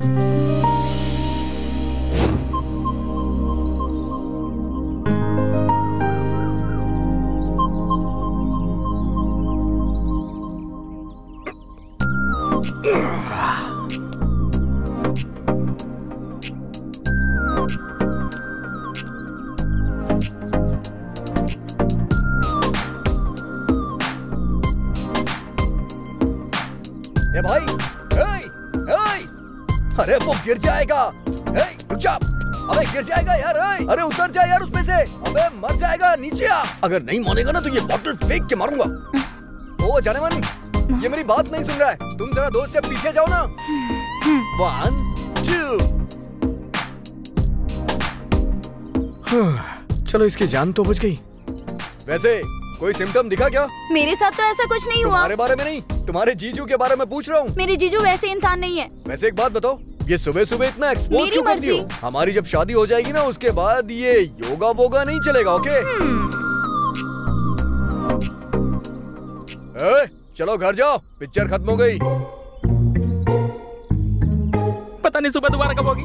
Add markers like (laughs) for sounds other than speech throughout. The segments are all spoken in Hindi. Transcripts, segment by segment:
ए अरे उतर जा यार उसमें से। अबे मर जाएगा नीचे आ। अगर नहीं मानेगा ना तो ये बॉटल फेंक के मारूँगा। ओ जाने मन ये मेरी बात नहीं सुन रहा है। तुम जरा दोस्त से पीछे जाओ ना। वन टू चलो इसकी जान तो बच गई। वैसे कोई सिम्टम दिखा क्या? मेरे साथ तो ऐसा कुछ नहीं हुआ। तुम्हारे बारे में नहीं तुम्हारे जीजू के बारे में पूछ रहा हूँ। मेरे जीजू वैसे इंसान नहीं है। वैसे एक बात बताओ ये सुबह सुबह इतना एक्सपोज क्यों करती हो हमारी जब शादी हो जाएगी ना उसके बाद ये योगा वोगा नहीं चलेगा ओके? ए, चलो घर जाओ पिक्चर खत्म हो गई। पता नहीं सुबह दोबारा कब होगी।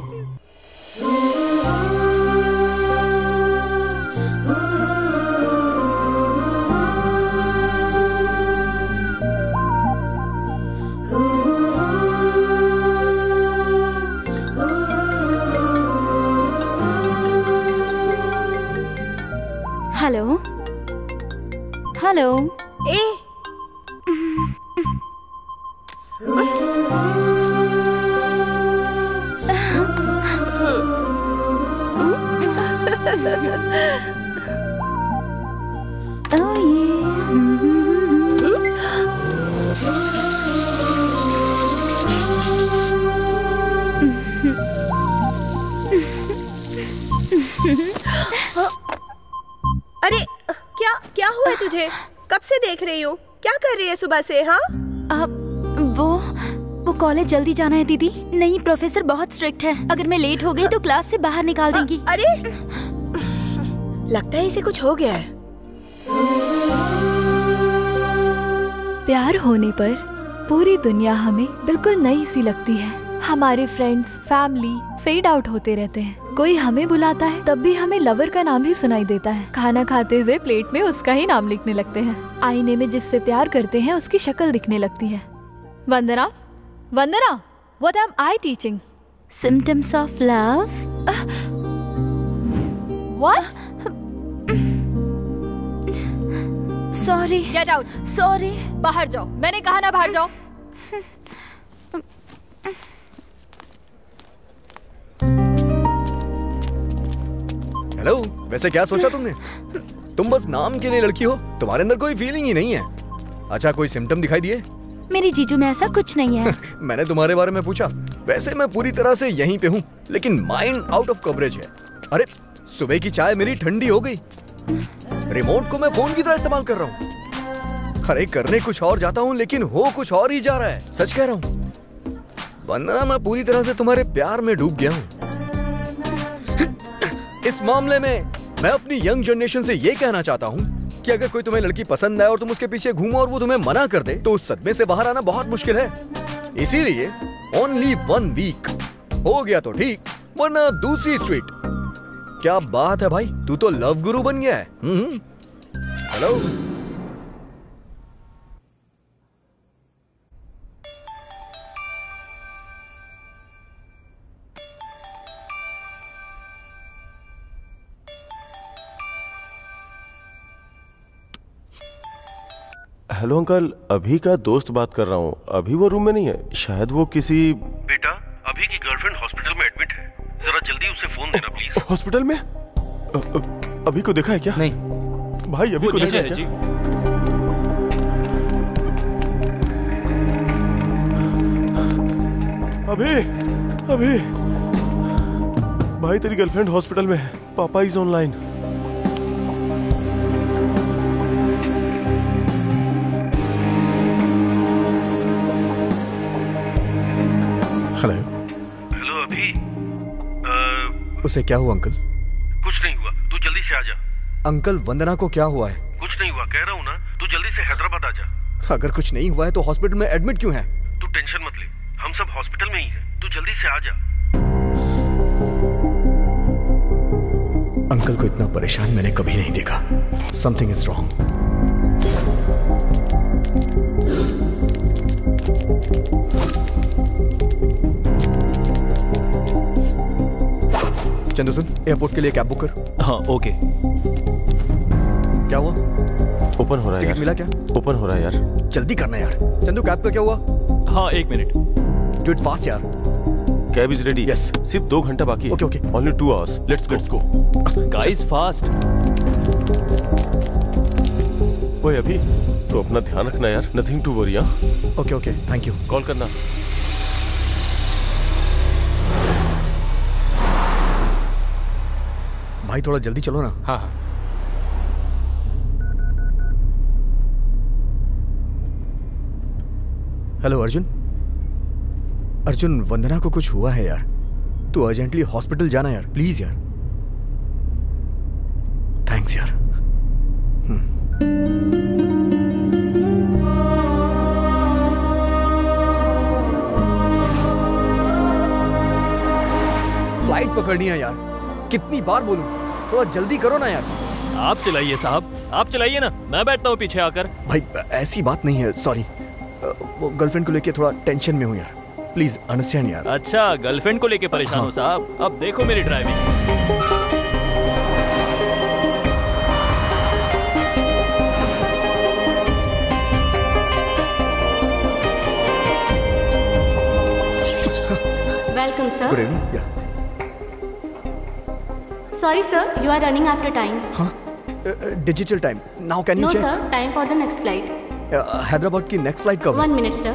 हेलो हेलो ए। Oh (laughs) तुझे? कब से देख रही हूँ? क्या कर रही है सुबह से हाँ? अब वो वो कॉलेज जल्दी जाना है दीदी। नहीं प्रोफेसर बहुत स्ट्रिक्ट है। अगर मैं लेट हो गई तो क्लास से बाहर निकाल देंगी। अरे! लगता है इसे कुछ हो गया है। प्यार होने पर पूरी दुनिया हमें बिल्कुल नई सी लगती है। हमारे फ्रेंड्स फैमिली फेड आउट होते रहते हैं। कोई हमें बुलाता है तब भी हमें लवर का नाम ही सुनाई देता है। खाना खाते हुए प्लेट में उसका ही नाम लिखने लगते हैं। आईने में जिससे प्यार करते हैं उसकी शक्ल दिखने लगती है। Vandana? Vandana? What am I teaching symptoms of love what sorry get out sorry बाहर जाओ। मैंने कहा ना बाहर जाओ। (laughs) हेलो वैसे क्या सोचा तुमने? तुम बस नाम के लिए लड़की हो तुम्हारे अंदर कोई फीलिंग ही नहीं है। अच्छा कोई सिम्टम दिखाई दिए? मेरे जीजू में ऐसा कुछ नहीं है। (laughs) मैंने तुम्हारे बारे में पूछा। वैसे मैं पूरी तरह से यहीं पे हूँ लेकिन माइंड आउट ऑफ़ कवरेज है। अरे सुबह की चाय मेरी ठंडी हो गई। रिमोट को मैं फ़ोन की तरह इस्तेमाल कर रहा हूँ। अरे करने कुछ और जाता हूँ लेकिन हो कुछ और ही जा रहा है। सच कह रहा हूँ। वंदना मैं पूरी तरह से तुम्हारे प्यार में डूब गया हूँ। इस मामले में मैं अपनी यंग जनरेशन से ये कहना चाहता हूँ कि अगर कोई तुम्हें लड़की पसंद आए और तुम उसके पीछे घूमो और वो तुम्हें मना कर दे तो उस सदमे से बाहर आना बहुत मुश्किल है। इसीलिए ओनली वन वीक हो गया तो ठीक, वरना दूसरी स्ट्रीट क्या बात है भाई, तू तो लव गुरु बन गया है। हम्म। हेलो हेलो अंकल अभी का दोस्त बात कर रहा हूँ। अभी वो रूम में नहीं है। शायद वो किसी बेटा अभी की गर्लफ्रेंड हॉस्पिटल में एडमिट है। जरा जल्दी उसे फ़ोन देना प्लीज़ हॉस्पिटल में? अभी को देखा है क्या? नहीं। भाई अभी को देखा है जी क्या? अभी अभी। भाई तेरी गर्लफ्रेंड हॉस्पिटल में है। पापा इज़ ऑनलाइन हेलो हेलो अभी अ, उसे क्या हुआ अंकल? कुछ नहीं हुआ। तू जल्दी से आ जा। अंकल वंदना को क्या हुआ है? कुछ नहीं हुआ। कह रहा हूँ ना तू जल्दी से हैदराबाद आ जा। अगर कुछ नहीं हुआ है तो हॉस्पिटल में एडमिट क्यों है? तू टेंशन मत ले। हम सब हॉस्पिटल में ही है। तू जल्दी से आ जा। अंकल को इतना परेशान मैंने कभी नहीं देखा। Something is wrong Chandu airport के लिए कैब बुक कर। हाँ ओके क्या हुआ? ओपन हो रहा है टिकट मिला क्या? ओपन हो रहा है यार। जल्दी करना यार। चंदू कैब का क्या हुआ? हाँ एक मिनट डू इट फास्ट यार। Cab is ready Yes. सिर्फ़ दो घंटा बाकी है। Okay, okay. Only two hours let's let's go guys fast ओए अभी तो अपना ध्यान रखना यार। Nothing to worry okay okay thank you call करना। भाई थोड़ा जल्दी चलो ना। हाँ हाँ। हेलो अर्जुन। अर्जुन वंदना को कुछ हुआ है यार। तू अर्जेंटली हॉस्पिटल जाना यार प्लीज़ यार। थैंक्स यार। फ़्लाइट पकड़नी है यार। कितनी बार बोलूँ? थोड़ा जल्दी करो ना यार। आप चलाइए साहब आप चलाइए ना मैं बैठता हूँ पीछे आकर। भाई ऐसी बात नहीं है सॉरी वो गर्लफ्रेंड को लेके थोड़ा टेंशन में हूँ यार। प्लीज़ अंडरस्टैंड यार। अच्छा गर्लफ्रेंड को लेके परेशान हो साहब। अब देखो मेरी ड्राइविंग Welcome, गुड इवनिंग या Sorry, sir, you are running after time. हाँ digital time now can you No, check sir, time for the next flight. Hyderabad की नेक्स्ट फ्लाइट कब है One minute, sir.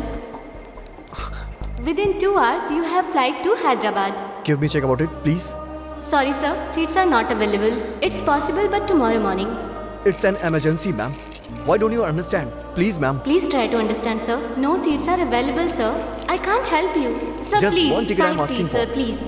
Within two hours, you have flight to Hyderabad. Give me check about it please Sorry, sir, seats are not available. It's possible, but tomorrow morning. It's an emergency ma'am why don't you understand please ma'am Please try to understand, sir. No seats are available, sir. I can't help you. Sir, Just please, one ticket I'm side asking please, (laughs) sir, for. please.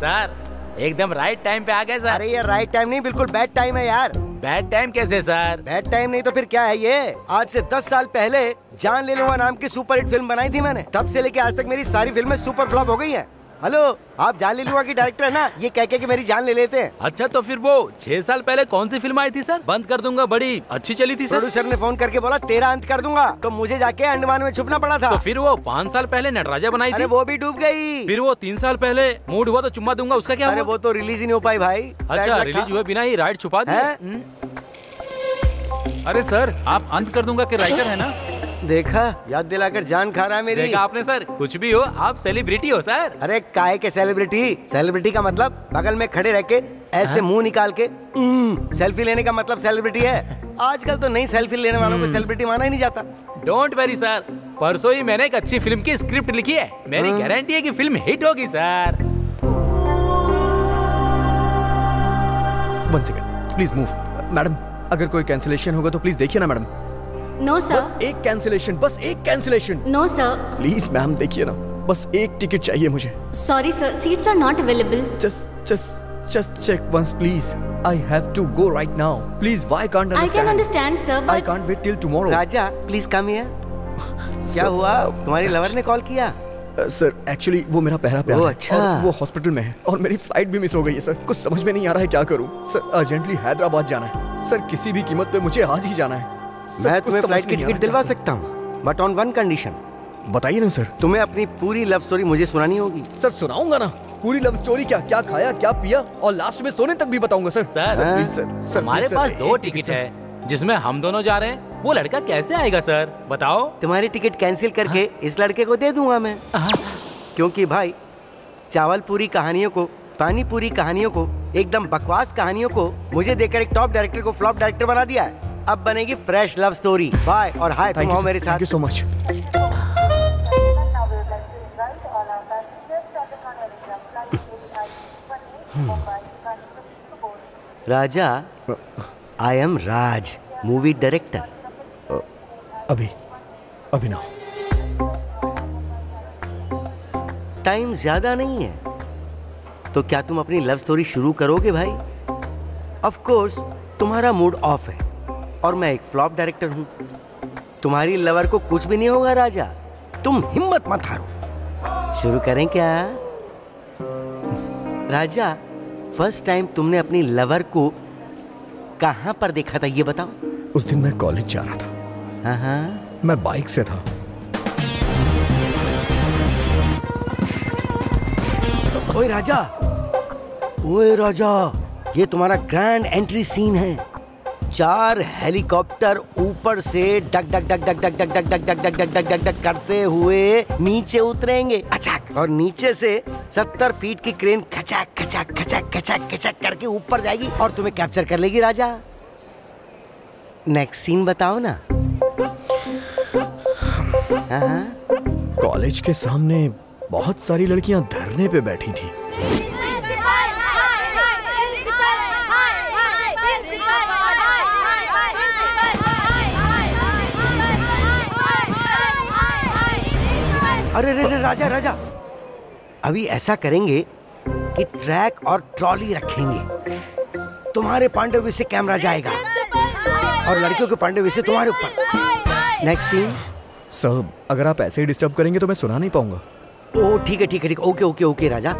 Sir एकदम राइट टाइम पे आ गए सर अरे ये राइट टाइम नहीं बिल्कुल बैड टाइम है यार. बैड टाइम कैसे सर बैड टाइम नहीं तो फिर क्या है ये? आज से दस साल पहले जान ले लूँगा नाम की सुपर हिट फ़िल्म बनाई थी मैंने. तब से लेके आज तक मेरी सारी फ़िल्में सुपर फ्लॉप हो गई हैं. हेलो आप जान ले लूँगा की डायरेक्टर है ना ये कह के कि मेरी जान ले लेते हैं। अच्छा तो फिर वो छह साल पहले कौन सी फ़िल्म आई थी सर? बंद कर दूँगा बड़ी अच्छी चली थी सर। प्रोड्यूसर ने फ़ोन करके बोला तेरा अंत कर दूँगा। तो मुझे जाके अंडमान में छुपना पड़ा था। तो फिर वो पाँच साल पहले नटराजा बनाई थी? वो भी डूब गई। फिर वो तीन साल पहले मूड हुआ तो चुम्मा दूँगा उसका क्या अरे वो तो रिलीज़ ही नहीं हो पाई भाई। अच्छा रिलीज़ हुए बिना ही राइट छुपा दिया? हम्म। अरे सर आप अंत कर दूँगा कि राइटर है ना? देखा? याद दिलाकर जान खा रहा है मेरी। देखा आपने सर। कुछ भी हो आप सेलिब्रिटी हो सर। अरे काय के सेलिब्रिटी सेलिब्रिटी का मतलब बगल में खड़े रह के ऐसे मुँह निकाल के सेल्फी लेने का मतलब सेलिब्रिटी है? आजकल तो नई सेल्फी लेने वालों को सेलिब्रिटी माना ही नहीं जाता। डोंट वेरी सर परसों ही मैंने एक अच्छी फ़िल्म की स्क्रिप्ट लिखी है। मेरी गारंटी है कि फ़िल्म हिट होगी sir one second please move madam अगर कोई कैंसिलेशन होगा तो प्लीज़ देखिए ना मैडम No, sir. बस एक कैंसिलेशन बस एक cancellation No, sir. Please ma'am देखिए ना. बस एक टिकट चाहिए मुझे. Sorry, sir. Seats are not available. just just just check once please. I have to go right now. Please why can't I can understand? understand, sir, i but can't wait till tomorrow. Raja please come here क्या हुआ? तुम्हारी लवर ने कॉल किया? सर एक्चुअली वो मेरा पहला प्यार अच्छा। और वो हॉस्पिटल में है और मेरी फ़्लाइट भी मिस हो गई है सर कुछ समझ में नहीं आ रहा है क्या करूँ? सर अर्जेंटली हैदराबाद जाना है। सर किसी भी कीमत पे मुझे आज ही जाना है। सर, मैं तुम्हें फ़्लाइट की टिकट दिलवा सकता हूँ बट ऑन वन कंडीशन बताइए ना सर। तुम्हें अपनी पूरी लव स्टोरी मुझे सुनानी होगी। सर सुनाऊँगा ना। पूरी लव स्टोरी क्या क्या खाया क्या पिया और लास्ट में सोने तक भी बताऊँगा सर। सर, सर हमारे पास दो टिकट है जिसमें हम दोनों जा रहे हैं। वो लड़का कैसे आएगा सर? बताओ। तुम्हारी टिकट कैंसिल करके इस लड़के को दे दूँगा मैं। क्योंकि भाई चावल पूरी कहानियों को पानी पूरी कहानियों को एकदम बकवास कहानियों को मुझे देकर एक टॉप डायरेक्टर को फ्लॉप डायरेक्टर बना दिया है। अब बनेगी फ्रेश लव स्टोरी बाय और हाय तुम यू मेरे thank you so much Raja I am Raj movie director अभी अभी ना टाइम ज़्यादा नहीं है। तो क्या तुम अपनी लव स्टोरी शुरू करोगे भाई? ऑफ़ कोर्स तुम्हारा मूड ऑफ़ है। और मैं एक फ्लॉप डायरेक्टर हूँ। तुम्हारी लवर को कुछ भी नहीं होगा राजा। तुम हिम्मत मत हारो। शुरू करें क्या? राजा फ़र्स्ट टाइम तुमने अपनी लवर को कहाँ पर देखा था ये बताओ। उस दिन मैं कॉलेज जा रहा था। हाँ हाँ। मैं बाइक से था। ओए राजा ओए राजा ये तुम्हारा ग्रैंड एंट्री सीन है। चार हेलीकॉप्टर ऊपर से डक डक डक डक डक डक डक डक डक डक डक डक डक डक करते हुए नीचे उतरेंगे अचाक और नीचे से सत्तर फीट की क्रेन खचाक खचाक खचाक खचाक खचाक करके ऊपर जाएगी और तुम्हें कैप्चर कर लेगी राजा नेक्स्ट सीन बताओ ना हाँ हाँ कॉलेज के सामने बहुत सारी लड़कियाँ धरने पे बैठी थी अरे रे रे राजा राजा। अभी ऐसा करेंगे कि ट्रैक और ट्रॉली रखेंगे। तुम्हारे पांडव से कैमरा जाएगा। और लड़कियों के पांडव से तुम्हारे ऊपर। नेक्स्ट सीन सर अगर आप ऐसे ही डिस्टर्ब करेंगे तो मैं सुना नहीं पाऊँगा। ओ ठीक है ठीक है ठीक है। Okay okay okay Raja.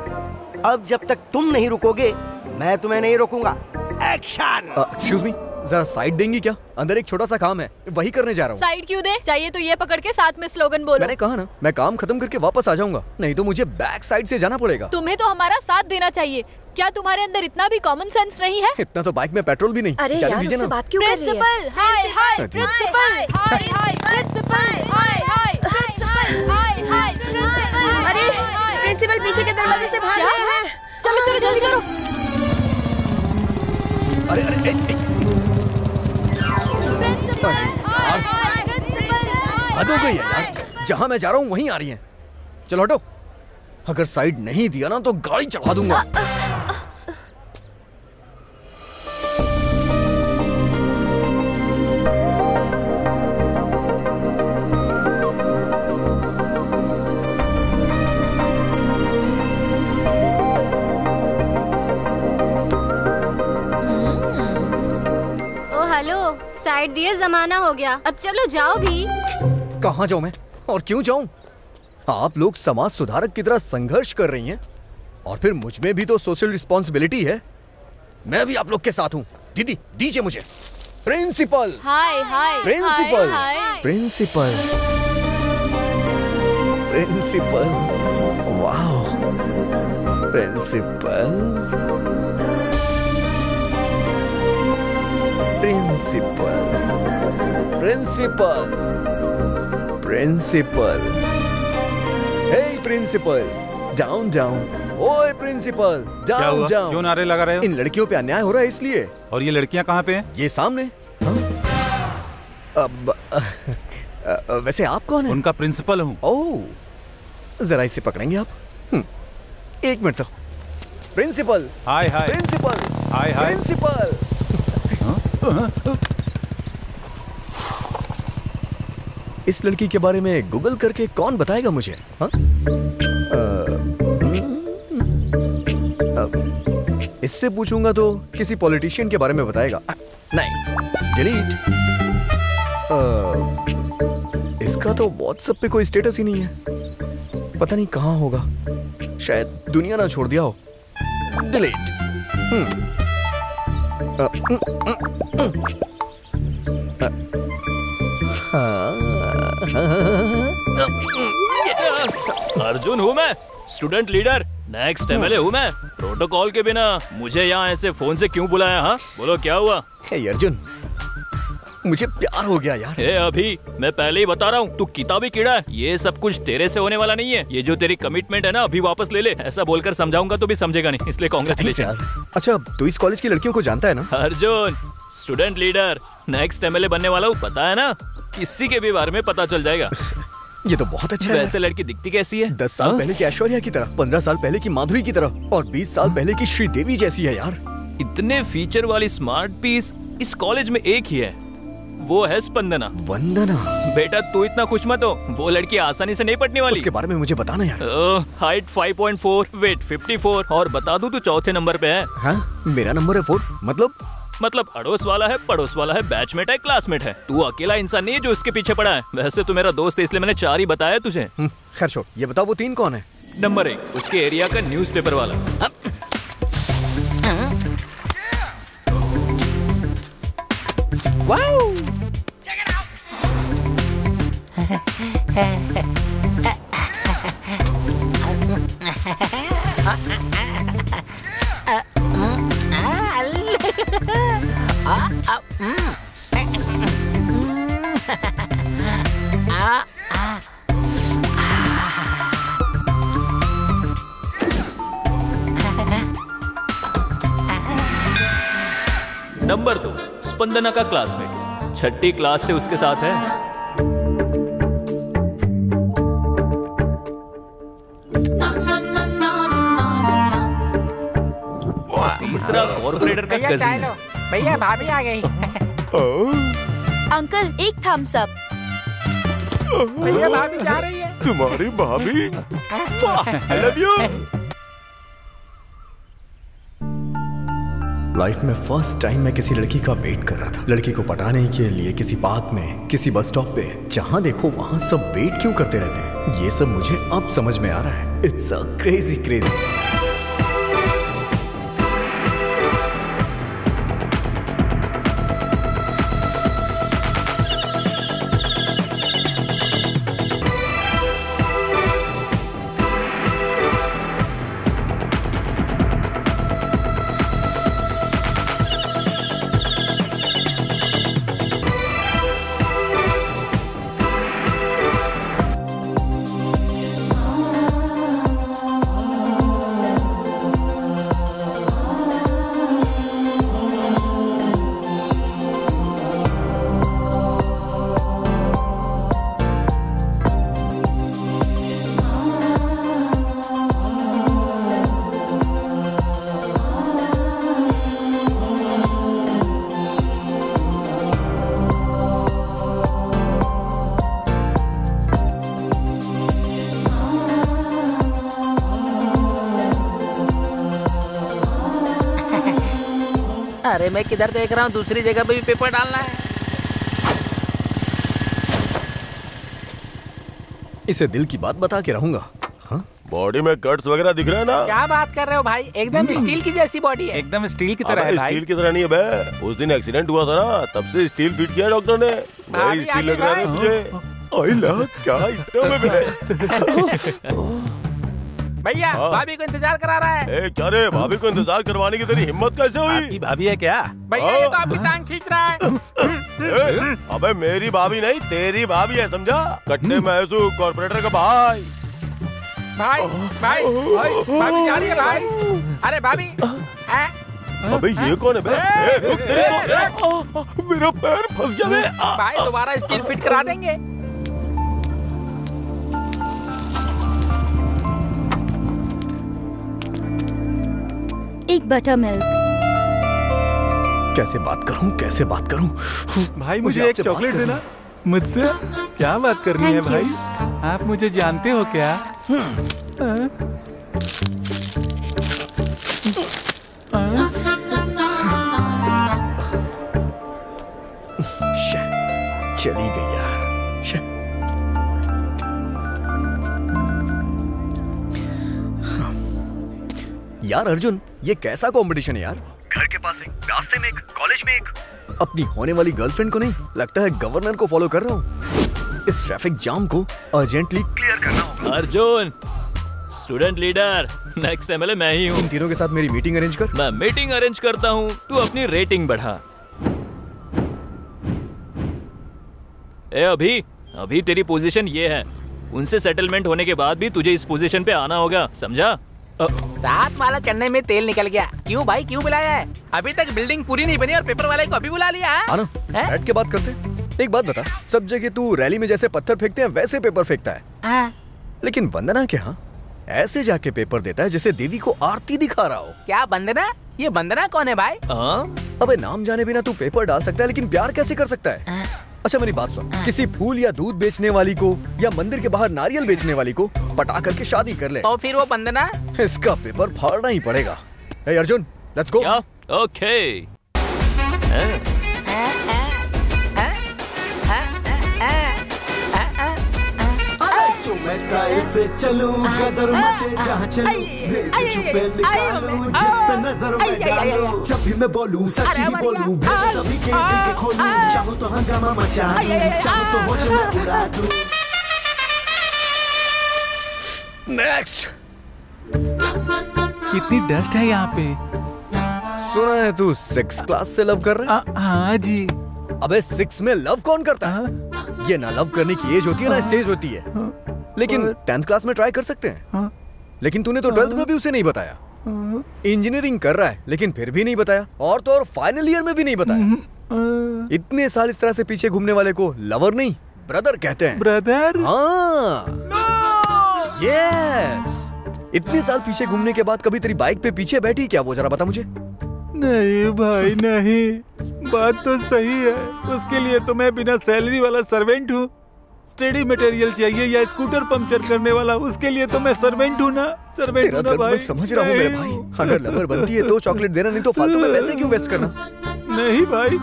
अब जब तक तुम नहीं रुकोगे मैं तुम्हें नहीं रोकूँगा। एक्शन एक्सक्यूज मी जरा साइड देंगी क्या अंदर एक छोटा सा काम है वही करने जा रहा हूँ साइड क्यों दे चाहिए तो ये पकड़ के साथ में स्लोगन बोलो मैंने कहा ना मैं काम खत्म करके वापस आ जाऊँगा नहीं तो मुझे बैक साइड से जाना पड़ेगा तुम्हें तो हमारा साथ देना चाहिए क्या तुम्हारे अंदर इतना भी कॉमन सेंस नहीं है इतना तो बाइक में पेट्रोल भी नहीं अरे यार उससे ना बात क्यों कर रही है प्रिंसिपल हाय हाय हाँ प्रिंसिपल हाय हाय प्रिंसिपल हाय हाय प्रिंसिपल हाय हाय प्रिंसिपल अरे प्रिंसिपल पीछे के दरवाजे से भाग रहे हैं चलो चलो जल्दी करो अरे अरे हद हो गई है यार। जहाँ मैं जा रहा हूँ, वहीं आ रही है। चलो हटो। अगर साइड नहीं दिया ना तो गाड़ी चढ़ा दूँगा। साइड दिए जमाना हो गया। अब चलो जाओ भी। कहाँ जाऊँ मैं? और क्यों जाऊँ? आप लोग समाज सुधारक की तरह संघर्ष कर रही हैं और फिर मुझमें भी तो सोशल रिस्पॉन्सिबिलिटी है। मैं भी आप लोग के साथ हूँ। दीदी दीजिए मुझे। प्रिंसिपल हाय हाय principal. Principal principal wow principal principal principal principal hey principal down down ओए प्रिंसिपल डाउन डाउन क्यों नारे लगा रहे हो? इन लड़कियों पे अन्याय हो रहा है इसलिए। और ये लड़कियाँ कहाँ पे हैं? ये सामने। हाँ? अब वैसे आप कौन हैं? उनका प्रिंसिपल हूँ। ओह जरा इसे पकड़ेंगे आप। हम्म, एक मिनट सर। प्रिंसिपल हाय हाय प्रिंसिपल हाय हाय प्रिंसिपल इस लड़की के बारे में गूगल करके कौन बताएगा मुझे हाँ? अ, हम्म, इससे पूछूँगा तो किसी पॉलिटिशियन के बारे में बताएगा। नहीं डिलीट। इसका तो व्हाट्सएप पे कोई स्टेटस ही नहीं है। पता नहीं कहाँ होगा। शायद दुनिया ना छोड़ दिया हो। डिलीट। हम्म। अर्जुन हूँ मैं स्टूडेंट लीडर नेक्स्ट एमएलए हूँ मैं। प्रोटोकॉल के बिना मुझे यहाँ ऐसे फ़ोन से क्यों बुलाया हाँ? बोलो, क्या हुआ? हे अर्जुन मुझे प्यार हो गया यार। हे अभी मैं पहले ही बता रहा हूँ तू किताबी कीड़ा है। ये सब कुछ तेरे से होने वाला नहीं है। ये जो तेरी कमिटमेंट है ना अभी वापस ले ले। ऐसा बोलकर समझाऊँगा तो भी समझेगा नहीं इसलिए कॉन्ग्रेचुलेशन अच्छा तू इस कॉलेज की लड़कियों को जानता है ना? Arjun student leader next MLA बनने वाला हूँ पता है ना? किसी के भी बारे में पता चल जाएगा। (laughs) ये तो बहुत अच्छा है। वैसे लड़की दिखती कैसी है? दस साल आ? पहले की ऐश्वर्या की तरह पंद्रह साल पहले की माधुरी की तरह और बीस साल पहले की श्रीदेवी जैसी है यार। इतने फीचर वाली स्मार्ट पीस इस कॉलेज में एक ही है। वो है स्पंदना। वंदना। बेटा तू इतना खुश मत हो। वो लड़की आसानी से नहीं पटने वाली। उसके बारे में मुझे बताना यार। हाइट 5.4 वेट 54 और बता दूँ तू चौथे नंबर पे है। हाँ? मेरा नंबर है फोर? मतलब? मतलब अड़ोस वाला है पड़ोस वाला है बैचमेट है क्लासमेट है। तू अकेला इंसान नहीं है जो इसके पीछे पड़ा है। वैसे तो मेरा दोस्त है इसलिए मैंने चार ही बताया तुझे। हम्म, खैर छोड़ ये बताओ वो तीन कौन है? नंबर एक उसके एरिया का न्यूज़पेपर वाला। नंबर दो स्पंदना का क्लासमेट छठी क्लास से उसके साथ है। तीसरा कॉर्पोरेटर का कजिन है। भैया भाभी आ गई। अंकल एक थम्स अप भैया भाभी जा रही है। तुम्हारी भाभी। आई लव यू लाइफ में फ़र्स्ट टाइम मैं किसी लड़की का वेट कर रहा था। लड़की को पटाने के लिए किसी पार्क में किसी बस स्टॉप पे। जहाँ देखो वहाँ सब वेट क्यों करते रहते हैं? ये सब मुझे अब समझ में आ रहा है। इट्स अ क्रेजी क्रेजी किधर देख रहा हूँ? दूसरी जगह पे भी पेपर डालना है। इसे दिल की बात बता के रहूँगा। बॉडी में कट्स वगैरह दिख रहे हैं ना? क्या बात कर रहे हो भाई? एकदम स्टील की जैसी बॉडी है। एकदम स्टील की अबे, स्टील की तरह नहीं है बे। उस दिन एक्सीडेंट हुआ था ना तब से स्टील फिट किया डॉक्टर ने। वही स्टील लग रहा है मुझे। आई ला क्या है। बे भैया हाँ। भाभी को इंतज़ार करा रहा है। ए क्या रे? भाभी को इंतज़ार करवाने की तेरी हिम्मत कैसे हुई? आपकी भाभी है क्या? भैया ये तो आपकी टांग खींच रहा है। ए, अबे मेरी भाभी नहीं तेरी भाभी है समझा? कट्टे महसू कॉर्पोरेटर का भाई। भाई भाई भाई भाभी जा रही है भाई। अरे भाभी अबे ये कौन है बे? ए, रुक तेरी आ, आ, मेरा पैर फंस गया बे। भाई दोबारा स्टील फिट करा देंगे। एक बटर मिल्क कैसे बात करूँ कैसे बात करूँ भाई मुझे मुझे एक चॉकलेट देना मुझसे क्या बात करनी है भाई आप मुझे जानते हो क्या हाँ? यार अर्जुन ये कैसा कॉम्पिटिशन है यार? घर के पास एक रास्ते में एक कॉलेज में एक। अपनी होने वाली गर्लफ्रेंड को नहीं लगता है गवर्नर को फॉलो कर रहा हूँ। इस ट्रैफ़िक जाम को अर्जेंटली क्लियर करना होगा। Arjun student leader next MLA मैं ही हूँ। इन तीनों के साथ मेरी मीटिंग अरेंज कर। मैं मीटिंग अरेंज करता हूँ तू अपनी रेटिंग बढ़ा। ए अभी अभी तेरी पोजीशन ये है। उनसे सेटलमेंट होने के बाद भी तुझे इस पोजीशन पे आना होगा समझा? साथ वाला चढ़ने में तेल निकल गया। क्यों भाई क्यों बुलाया है? अभी तक बिल्डिंग पूरी नहीं बनी और पेपर वाले को अभी बुला लिया है? बैठ के बात करते एक बात बता सब जगह तू रैली में जैसे पत्थर फेंकते हैं वैसे पेपर फेंकता है। हाँ, लेकिन वंदना के यहाँ ऐसे जाके पेपर देता है जैसे देवी को आरती दिखा रहा हो। क्या बंदना ये बंदना कौन है भाई? हाँ? अबे नाम जाने बिना तू पेपर डाल सकता है लेकिन प्यार कैसे कर सकता है। अच्छा मेरी बात सुन। किसी फूल या दूध बेचने वाली को या मंदिर के बाहर नारियल बेचने वाली को पटा करके शादी कर ले। तो फिर वो बंदना? इसका पेपर फाड़ना ही पड़ेगा। ए Arjun let's go okay style से चलूँ कदर मचे जहाँ चलूँ छुपे निकालूं जिस पे नज़र मैं डालूं। जब भी मैं बोलूँ सच ही बोलूँ भेद सभी के दिल के खोलूं चाहूँ तो हंगामा मचा चाहूँ तो होश में उड़ा दूँ। नेक्स्ट कितनी डस्ट है यहाँ पे। सुना है तू सिक्स क्लास से लव कर रहा है? हाँ जी। अबे सिक्स में लव कौन करता है? ये ना लव करने की एज होती है ना स्टेज होती है। लेकिन टेंथ क्लास में ट्राई कर सकते हैं। लेकिन तूने तो ट्वेल्थ में भी उसे नहीं बताया। इंजीनियरिंग कर रहा है लेकिन फिर भी नहीं बताया और तो और फाइनल ईयर में भी नहीं बताया। इतने साल इस तरह से पीछे घूमने वाले को लवर नहीं ब्रदर कहते हैं। ब्रदर? हाँ। यस इतने साल पीछे घूमने के बाद कभी तेरी बाइक पे पीछे बैठी क्या वो जरा बता मुझे? नहीं भाई नहीं। बात तो सही है। उसके लिए तो मैं बिना सैलरी वाला सर्वेंट हूँ। स्टडी मटेरियल चाहिए या स्कूटर पंचर करने वाला उसके लिए तो मैं सर्वेंट हूँ ना। सर्वेंट हूँ ना भाई। मैं समझ रहा हूँ मेरे भाई। अगर लवर बनती है तो चॉकलेट देना नहीं तो फालतू में पैसे क्यों वेस्ट करना? नहीं भाई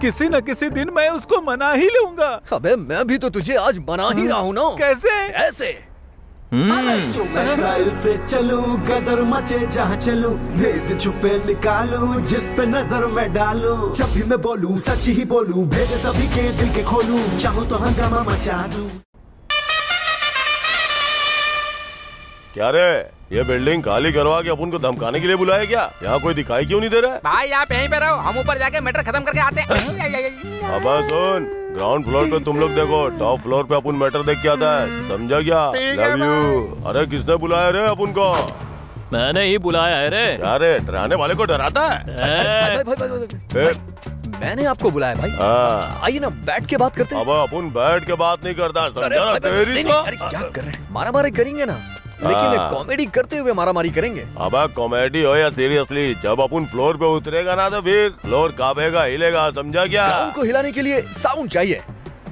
किसी न किसी दिन मैं उसको मना ही लूँगा। अबे मैं भी तो तुझे आज मना ही। रहा हूँ ना। कैसे? ऐसे। स्टाइल से चलू गदर मचे जहाँ चलू। भेद छुपे निकालू जिस पे नज़र मैं डालू। जब भी मैं बोलू सच ही बोलू भेद सभी के दिल के खोलू। चाहू तो हंगामा मचा दू। क्या रे? ये बिल्डिंग खाली करवा के अपन को धमकाने के लिए बुलाया क्या यहाँ कोई दिखाई क्यों नहीं दे रहा है? भाई आप यहीं पे रहो। हम ऊपर जाके मैटर खत्म करके आते हैं। (laughs) अब सुन। ग्राउंड फ्लोर पे तुम लोग देखो टॉप फ्लोर पे अपन मैटर देख के आता है। समझा क्या? लव यू अरे किसने बुलाया रे अपन को? मैंने ही बुलाया है रे। अरे डराने वाले को डराता है? (laughs) भाई, भाई, भाई, मैंने आपको बुलाया भाई। हाँ। आइए ना बैठ के बात करते हैं। अब अपन बैठ के बात नहीं करता समझा ना तेरी तो क्या कर रहे हैं? मारा मारे करेंगे ना। लेकिन हाँ। कॉमेडी करते हुए मारा मारी करेंगे। अब कॉमेडी हो या सीरियसली जब अपन फ्लोर पे उतरेगा ना तो फिर फ्लोर काबेगा हिलेगा समझा क्या? उनको हिलाने के लिए साउंड चाहिए।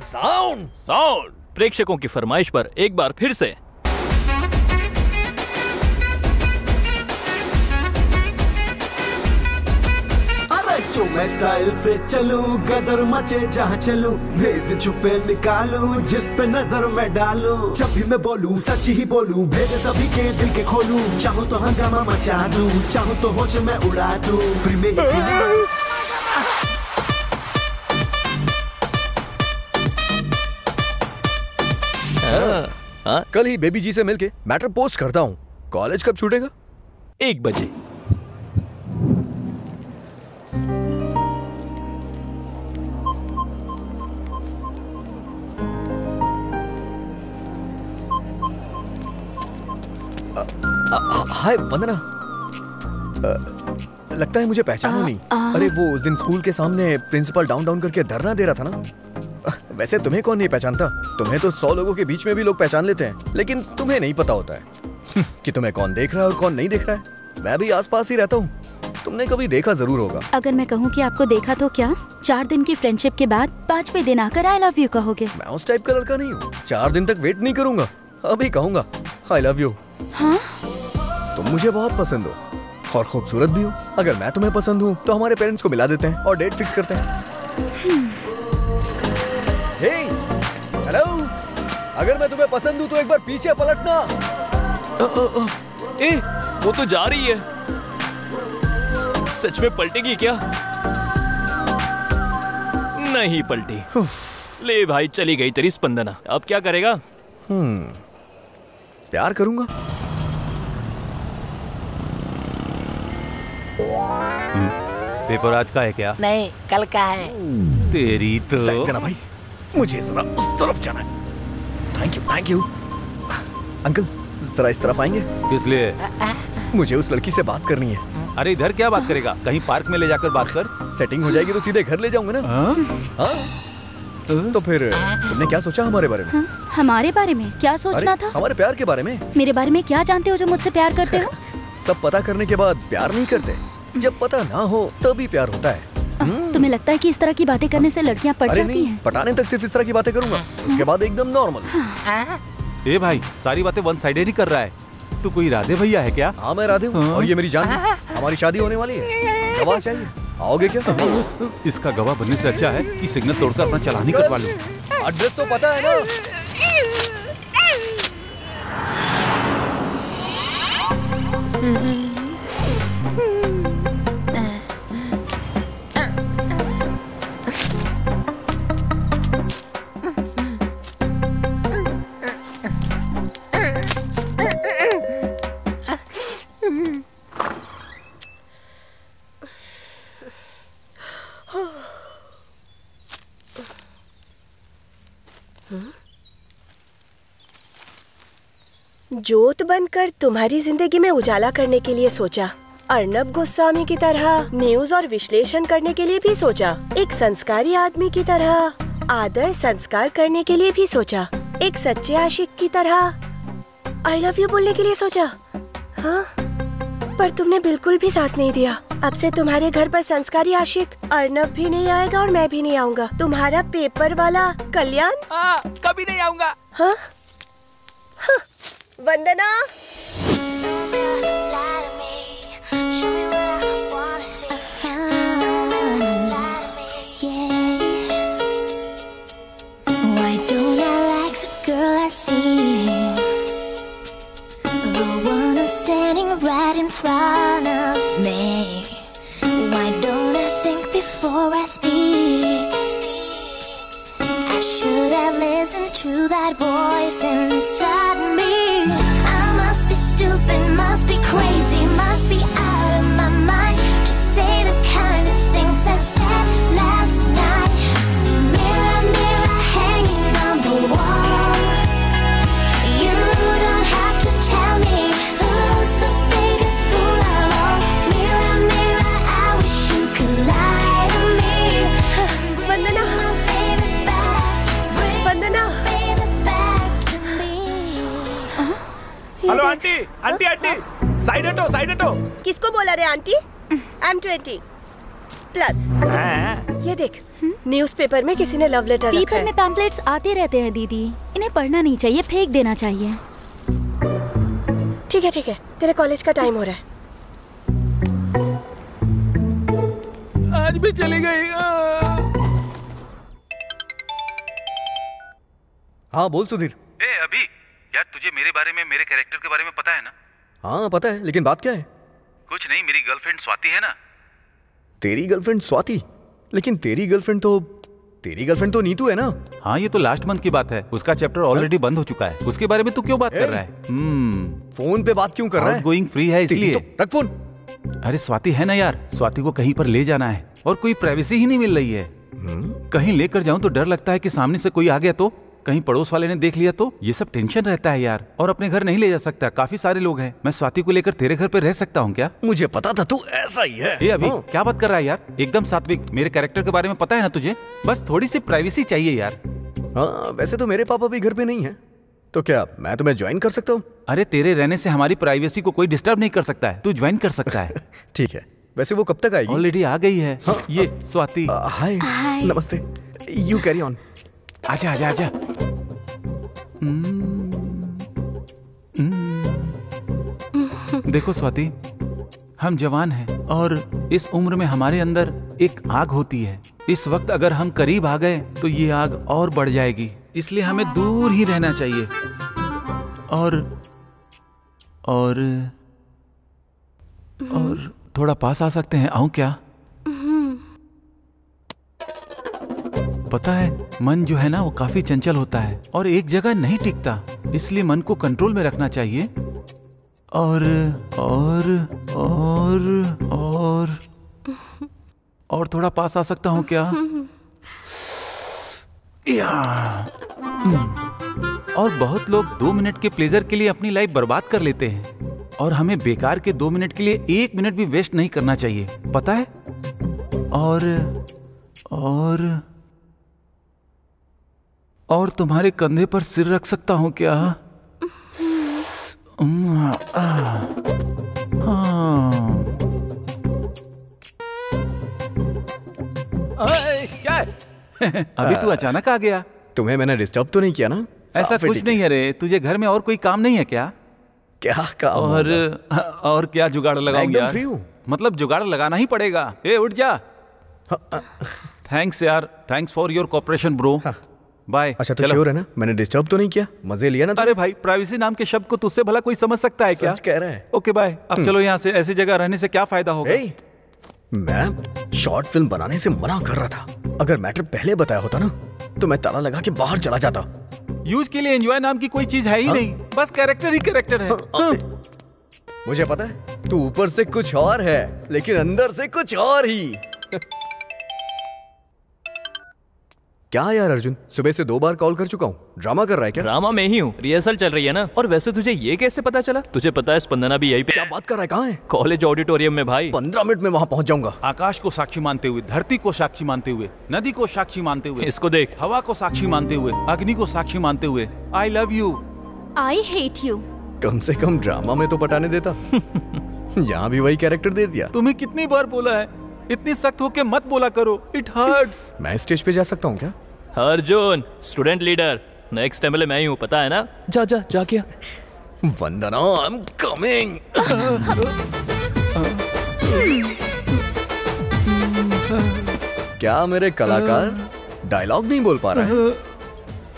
साउंड साउंड प्रेक्षकों की फरमाइश पर एक बार फिर से जो मैं स्टाइल से चलूँ कदर मचे जहाँ चलूँ भेद छुपे निकालूं जिस पे नज़र मैं डालूं। जब भी मैं बोलूँ सच ही बोलूँ भेद सभी के दिल के खोलूं। चाहूँ तो हंगामा मचा दूँ चाहूँ तो होश में उड़ा दूँ। फ्री में ही हाँ कल ही बेबी जी से मिलके मैटर पोस्ट करता हूँ। कॉलेज कब छूटेगा? एक बजे। हाय वंदना। लगता है मुझे पहचानो नहीं। अरे वो उस दिन स्कूल के सामने प्रिंसिपल डाउन डाउन करके धरना दे रहा था ना? वैसे तुम्हें कौन नहीं पहचानता? तुम्हें तो सौ लोगों के बीच में भी लोग पहचान लेते हैं लेकिन तुम्हें नहीं पता होता है। कि तुम्हें कौन देख रहा है और कौन नहीं देख रहा है। मैं भी आसपास ही रहता हूँ। तुमने कभी देखा ज़रूर होगा। अगर मैं कहूँ कि आपको देखा तो क्या? चार दिन की फ्रेंडशिप के बाद पांचवे दिन आकर आई लव यू कहोगे। मैं उस टाइप का लड़का नहीं हूँ। चार दिन तक वेट नहीं करूँगा। अभी कहूँगा आई लव यू हाँ? तुम मुझे बहुत पसंद हो। और खूबसूरत भी हो। अगर मैं तुम्हें पसंद हूँ तो हमारे पेरेंट्स को मिला देते हैं और डेट फिक्स करते हैं। हे हेलो अगर मैं तुम्हें पसंद हूँ तो एक बार पीछे पलटना। ए वो तो जा रही है। सच में पलटेगी क्या? नहीं पलटी। ले भाई चली गई तेरी स्पंदना। अब क्या करेगा? हम्म प्यार करूँगा? पेपर आज का है क्या? नहीं कल का है। तेरी तो देना भाई मुझे जरा उस तरफ़ जाना है। Thank you thank you uncle जरा इस तरफ़ आएँगे? किस लिए? मुझे उस लड़की से बात करनी है। अरे इधर क्या बात करेगा? कहीं पार्क में ले जाकर बात कर। सेटिंग हो जाएगी तो सीधे घर ले जाऊँगा ना। हाँ? तो फिर तुमने क्या सोचा हमारे बारे में? हमारे बारे में क्या सोचना था? हमारे प्यार के बारे में? मेरे बारे में क्या जानते हो जो मुझसे प्यार करते हो? (laughs) सब पता करने के बाद प्यार नहीं करते। जब पता ना हो तभी प्यार होता है। तुम्हें लगता है कि इस तरह की बातें करने से लड़कियाँ पट जाती हैं? पटाने तक सिर्फ़ इस तरह की बातें करूँगा। उसके बाद एकदम नॉर्मल ए भाई सारी बातें वन साइडेड ही कर रहा है। तू कोई राधे भैया है क्या? हाँ मैं राधे हूँ और ये मेरी जान हमारी शादी होने वाली है। गवाह चाहिए। आओगे क्या? इसका गवाह बनने से अच्छा है कि सिग्नल तोड़कर अपना चालान ही कटवा लूँ। एड्रेस तो पता है ना। जोत बनकर तुम्हारी ज़िंदगी में उजाला करने के लिए सोचा। अर्नब गोस्वामी की तरह न्यूज़ और विश्लेषण करने के लिए भी सोचा। एक संस्कारी आदमी की तरह आदर संस्कार करने के लिए भी सोचा। एक सच्चे आशिक की तरह आई लव यू बोलने के लिए सोचा। हाँ पर तुमने बिल्कुल भी साथ नहीं दिया। अब से तुम्हारे घर पर संस्कारी आशिक अर्नब भी नहीं आएगा और मैं भी नहीं आऊँगा। तुम्हारा पेपर वाला कल्याण? कभी नहीं आऊँगा। हाँ? हाँ, वंदना Why don't I like the girl I see? The one who's standing right in front of me. Why don't I think before I speak? I should have listened to that voice inside me. I must be stupid, must be crazy, must be out of my mind to say the kind of things I said last night. Aunty aunty aunty. Side हटो साइड हटो। किसको बोला रे aunty? I am twenty plus ये देख न्यूज़पेपर में किसी ने लव लेटर रखा पेपर में पैम्पलेट्स आते रहते हैं दीदी। इन्हें पढ़ना नहीं चाहिए फेंक देना चाहिए। ठीक है ठीक है। तेरे कॉलेज का टाइम हो रहा है। आज भी चली गई। हाँ बोल सुधीर। ए अभी। यार तुझे मेरे बारे में मेरे कैरेक्टर के बारे में पता है ना? हाँ पता है लेकिन बात क्या है? कुछ नहीं मेरी गर्लफ्रेंड स्वाति है ना? तेरी गर्लफ्रेंड स्वाति? लेकिन तेरी गर्लफ्रेंड तो तेरी गर्लफ्रेंड तो नीतू है ना? हाँ ये तो लास्ट मंथ की बात है। उसका चैप्टर ऑलरेडी बंद हो चुका है। उसके बारे में तू क्यों बात कर रहा है? हम्म। फ़ोन पे बात क्यों कर रहा है? गोइंग फ्री है इसलिए। तो- रख फ़ोन। अरे स्वाति है ना यार? स्वाति को कहीं पर ले जाना है। और कोई प्राइवेसी ही नहीं मिल रही है। कहीं लेकर जाऊँ तो डर लगता है कि सामने से कोई आ गया तो? कहीं पड़ोस वाले ने देख लिया तो? ये सब टेंशन रहता है यार। और अपने घर नहीं ले जा सकता। काफ़ी सारे लोग हैं। मैं स्वाति को लेकर तेरे घर पे रह सकता हूँ क्या? मुझे पता था तू ऐसा ही है। ए अभी हाँ। क्या बात कर रहा है यार? एकदम सात्विक। मेरे कैरेक्टर के बारे में पता है ना तुझे? बस थोड़ी सी प्राइवेसी चाहिए यार। हाँ वैसे तो मेरे पापा भी घर पे नहीं है। तो क्या मैं तुम्हें ज्वाइन कर सकता हूँ? अरे तेरे रहने से हमारी प्राइवेसी को कोई डिस्टर्ब नहीं कर सकता है। तू ज्वाइन कर सकता है। (laughs) ठीक है। वैसे वो कब तक आएगी? ऑलरेडी आ गई है। ये स्वाति। हाय। नमस्ते। यू कैरी ऑन आजा आजा आजा। देखो स्वाति, हम जवान हैं और इस उम्र में हमारे अंदर एक आग होती है। इस वक्त अगर हम करीब आ गए तो ये आग और बढ़ जाएगी। इसलिए हमें दूर ही रहना चाहिए। और और और थोड़ा पास आ सकते हैं। आऊँ क्या? पता है, मन जो है ना, वो काफ़ी चंचल होता है और एक जगह नहीं टिकता, इसलिए मन को कंट्रोल में रखना चाहिए। और और और और। और थोड़ा पास आ सकता हूँ क्या? या। और बहुत लोग दो मिनट के प्लेजर के लिए अपनी लाइफ बर्बाद कर लेते हैं। और हमें बेकार के दो मिनट के लिए एक मिनट भी वेस्ट नहीं करना चाहिए, पता है? और और और तुम्हारे कंधे पर सिर रख सकता हूँ क्या? हाँ। अरे, क्या (laughs) अभी तू अचानक आ गया। तुम्हें मैंने डिस्टर्ब तो नहीं किया ना? ऐसा हाँ, कुछ नहीं है रे। तुझे घर में और कोई काम नहीं है क्या? क्या काम और और क्या जुगाड़ लगाऊँ एकदम यार? मतलब जुगाड़ लगाना ही पड़ेगा। ए उठ जा। थैंक्स यार। Thanks for your cooperation bro bye अच्छा तो श्योर है ना? मैंने डिस्टर्ब तो नहीं किया। मज़े लिया ना अरे भाई प्राइवेसी नाम के शब्द को तुझसे भला कोई समझ सकता है क्या? सच कह रहा है। ओके बाय अब चलो यहाँ से ऐसी जगह रहने से क्या फ़ायदा होगा? मैं शॉर्ट फ़िल्म बनाने से मना कर रहा था। अगर मैटर पहले बताया होता ना तो मैं ताला लगा के बाहर चला जाता। यूज़ के लिए एंजॉय नाम की कोई चीज़ है ही नहीं। बस कैरेक्टर ही कैरेक्टर है। मुझे पता है तू ऊपर से कुछ और है लेकिन अंदर से कुछ और ही। (laughs) क्या यार अर्जुन सुबह से दो बार कॉल कर चुका हूँ। ड्रामा कर रहा है क्या? ड्रामा में ही हूँ। रिहर्सल चल रही है ना? और वैसे तुझे ये कैसे पता चला? तुझे पता है स्पंदना भी यही पे क्या बात कर रहा है? कहाँ है? कॉलेज ऑडिटोरियम में भाई। पंद्रह मिनट में वहाँ पहुँच जाऊँगा। आकाश को साक्षी मानते हुए धरती को साक्षी मानते हुए नदी को साक्षी मानते हुए इसको देख। हवा को साक्षी मानते हुए अग्नि को साक्षी मानते हुए I love you I hate you कम से कम ड्रामा में तो पटाने देता। (laughs) यहाँ भी वही कैरेक्टर दे दिया। तुम्हें कितनी बार बोला है? इतनी सख्त होके मत बोला करो। इट हर्ट्स मैं स्टेज पे जा सकता हूँ क्या? Arjun student leader next MLA मैं ही हूँ पता है ना? जा जा जा क्या वंदना आई एम कमिंग क्या मेरे कलाकार डायलॉग नहीं बोल पा रहा है?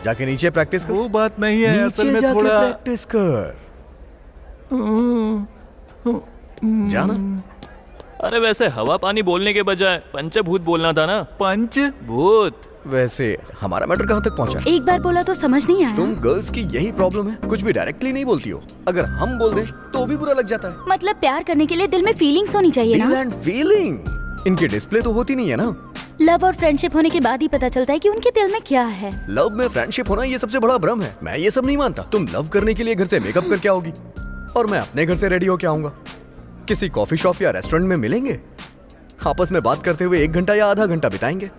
जाके नीचे प्रैक्टिस कर। वो बात नहीं है असल में थोड़ा प्रैक्टिस कर। जाना। अरे वैसे हवा पानी बोलने के बजाय पंचभूत बोलना था ना। पंच भूत वैसे हमारा मैटर कहाँ तक पहुँचा? एक बार बोला तो समझ नहीं आया। तुम गर्ल्स की यही प्रॉब्लम है कुछ भी डायरेक्टली नहीं बोलती हो। अगर हम बोल दें तो भी बुरा लग जाता है। मतलब प्यार करने के लिए दिल में फीलिंग्स होनी चाहिए ना? एंड फीलिंग इनकी डिस्प्ले तो होती नहीं है ना। लव और फ्रेंडशिप होने के बाद ही पता चलता है कि उनके दिल में क्या है। लव में फ्रेंडशिप होना ये सबसे बड़ा भ्रम है। मैं ये सब नहीं मानता। तुम लव करने के लिए घर से मेकअप करके आओगी। और मैं अपने घर से रेडी होके आऊँगा। किसी कॉफ़ी शॉप या रेस्टोरेंट में मिलेंगे? आपस में बात करते हुए एक घंटा या आधा घंटा बिताएँगे।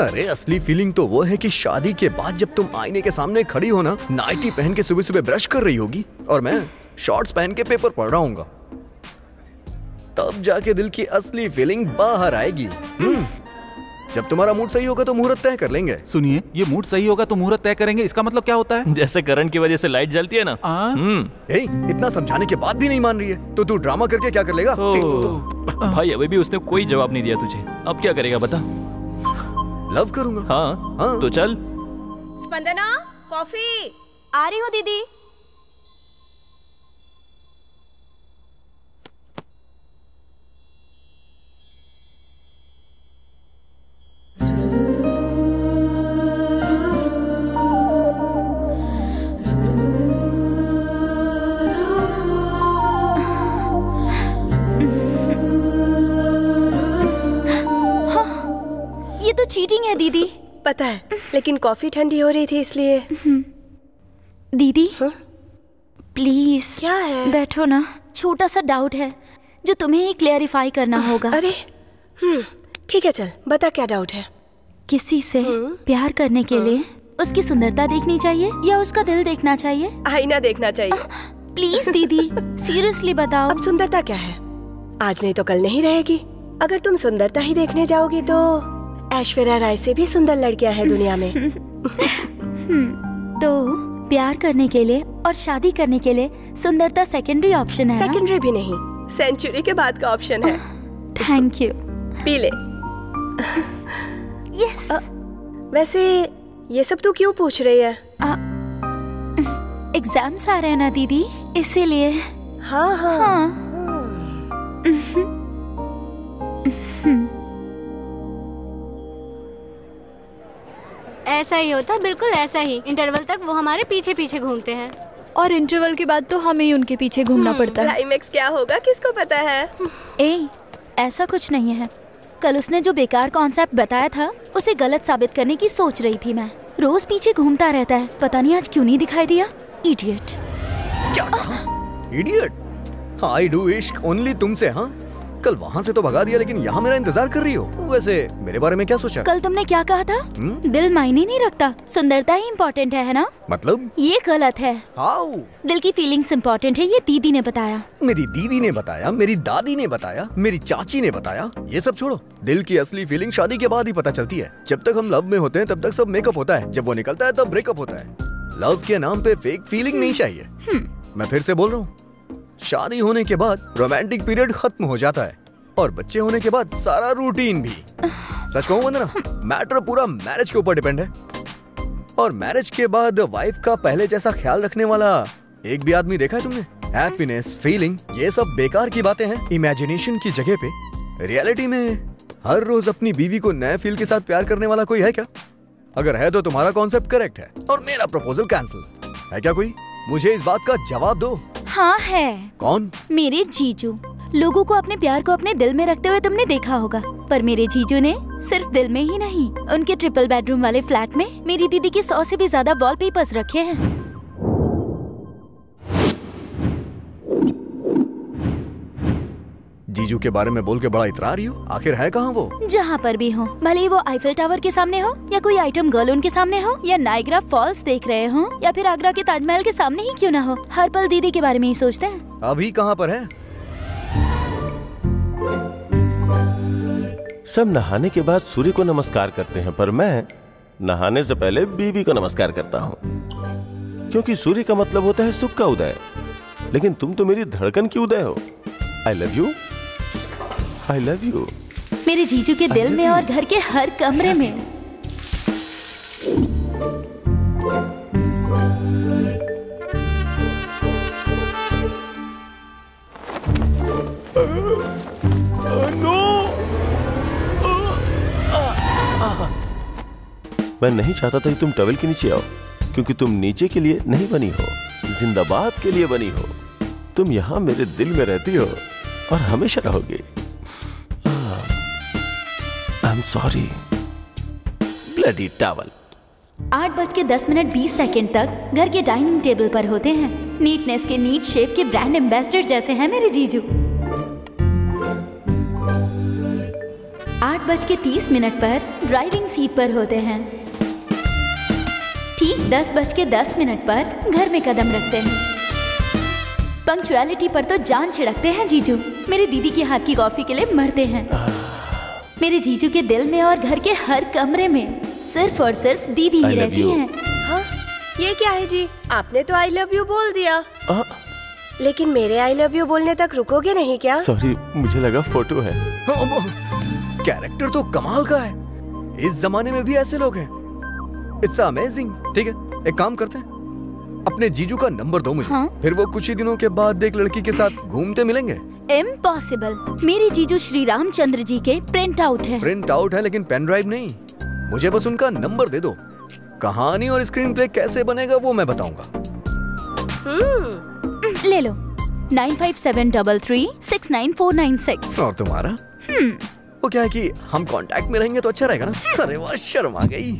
अरे, असली फीलिंग तो वो है कि शादी के बाद जब तुम आईने के सामने खड़ी हो ना, नाइटी पहन के सुबह सुबह ब्रश कर रही होगी, और मैं शॉर्ट्स पहन के पेपर पढ़ रहा हूँ तब जाके दिल की असली फीलिंग बाहर आएगी। हम्म। जब तुम्हारा मूड सही होगा तो मुहूर्त तय कर लेंगे। सुनिए ये मूड सही होगा तो मुहूर्त तय करेंगे इसका मतलब क्या होता है? जैसे करंट की वजह से लाइट जलती है ना। हम्म। ए, इतना समझाने के बाद भी नहीं मान रही है। तो तू ड्रामा करके क्या कर लेगा? ओ, तो, भाई अभी भी उसने कोई जवाब नहीं दिया तुझे। अब क्या करेगा बता। लव करूँगा। हाँ, हाँ। तो चल। स्पंदना कॉफ़ी। आ रही हूँ दीदी? चीटिंग है दीदी? पता है लेकिन कॉफ़ी ठंडी हो रही थी इसलिए। दीदी? प्लीज़ क्या है? बैठो ना। छोटा सा डाउट है जो तुम्हें ही क्लियरिफाई करना होगा। अरे हम्म, ठीक है चल बता क्या डाउट है। किसी से प्यार करने के लिए उसकी सुंदरता देखनी चाहिए या उसका दिल देखना चाहिए? आईना देखना चाहिए। प्लीज़ दीदी सीरियसली बताओ। अब सुंदरता क्या है? आज नहीं तो कल नहीं रहेगी। अगर तुम सुंदरता ही देखने जाओगी तो ऐश्वर्या राय से भी सुंदर लड़कियाँ हैं दुनिया में। तो प्यार करने के लिए और शादी करने के लिए सुंदरता सेकेंडरी ऑप्शन है सेकेंडरी भी नहीं सेंचुरी के बाद का ऑप्शन है। थैंक यू पी ले। यस वैसे ये सब तू क्यों पूछ रही है? एग्ज़ाम्स आ रहे हैं ना दीदी इसीलिए। हाँ। हाँ, हाँ। (laughs) ऐसा ही होता है बिल्कुल ऐसा ही। इंटरवल तक वो हमारे पीछे पीछे घूमते हैं। और इंटरवल के बाद तो हमें ही उनके पीछे घूमना पड़ता है। क्लाइमेक्स क्या होगा किसको पता है? (laughs) ए ऐसा कुछ नहीं है। कल उसने जो बेकार कॉन्सेप्ट बताया था उसे गलत साबित करने की सोच रही थी मैं। रोज पीछे घूमता रहता है। पता नहीं आज क्यों नहीं दिखाई दिया? इडियट क्या? इडियट आई डू इश्क ओनली तुमसे हाँ? कल वहाँ से तो भगा दिया लेकिन यहाँ मेरा इंतज़ार कर रही हो। वैसे मेरे बारे में क्या सोचा? कल तुमने क्या कहा था? हम्म? दिल मायने नहीं रखता। सुंदरता ही इम्पोर्टेंट है, है ना? मतलब? ये गलत है। हाउ? दिल की फीलिंग्स इम्पोर्टेंट है ये दीदी ने बताया। मेरी दीदी ने बताया मेरी दादी ने बताया मेरी चाची ने बताया। ये सब छोड़ो। दिल की असली फीलिंग शादी के बाद ही पता चलती है। जब तक हम लव में होते हैं तब तक सब मेकअप होता है। जब वो निकलता है तब ब्रेकअप होता है। लव के नाम पे फेक फीलिंग नहीं चाहिए। मैं फिर से बोल रहा हूँ। शादी होने के बाद रोमांटिक पीरियड खत्म हो जाता है और बच्चे होने के बाद सारा रूटीन भी। सच कहूँ वंदना मैटर पूरा मैरिज के ऊपर डिपेंड है। और मैरिज के बाद वाइफ का पहले जैसा ख्याल रखने वाला एक भी आदमी देखा है तुमने? हैप्पीनेस फीलिंग ये सब बेकार की बातें हैं। इमेजिनेशन की जगह पे रियलिटी में हर रोज अपनी बीवी को नए फील के साथ प्यार करने वाला कोई है क्या? अगर है तो तुम्हारा कॉन्सेप्ट करेक्ट है। और मेरा प्रपोजल कैंसिल है क्या कोई? मुझे इस बात का जवाब दो। हाँ है। कौन? मेरे जीजू। लोगों को अपने प्यार को अपने दिल में रखते हुए तुमने देखा होगा पर मेरे जीजू ने सिर्फ़ दिल में ही नहीं उनके ट्रिपल बेडरूम वाले फ्लैट में मेरी दीदी के सौ से भी ज़्यादा वॉलपेपर्स रखे हैं। जीजू के बारे में बोल के बड़ा इतरा रही हो। आखिर है कहाँ वो? जहाँ पर भी हो। भले ही वो आईफिल टावर के सामने हो या कोई आइटम गर्ल उनके सामने हो या नाइग्रा फॉल्स देख रहे हो या फिर आगरा के ताजमहल के सामने ही क्यों ना हो। हर पल दीदी के बारे में ही सोचते हैं। अभी कहाँ पर है? सब नहाने के बाद सूर्य को नमस्कार करते हैं पर मैं नहाने से पहले बीबी को नमस्कार करता हूँ। क्योंकि सूर्य का मतलब होता है सुख का उदय। लेकिन तुम तो मेरी धड़कन की उदय हो। I love you I love you मेरे जीजू के दिल में और घर के हर कमरे में। मैं नहीं चाहता था कि तुम टवेल के नीचे आओ क्योंकि तुम नीचे के लिए नहीं बनी हो जिंदाबाद के लिए बनी हो। तुम यहाँ मेरे दिल में रहती हो और हमेशा रहोगे। I am sorry bloody towel आठ बज के दस मिनट बीस सेकेंड तक घर के डाइनिंग टेबल पर होते हैं। नीटनेस के नीट शेफ के ब्रांड एम्बेसडर जैसे हैं मेरे जीजू। आठ बज के तीस मिनट पर ड्राइविंग सीट पर होते हैं। ठीक दस बज के दस मिनट पर घर में कदम रखते हैं। पंक्चुअलिटी पर तो जान छिड़कते हैं जीजू। मेरी दीदी के हाथ की कॉफ़ी के लिए मरते हैं। मेरे जीजू के दिल में और घर के हर कमरे में सिर्फ़ और सिर्फ़ दीदी ही रहती you. हैं। हाँ? ये क्या है जी? आपने तो आई लव यू बोल दिया। आ? लेकिन मेरे आई लव यू बोलने तक रुकोगे नहीं क्या? सॉरी मुझे लगा फ़ोटो है। कैरेक्टर तो कमाल का है। इस जमाने में भी ऐसे लोग हैं। इट्स अमेजिंग ठीक है एक काम करते हैं। अपने जीजू का नंबर दो मुझे। हाँ? फिर वो कुछ ही दिनों के बाद एक लड़की के साथ घूमते मिलेंगे? इम्पॉसिबल मेरे जीजू श्री रामचंद्र जी के प्रिंट आउट है। प्रिंट आउट है लेकिन पेन ड्राइव नहीं। मुझे बस उनका नंबर दे दो। कहानी और स्क्रीन प्ले कैसे बनेगा वो मैं बताऊँगा। ले लो। Nine five seven double three six nine four nine six और तुम्हारा? वो क्या है कि हम कांटेक्ट में रहेंगे तो अच्छा रहेगा ना? अरे वाह शर्म आ गई।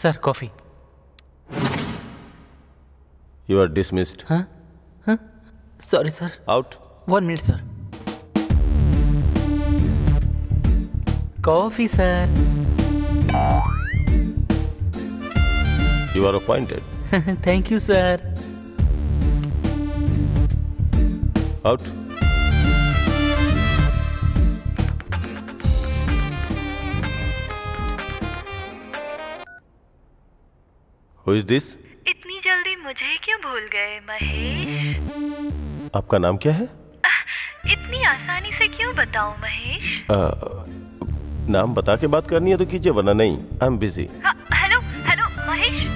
Sir coffee you are dismissed हाँ हाँ sorry sir out one minute sir coffee sir you are appointed thank you sir out who is this इतनी जल्दी मुझे क्यों भूल गए महेश? आपका नाम क्या है? इतनी आसानी से क्यों बताऊँ महेश? आ, नाम बता के बात करनी है तो कीजिए वरना नहीं। I am busy hello hello Mahesh?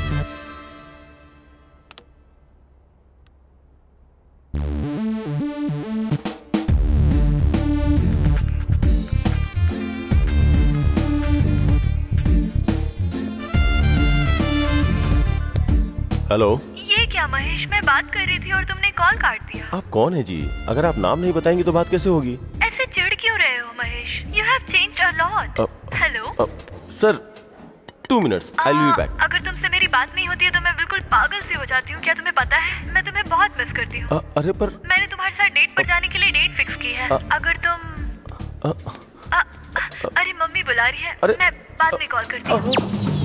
Hello. ये क्या महेश मैं बात कर रही थी और तुमने कॉल काट दिया। आप कौन है जी? अगर आप नाम नहीं बताएँगे तो बात कैसे होगी? ऐसे चिढ़ क्यों रहे हो Mahesh? You have changed a lot hello sir two minutes I will be back अगर तुमसे मेरी बात नहीं होती है तो मैं बिल्कुल पागल सी हो जाती हूँ क्या तुम्हें पता है? मैं तुम्हें बहुत मिस करती हूँ। अरे पर मैंने तुम्हारे साथ डेट पर जाने के लिए डेट फिक्स की है। अगर तुम अ, अ, मम्मी बुला रही है। मैं बाद में कॉल करती हूँ।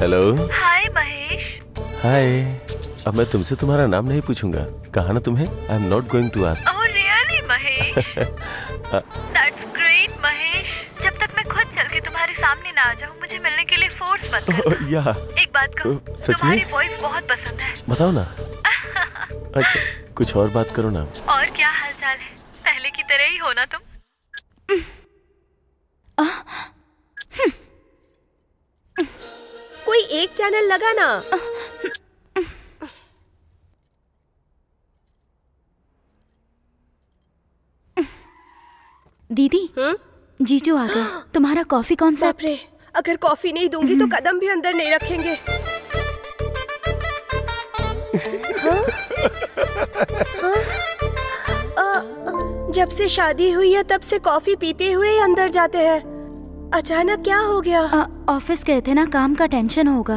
हेलो हाय महेश हाय अब मैं तुमसे तुम्हारा नाम नहीं पूछूँगा। कहा ना तुम्हें? I am not going to ask oh really Mahesh ना आ जाऊँ मुझे मिलने के लिए फोर्स मत करना। या। एक बात कहूँ सच में? तुम्हारी वॉइस बहुत पसंद है। बताओ ना। (laughs) अच्छा कुछ और बात करो ना। और क्या हाल चाल है? पहले की तरह ही हो ना तुम? कोई एक चैनल लगा ना। दीदी जीजू आ गए। (gasps) तुम्हारा कॉफ़ी कौन सा? अगर कॉफ़ी नहीं दूँगी तो कदम भी अंदर नहीं रखेंगे। हाँ? हाँ? अ, जब से शादी हुई है तब से कॉफ़ी पीते हुए ही अंदर जाते हैं। अचानक क्या हो गया? ऑफ़िस गए थे ना काम का टेंशन होगा।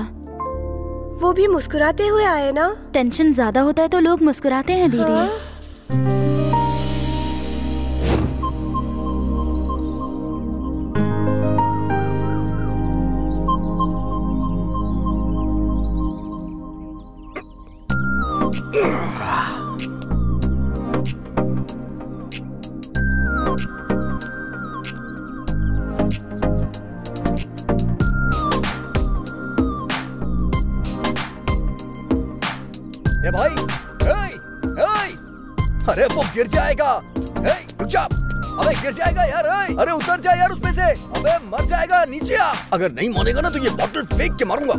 वो भी मुस्कुराते हुए आए ना? टेंशन ज़्यादा होता है तो लोग मुस्कुराते हैं दीदी हाँ? गिर जाएगा यार अरे उतर जा यार उसमें से। अबे मर जाएगा नीचे आ। अगर नहीं मानेगा ना तो ये बॉटल फेंक के मारूँगा।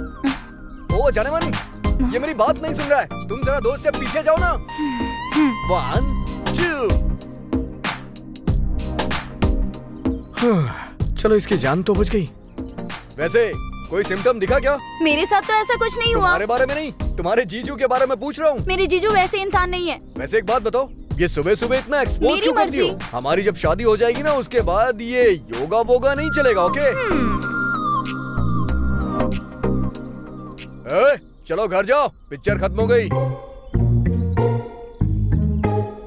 ओ जाने मन ये मेरी बात नहीं सुन रहा है। तुम जरा दो स्टेप पीछे जाओ ना। वन टू चलो इसकी जान तो बच गई। वैसे कोई सिम्टम दिखा क्या? मेरे साथ तो ऐसा कुछ नहीं हुआ। तुम्हारे बारे में नहीं तुम्हारे जीजू के बारे में पूछ रहा हूँ। मेरे जीजू वैसे इंसान नहीं है। वैसे एक बात बताओ ये सुबह सुबह इतना एक्सपोज क्यों कर दियो? हमारी जब शादी हो जाएगी ना उसके बाद ये योगा वोगा नहीं चलेगा ओके ए, चलो घर जाओ पिक्चर खत्म हो गई।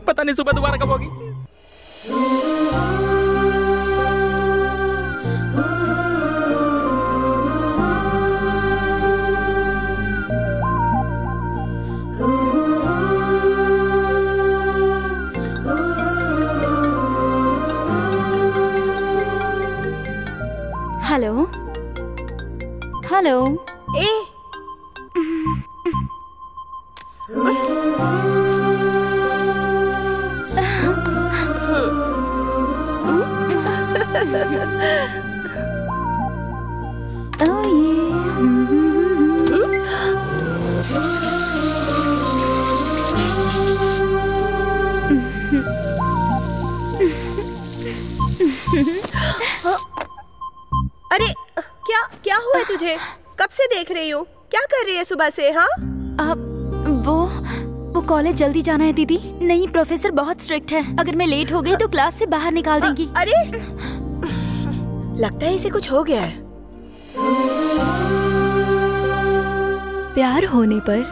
पता नहीं सुबह दोबारा कब होगी। हेलो हेलो ए। अरे है कब से देख रही हूँ? क्या कर रही है सुबह से हाँ? अब वो वो कॉलेज जल्दी जाना है दीदी। नहीं प्रोफेसर बहुत स्ट्रिक्ट है। अगर मैं लेट हो गई तो क्लास से बाहर निकाल देंगी। अरे! लगता है इसे कुछ हो गया है। प्यार होने पर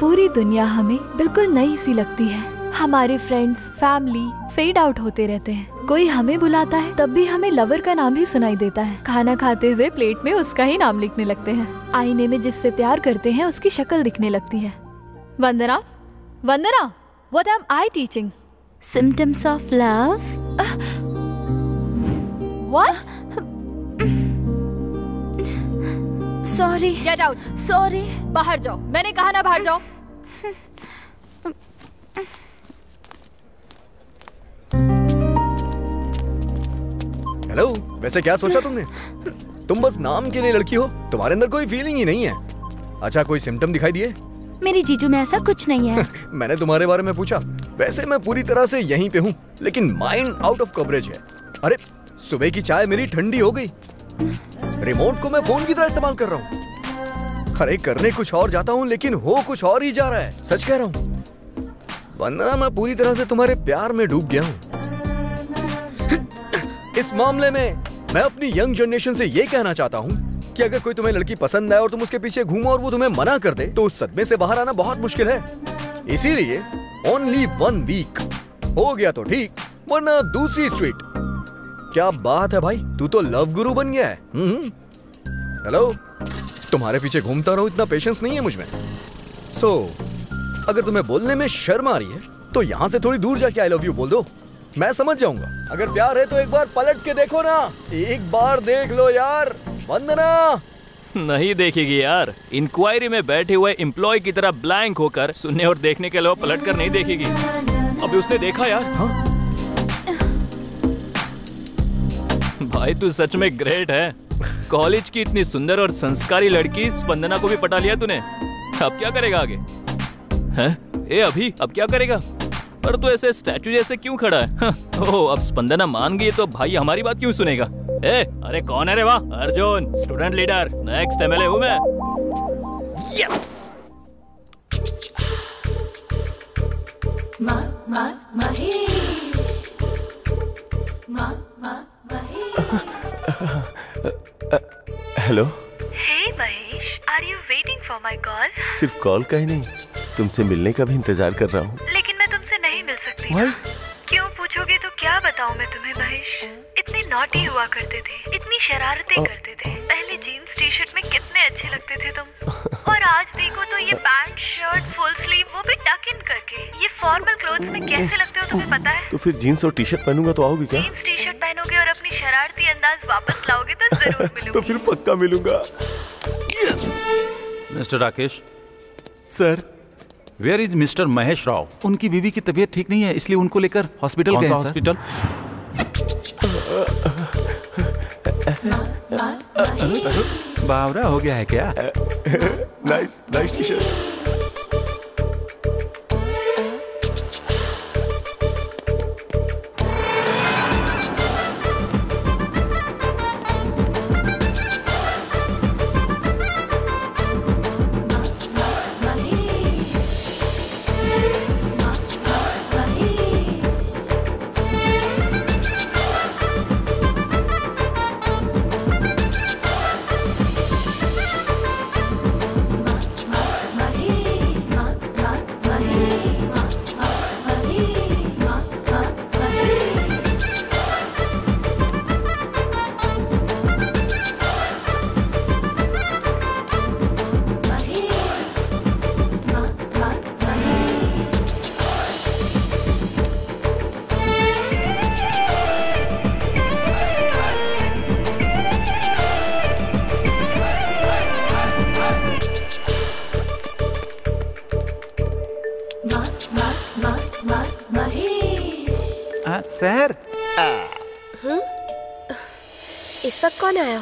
पूरी दुनिया हमें बिल्कुल नई सी लगती है। हमारे फ्रेंड्स फैमिली फेड आउट होते रहते हैं। कोई हमें बुलाता है तब भी हमें लवर का नाम ही सुनाई देता है। खाना खाते हुए प्लेट में उसका ही नाम लिखने लगते हैं। आईने में जिससे प्यार करते हैं उसकी शक्ल दिखने लगती है। Vandana? Vandana what am I teaching symptoms of love sorry get out sorry बाहर जाओ। मैंने कहा ना बाहर जाओ। (laughs) हेलो वैसे क्या सोचा तुमने? तुम बस नाम के लिए लड़की हो तुम्हारे अंदर कोई फीलिंग ही नहीं है। अच्छा कोई सिम्टम दिखाई दिए? मेरे जीजू में ऐसा कुछ नहीं है। (laughs) मैंने तुम्हारे बारे में पूछा। वैसे मैं पूरी तरह से यहीं पे हूँ लेकिन माइंड आउट ऑफ़ कवरेज है। अरे सुबह की चाय मेरी ठंडी हो गई। रिमोट को मैं फ़ोन की तरह इस्तेमाल कर रहा हूँ। अरे करने कुछ और जाता हूँ लेकिन हो कुछ और ही जा रहा है। सच कह रहा हूँ। वंदना मैं पूरी तरह से तुम्हारे प्यार में डूब गया हूँ। इस मामले में मैं अपनी यंग जनरेशन से ये कहना चाहता हूँ कि अगर कोई तुम्हें लड़की पसंद आए और तुम उसके पीछे घूमो और वो तुम्हें मना कर दे तो उस सदमे से बाहर आना बहुत मुश्किल है। इसीलिए ओनली वन वीक हो गया तो ठीक, वरना दूसरी स्ट्रीट क्या बात है भाई, तू तो लव गुरु बन गया है। हम्म। हेलो तुम्हारे पीछे घूमता रहो इतना पेशेंस नहीं है मुझमें। सो अगर तुम्हें बोलने में शर्म आ रही है तो यहाँ से थोड़ी दूर जाके आई लव यू बोल दो। मैं समझ जाऊँगा। अगर प्यार है तो एक बार पलट के देखो ना। एक बार देख लो यार। वंदना। नहीं देखेगी यार। इंक्वायरी में बैठे हुए एम्प्लॉय की तरह ब्लैंक होकर सुनने और देखने के अलावा पलट कर नहीं देखेगी। अभी उसने देखा यार। हाँ? भाई तू सच में ग्रेट है। कॉलेज की इतनी सुंदर और संस्कारी लड़की स्पंदना को भी पटा लिया तूने। अब क्या करेगा आगे? हैं? ए अभी? अब क्या करेगा? पर तू ऐसे स्टैचू जैसे क्यों खड़ा है? हाँ, ओह अब स्पंदना मान गई तो भाई हमारी बात क्यों सुनेगा? ए अरे कौन है रे वाह? Arjun student leader next MLA हूँ मैं। Yes. Hello hey Mahesh are you waiting for my call सिर्फ़ कॉल का ही नहीं तुमसे मिलने का भी इंतज़ार कर रहा हूँ। लेकिन Why? क्यों पूछोगे तो क्या बताऊँ मैं तुम्हें महेश? इतने नॉटी हुआ करते थे इतनी शरारतें करते थे। पहले जीन्स टी शर्ट में कितने अच्छे लगते थे तुम। और आज देखो तो ये पैंट शर्ट फुल स्लीव वो भी टक इन करके। ये फॉर्मल क्लोथ्स में कैसे लगते हो तुम्हें पता है? तो फिर जीन्स और टी शर्ट पहनूँगा तो आओगी क्या? जीन्स टी शर्ट पहनोगे और अपनी शरारती अंदाज वापस लाओगे तो ज़रूर (laughs) मिलूँगी। तो फिर पक्का मिलूँगा। Mister Rakesh? Sir? Where is mister Mahesh Rao उनकी बीवी की तबीयत ठीक नहीं है इसलिए उनको लेकर हॉस्पिटल कौन गए हॉस्पिटल बावरा हो गया है क्या? नाइस नाइस टी शर्ट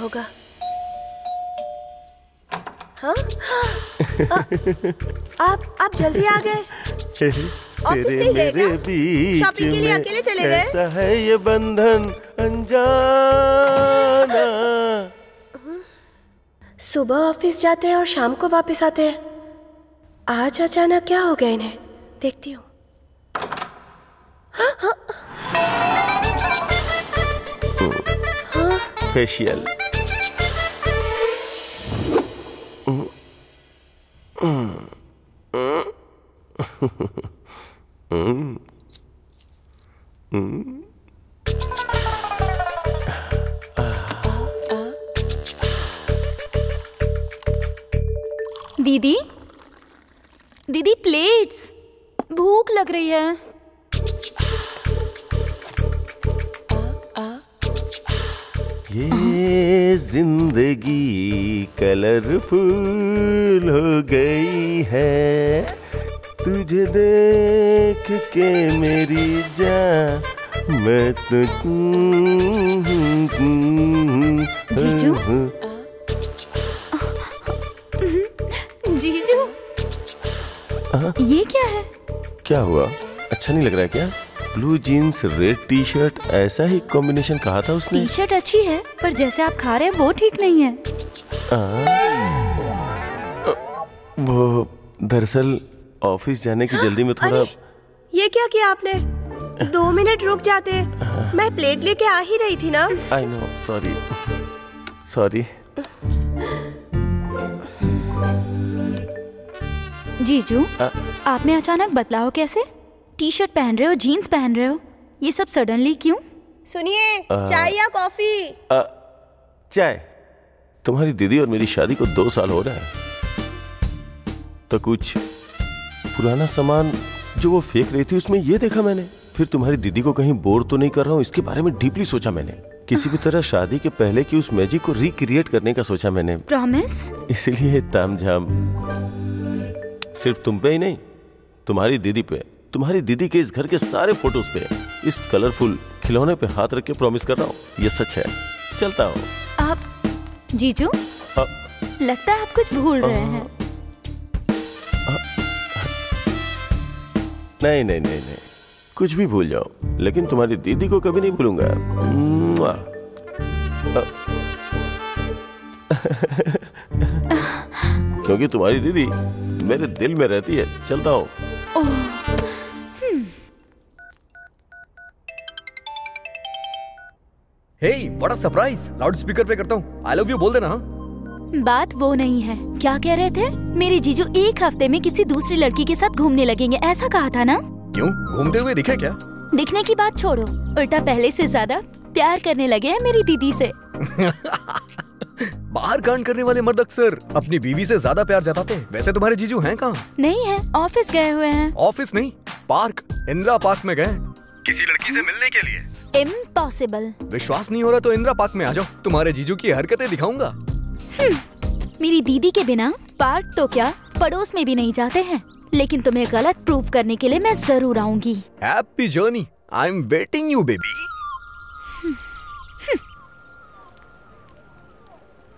होगा। हाँ? आ, (laughs) आप आप जल्दी आ गए। तेरे मेरे बीच शॉपिंग के लिए में अकेले चले गए? कैसा है ये बंधन अनजाना? सुबह ऑफ़िस जाते हैं और शाम को वापस आते हैं। आज अचानक क्या हो गया इन्हें? देखती हूँ। फेशियल। दीदी ज़िंदगी कलरफुल हो गई है। तुझे देख के मेरी जान मैं तो जीजू? जीजू? ये क्या है? क्या हुआ? अच्छा नहीं लग रहा है क्या? Blue jeans red T shirt ऐसा ही कॉम्बिनेशन कहा था उसने। टी शर्ट अच्छी है पर जैसे आप खा रहे हैं वो ठीक नहीं है। आ, वो दरअसल ऑफ़िस जाने की जल्दी में थोड़ा ये क्या किया आपने? दो मिनट रुक जाते। मैं प्लेट लेके आ ही रही थी ना। आई नो सॉरी सॉरी जीजू आप में अचानक बदलाव कैसे टी शर्ट पहन रहे हो जीन्स पहन रहे हो? ये सब सडनली क्यों? सुनिए चाय या कॉफ़ी? चाय। तुम्हारी दीदी और मेरी शादी को दो साल हो रहा है। तो कुछ पुराना सामान जो वो फेंक रही थी उसमें ये देखा मैंने। फिर तुम्हारी दीदी को कहीं बोर तो नहीं कर रहा हूँ इसके बारे में डीपली सोचा मैंने। किसी भी तरह शादी के पहले की उस मैजिक को रिक्रिएट करने का सोचा मैंने। प्रॉमिस इसलिए तामझाम सिर्फ़ तुम पे ही नहीं तुम्हारी दीदी पे। तुम्हारी दीदी के इस घर के सारे फ़ोटोज़ पे इस कलरफुल खिलौने पे हाथ रख के प्रॉमिस कर रहा हूँ ये सच है। चलता हूँ। आप जीजू? अ- लगता है आप कुछ भूल रहे हैं। नहीं नहीं नहीं नहीं। कुछ भी भूल जाओ लेकिन तुम्हारी दीदी को कभी नहीं भूलूँगा। (laughs) क्योंकि तुम्हारी दीदी मेरे दिल में रहती है। चलता हूँ। हे बड़ा सरप्राइज़ लाउड स्पीकर पे करता हूँ। आई लव यू बोल देना हाँ? बात वो नहीं है। क्या कह रहे थे? मेरे जीजू एक हफ़्ते में किसी दूसरी लड़की के साथ घूमने लगेंगे। ऐसा कहा था ना? क्यों? घूमते हुए दिखे क्या? दिखने की बात छोड़ो। उल्टा पहले से ज़्यादा प्यार करने लगे हैं मेरी दीदी से। (laughs) बाहर कांड करने वाले मर्द अक्सर अपनी बीवी से ज़्यादा प्यार जताते हैं। वैसे तुम्हारे जीजू हैं कहाँ? नहीं है ऑफ़िस गए हुए हैं। ऑफ़िस नहीं पार्क इंदिरा पार्क में गए किसी लड़की से मिलने के लिए। इम्पॉसिबल विश्वास नहीं हो रहा तो इंदिरा पार्क में आ जाओ। तुम्हारे जीजू की हरकतें दिखाऊँगा। मेरी दीदी के बिना पार्क तो क्या पड़ोस में भी नहीं जाते हैं। लेकिन तुम्हें गलत प्रूफ करने के लिए मैं ज़रूर आऊँगी। Happy journey I am waiting you baby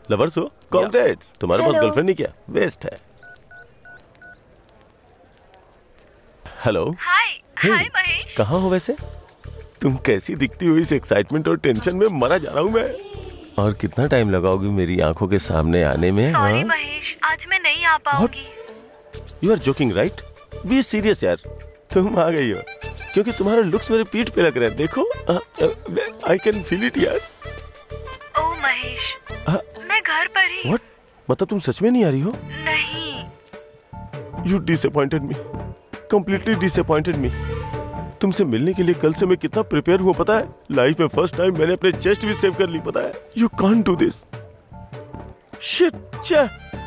lovers हो कॉन्ग्रेट्स तुम्हारे पास. गर्लफ्रेंड नहीं क्या? वेस्ट है। हेलो हाय हाय महेश कहाँ हो वैसे? तुम कैसी दिखती हो इस एक्साइटमेंट और टेंशन में? मरा जा रहा हूँ मैं। और कितना टाइम लगाओगी मेरी आँखों के सामने आने में सॉरी महेश आज मैं नहीं आ पाऊँगी। You are joking right be serious यार। तुम आ गई हो। क्योंकि तुम्हारे लुक्स मेरे पीठ पे लग रहे हैं देखो। आई कैन फील इट यार। ओ महेश हाँ। मैं घर पर ही। व्हाट मतलब तुम सच में नहीं आ रही हो? नहीं। You disappointed me completely disappointed me तुमसे मिलने के लिए कल से मैं कितना प्रिपेयर हुआ पता है? लाइफ में फ़र्स्ट टाइम मैंने अपने चेस्ट भी सेव कर ली, पता है? यू कॉन्ट डू दिस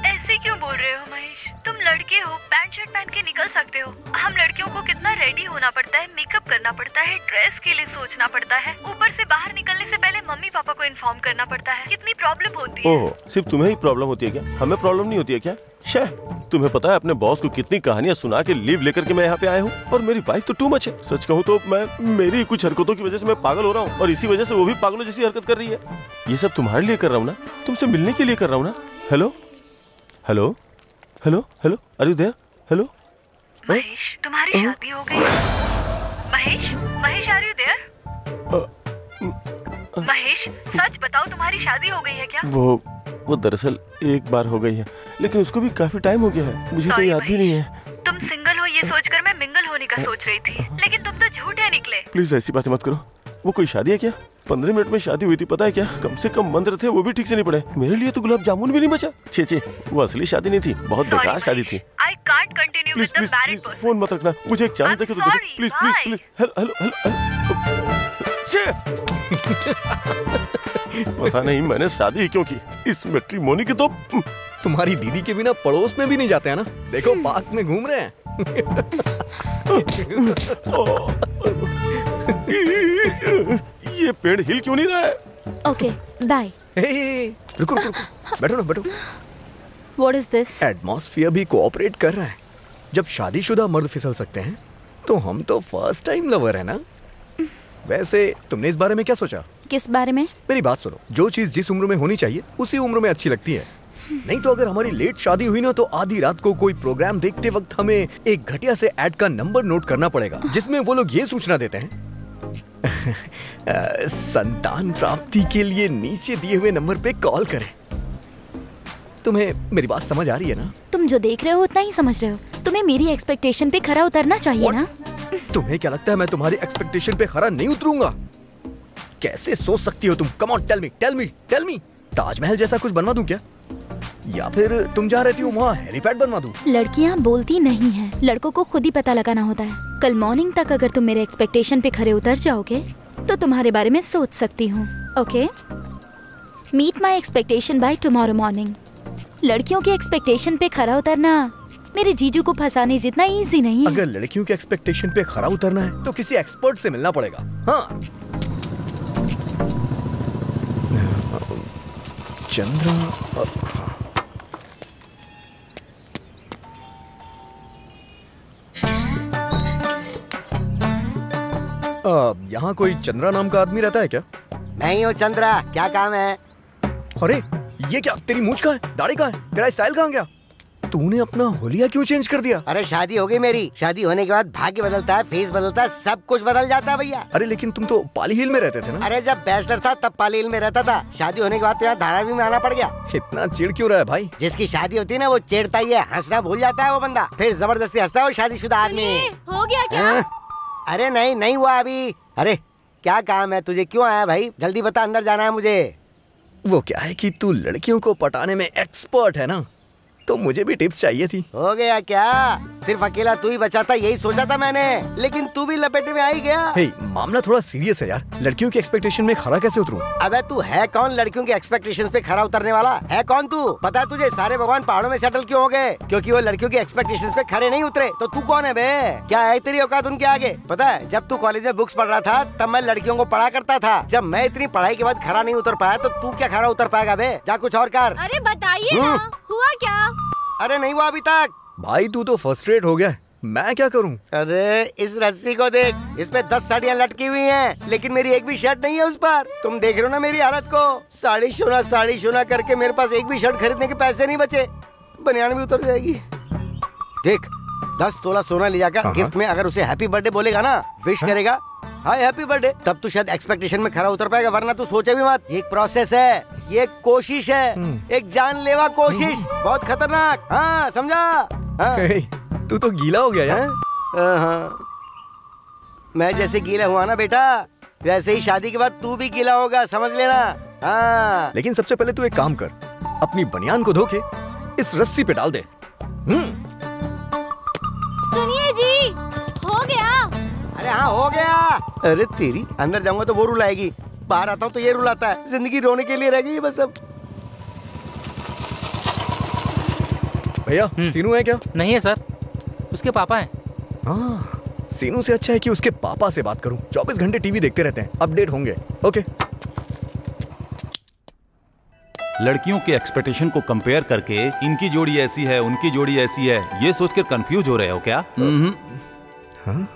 ऐसे क्यों बोल रहे हो, महेश? तुम लड़के हो, पैंट शर्ट पहन के निकल सकते हो। हम लड़कियों को कितना रेडी होना पड़ता है मेकअप करना पड़ता है ड्रेस के लिए सोचना पड़ता है। ऊपर से बाहर निकलने से पहले मम्मी पापा को इन्फॉर्म करना पड़ता है। कितनी प्रॉब्लम होती है। ओह, सिर्फ़ तुम्हें ही प्रॉब्लम होती है क्या? हमें प्रॉब्लम नहीं होती है क्या? शह, तुम्हें पता है अपने बॉस को कितनी कहानियाँ सुना के लीव लेकर के मैं यहाँ पे आया हूँ? और मेरी वाइफ तो टू मच है। सच कहूँ तो मैं, मेरी कुछ हरकतों की वजह से मैं पागल हो रहा हूँ। और इसी वजह से वो भी पागलों जैसी हरकत कर रही है। ये सब तुम्हारे लिए कर रहा हूँ ना? तुमसे मिलने के लिए कर रहा हूँ ना? हेलो हेलो हेलो हेलो अरे यू देयर हेलो महेश तुम्हारी शादी हो गई। Mahesh Mahesh are you there Mahesh सच बताओ तुम्हारी शादी हो गई है क्या? वो वो दरअसल एक बार हो गई है लेकिन उसको भी काफ़ी टाइम हो गया है। मुझे तो याद भी नहीं है। तुम सिंगल हो ये सोचकर मैं मिंगल होने का सोच रही थी। लेकिन तुम तो झूठे निकले। प्लीज़ ऐसी बातें मत करो। वो कोई शादी है क्या? पंद्रह मिनट में शादी हुई थी पता है क्या? कम से कम मंत्र थे वो भी ठीक से नहीं पड़े मेरे लिए तो गुलाब जामुन भी नहीं बचा। छे छे वो असली शादी नहीं थी बहुत बेकार शादी थी। I can't continue with the please married please phone मत रखना मुझे एक चांस देखे तो देखो please please please hello hello hello छे! पता नहीं मैंने शादी क्यों की। इस मैट्रिमोनी की तो तुम्हारी दीदी के बिना पड़ोस में भी नहीं जाते हैं ना? देखो पार्क में घूम रहे हैं। (laughs) ये पेड़ हिल क्यों नहीं रहा है? ओके बाय रुको रुको रुको। बैठो ना बैठो। व्हाट इज़ दिस एटमॉस्फियर भी कोऑपरेट कर रहा है। जब शादीशुदा मर्द फिसल सकते हैं तो हम तो फ़र्स्ट टाइम लवर है ना? वैसे तुमने इस बारे में क्या सोचा? किस बारे में? मेरी बात सुनो जो चीज़ जिस उम्र में होनी चाहिए उसी उम्र में अच्छी लगती है। नहीं तो अगर हमारी लेट शादी हुई ना तो आधी रात को कोई प्रोग्राम देखते वक्त हमें एक घटिया से ऐड का नंबर नोट करना पड़ेगा जिसमें वो लोग ये सूचना देते हैं। संतान प्राप्ति के लिए नीचे दिए हुए नंबर पे कॉल करें। तुम्हें मेरी बात समझ आ रही है ना? तुम जो देख रहे हो उतना ही समझ रहे हो। तुम्हें मेरी एक्सपेक्टेशन पे खरा उतरना चाहिए What? ना? तुम्हें क्या लगता है मैं तुम्हारी एक्सपेक्टेशन पे खरा नहीं उतरूँगा? कैसे सोच सकती हो तुम? Come on tell me tell me tell me Taj Mahal जैसा कुछ बनवा दूँ क्या? या फिर तुम जा रही हो वहाँ हेलीपैड बनवा दूँ? लड़कियाँ बोलती नहीं है। लड़कों को खुद ही पता लगाना होता है। कल मॉर्निंग तक अगर तुम मेरे एक्सपेक्टेशन पे खरे उतर जाओगे तो तुम्हारे बारे में सोच सकती हूँ okay meet my expectation by tomorrow morning लड़कियों की एक्सपेक्टेशन पे खरा उतरना मेरे जीजू को फंसाने जितना इजी नहीं है। अगर लड़कियों के एक्सपेक्टेशन पे खरा उतरना है तो किसी एक्सपर्ट से मिलना पड़ेगा। हाँ। चंद्रा यहाँ कोई चंद्रा नाम का आदमी रहता है क्या? मैं ही हूँ चंद्रा क्या काम है? अरे ये क्या तेरी मूछ का है? दाढ़ी का है? तेरा स्टाइल कहाँ गया? तूने अपना होलिया क्यों चेंज कर दिया? अरे शादी हो गई मेरी। शादी होने के बाद भाग्य बदलता है फेस बदलता है सब कुछ बदल जाता है भैया। अरे लेकिन तुम तो पाली हिल में रहते थे ना? अरे जब बैचलर था तब पाली हिल में रहता था। शादी होने के बाद तो यहाँ धारावी में आना पड़ गया। इतना चिड़ क्यों रहा है भाई? जिसकी शादी होती है ना वो चिढ़ता ही है हंसना भूल जाता है वो बंदा। फिर ज़बरदस्ती हंसता है वो शादीशुदा आदमी। हो गया क्या? हाँ? अरे नहीं नहीं हुआ अभी। अरे, क्या काम है तुझे? क्यों आया भाई? जल्दी बता, अंदर जाना है मुझे। वो क्या है कि तू लड़कियों को पटाने में एक्सपर्ट है ना? तो मुझे भी टिप्स चाहिए थी। हो गया क्या? सिर्फ़ अकेला तू ही बचा था यही सोचा था मैंने। लेकिन तू भी लपेटे में आई गया। हे मामला थोड़ा सीरियस है यार। लड़कियों की एक्सपेक्टेशन में खरा कैसे उतरूं? अबे तू है कौन लड़कियों की एक्सपेक्टेशन पे खरा उतरने वाला? है कौन तू? पता है तुझे सारे भगवान पहाड़ों में सेटल क्यों हो गए? क्योंकि वो लड़कियों की एक्सपेक्टेशन पे खरे नहीं उतरे। तो तू कौन है बे? क्या है तेरी औकात उनके आगे? पता है जब तू कॉलेज में बुक्स पढ़ रहा था तब मैं लड़कियों को पढ़ा करता था। जब मैं इतनी पढ़ाई के बाद खरा नहीं उतर पाया तो तू क्या खरा उतर पाएगा बे? जा कुछ और कर। अरे बताइए ना हुआ क्या? अरे नहीं हुआ अभी तक। भाई तू तो फर्स्ट्रेट हो गया मैं क्या करूँ? अरे इस रस्सी को देख। इस पे दस साड़ियाँ लटकी हुई हैं लेकिन मेरी एक भी शर्ट नहीं है उस पर। तुम देख रहे हो ना मेरी हालत को? साड़ी शोना साड़ी शोना करके मेरे पास एक भी शर्ट खरीदने के पैसे नहीं बचे। बनियान भी उतर जाएगी। देख दस तोला सोना ले जाकर गिफ्ट में अगर उसे हैप्पी बर्थडे बोलेगा ना विश करेगा हाय हैप्पी बर्थडे तब तू शायद एक्सपेक्टेशन में खरा उतर पाएगा वरना तू सोचे भी मत। ये एक प्रोसेस है ये एक कोशिश है एक जानलेवा कोशिश। बहुत खतरनाक। हाँ समझा? हाँ। (laughs) तू तो गीला हो गया यार। हाँ। मैं जैसे गीला हुआ ना बेटा वैसे ही शादी के बाद तू भी गीला होगा समझ लेना? हाँ। लेकिन सबसे पहले तू एक काम कर अपनी बनियान को धो के इस रस्सी पे डाल दे। हम्म। हाँ हो गया। अरे तेरी अंदर जाऊँगा तो वो रुलाएगी। बाहर आता हूँ तो ये रुलाता है। ज़िंदगी रोने के लिए रह गई बस अब। भैया सीनू है क्या? नहीं है सर। उसके पापा हैं। हाँ सीनू से अच्छा है कि उसके पापा से बात करूँ। 24 घंटे टीवी देखते रहते हैं। अपडेट होंगे। ओके। लड़कियों के एक्सपेक्टेशन को कंपेयर करके इनकी जोड़ी ऐसी है उनकी जोड़ी ऐसी है ये सोचकर कंफ्यूज हो रहे हो क्या? हाँ?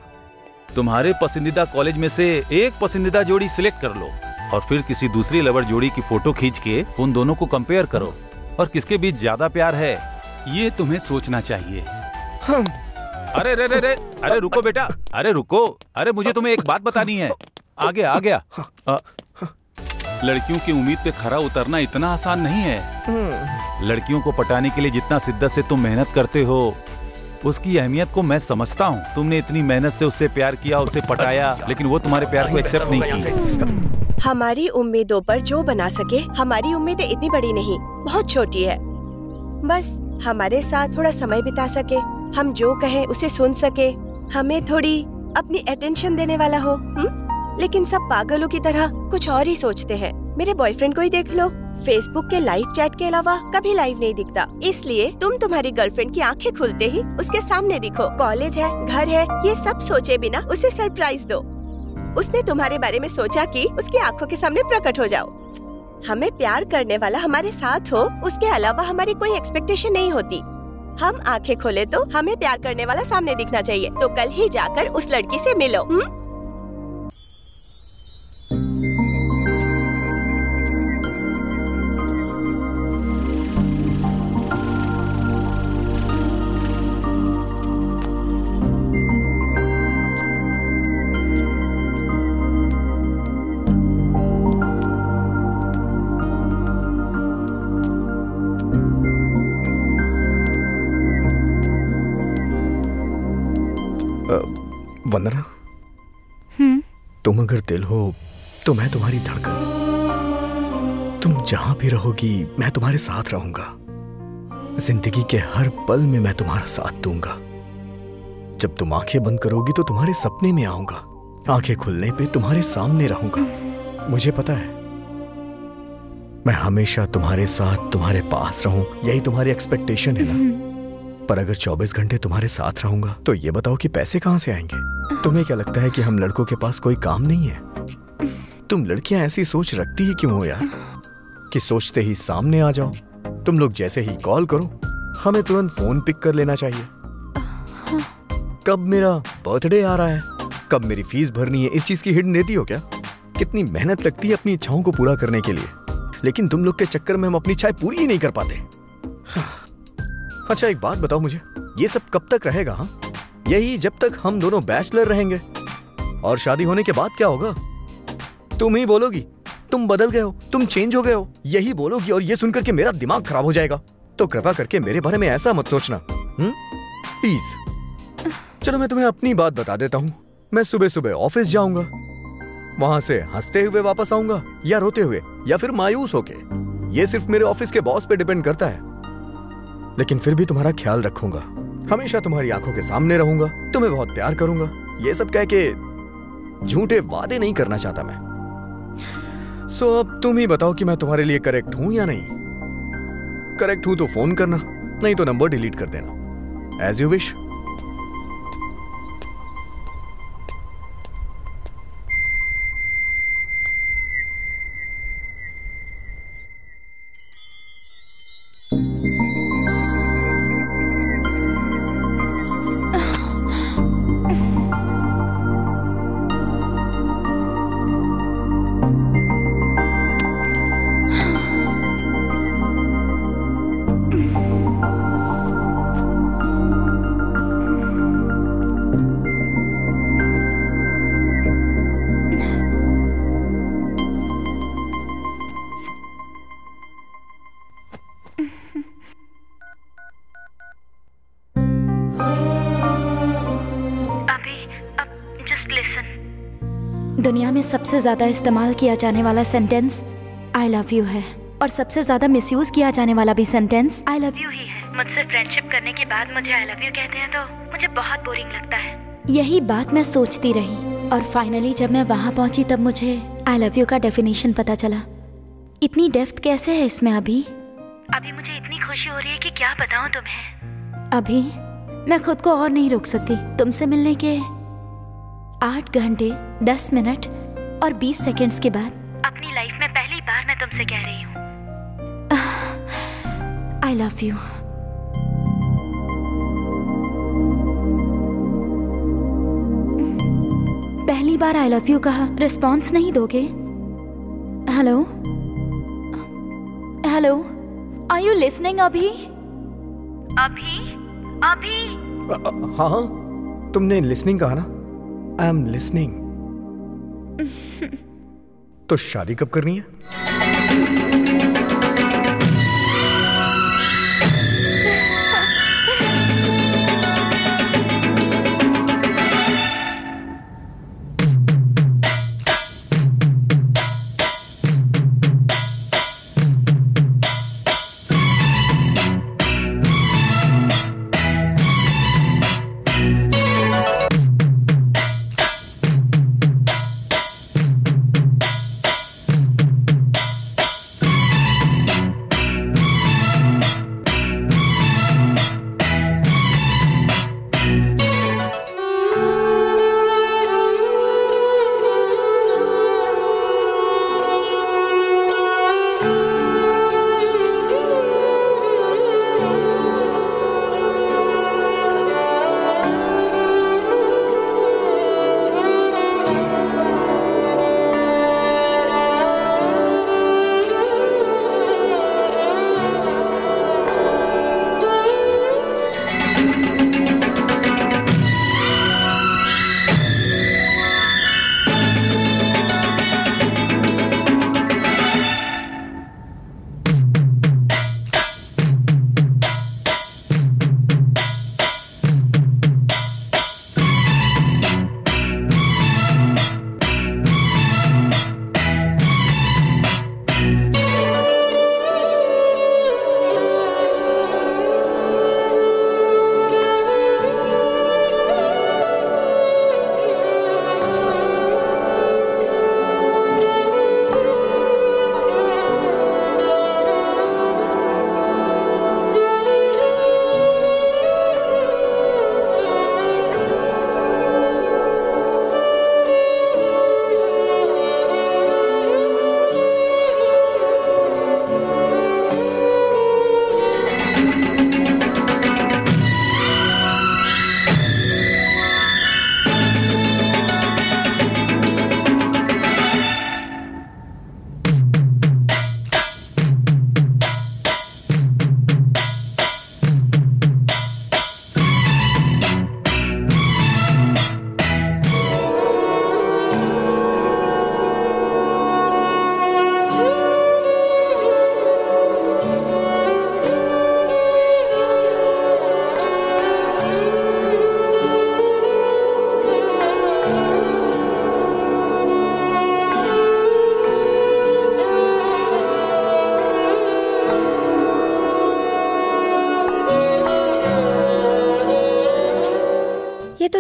तुम्हारे पसंदीदा कॉलेज में से एक पसंदीदा जोड़ी सिलेक्ट कर लो और फिर किसी दूसरी लवर जोड़ी की फ़ोटो खींच के उन दोनों को कंपेयर करो। और किसके बीच ज़्यादा प्यार है ये तुम्हें सोचना चाहिए। अरे रे रे रे अरे रुको बेटा। अरे रुको। अरे मुझे तुम्हें एक बात बतानी है। आ गया आ गया लड़कियों की उम्मीद पे खरा उतरना इतना आसान नहीं है। लड़कियों को पटाने के लिए जितना शिद्दत से तुम मेहनत करते हो उसकी अहमियत को मैं समझता हूँ। तुमने इतनी मेहनत से उससे प्यार किया, उसे पटाया, लेकिन वो तुम्हारे प्यार को एक्सेप्ट नहीं की हमारी उम्मीदों पर जो बना सके, हमारी उम्मीदें इतनी बड़ी नहीं, बहुत छोटी है। बस, हमारे साथ थोड़ा समय बिता सके, हम जो कहें उसे सुन सके, हमें थोड़ी अपनी अटेंशन देने वाला हो हुँ? लेकिन सब पागलों की तरह कुछ और ही सोचते हैं। मेरे बॉयफ्रेंड को ही देख लो। फेसबुक के लाइव चैट के अलावा कभी लाइव नहीं दिखता। इसलिए तुम तुम्हारी गर्लफ्रेंड की आँखें खुलते ही उसके सामने दिखो। कॉलेज है, घर है, ये सब सोचे बिना उसे सरप्राइज़ दो। उसने तुम्हारे बारे में सोचा कि उसकी आँखों के सामने प्रकट हो जाओ। हमें प्यार करने वाला हमारे साथ हो, उसके अलावा हमारी कोई एक्सपेक्टेशन नहीं होती। हम आँखें खोले तो हमें प्यार करने वाला सामने दिखना चाहिए। तो कल ही जाकर उस लड़की से मिलो हुँ? तुम अगर दिल हो तो मैं तुम्हारी धड़कन। तुम जहाँ भी रहोगी, मैं तुम्हारे साथ रहूँगा। ज़िंदगी के हर पल में मैं तुम्हारा साथ दूँगा। जब तुम आँखें बंद करोगी तो तुम्हारे सपने में आऊँगा। आँखें खुलने पे तुम्हारे सामने रहूँगा। मुझे पता है, मैं हमेशा तुम्हारे साथ, तुम्हारे पास रहूँ। यही तुम्हारी एक्सपेक्टेशन है ना? पर अगर 24 घंटे तुम्हारे साथ रहूँगा तो ये बताओ कि पैसे कहाँ से आएँगे? तुम्हें क्या लगता है कि हम लड़कों के पास कोई काम नहीं है? तुम लड़कियाँ ऐसी सोच रखती ही क्यों हो यार? कि सोचते ही सामने आ जाओ। तुम लोग जैसे ही कॉल करो, हमें तुरंत फ़ोन पिक कर लेना चाहिए। कब मेरा बर्थडे आ रहा है? कब मेरी फ़ीस भरनी है? इस चीज़ की हिट देती हो क्या? कितनी मेहनत लगती है अपनी इच्छाओं को पूरा करने के लिए। लेकिन तुम लोग के चक्कर में हम अपनी इच्छाएँ पूरी ही नहीं कर पाते। अच्छा एक बात बताओ मुझे। ये सब कब तक रहेगा हाँ? यही जब तक हम दोनों बैचलर रहेंगे। और शादी होने के बाद क्या होगा? तुम ही बोलोगी, तुम बदल गए हो, तुम चेंज हो गए हो। यही बोलोगी और ये सुनकर के मेरा दिमाग खराब हो जाएगा। तो कृपा करके मेरे बारे में ऐसा मत सोचना हम्म? प्लीज़ चलो, मैं तुम्हें अपनी बात बता देता हूँ। मैं सुबह सुबह ऑफ़िस जाऊँगा। वहाँ से हँसते हुए वापस आऊँगा, या रोते हुए, या फिर मायूस होके। ये सिर्फ़ मेरे ऑफ़िस के बॉस पे डिपेंड करता है। लेकिन फिर भी तुम्हारा ख्याल रखूँगा। हमेशा तुम्हारी आँखों के सामने रहूँगा। तुम्हें बहुत प्यार करूँगा। ये सब कह के झूठे वादे नहीं करना चाहता मैं। सो अब तुम ही बताओ कि मैं तुम्हारे लिए करेक्ट हूँ या नहीं। करेक्ट हूँ तो फ़ोन करना, नहीं तो नंबर डिलीट कर देना। एज यू विश सबसे ज़्यादा इस्तेमाल किया जाने वाला सेंटेंस आई लव यू है। और सबसे ज़्यादा मिसयूज किया जाने वाला भी सेंटेंस आई लव यू ही है। मुझसे फ्रेंडशिप करने के बाद मुझे आई लव यू कहते हैं तो मुझे बहुत बोरिंग लगता है। यही बात मैं सोचती रही और फाइनली जब मैं वहाँ पहुँची तब मुझे आई लव यू का डेफिनेशन पता चला। इतनी डेफ्थ कैसे है इसमें अभी? अभी मुझे इतनी खुशी हो रही है कि क्या बताऊँ तुम्हें? अभी मैं खुद को और नहीं रोक सकती। तुमसे मिलने के आठ घंटे, दस मिनट और बीस सेकंड्स के बाद। अपनी लाइफ में पहली बार मैं तुमसे कह रही हूँ। आई लव यू पहली बार आई लव यू कहा रिस्पॉन्स नहीं दोगे? Hello hello are you listening अभी? अभी? अभी? हाँ हाँ। तुमने लिसनिंग कहा ना? आई एम लिसनिंग तो शादी कब करनी है?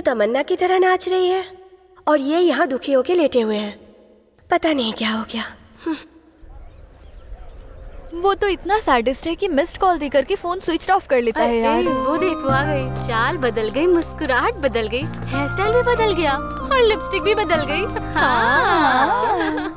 तमन्ना की तरह नाच रही है और ये यहाँ दुखी होके लेटे हुए हैं। पता नहीं क्या हो गया। वो तो इतना सैडिस्ट है कि मिस्ड कॉल देकर के फ़ोन स्विच ऑफ़ कर लेता है यार। वो देख वो आ गई। चाल बदल गई मुस्कुराहट बदल गई। हेयर स्टाइल भी बदल गया और लिपस्टिक भी बदल गई। हाँ।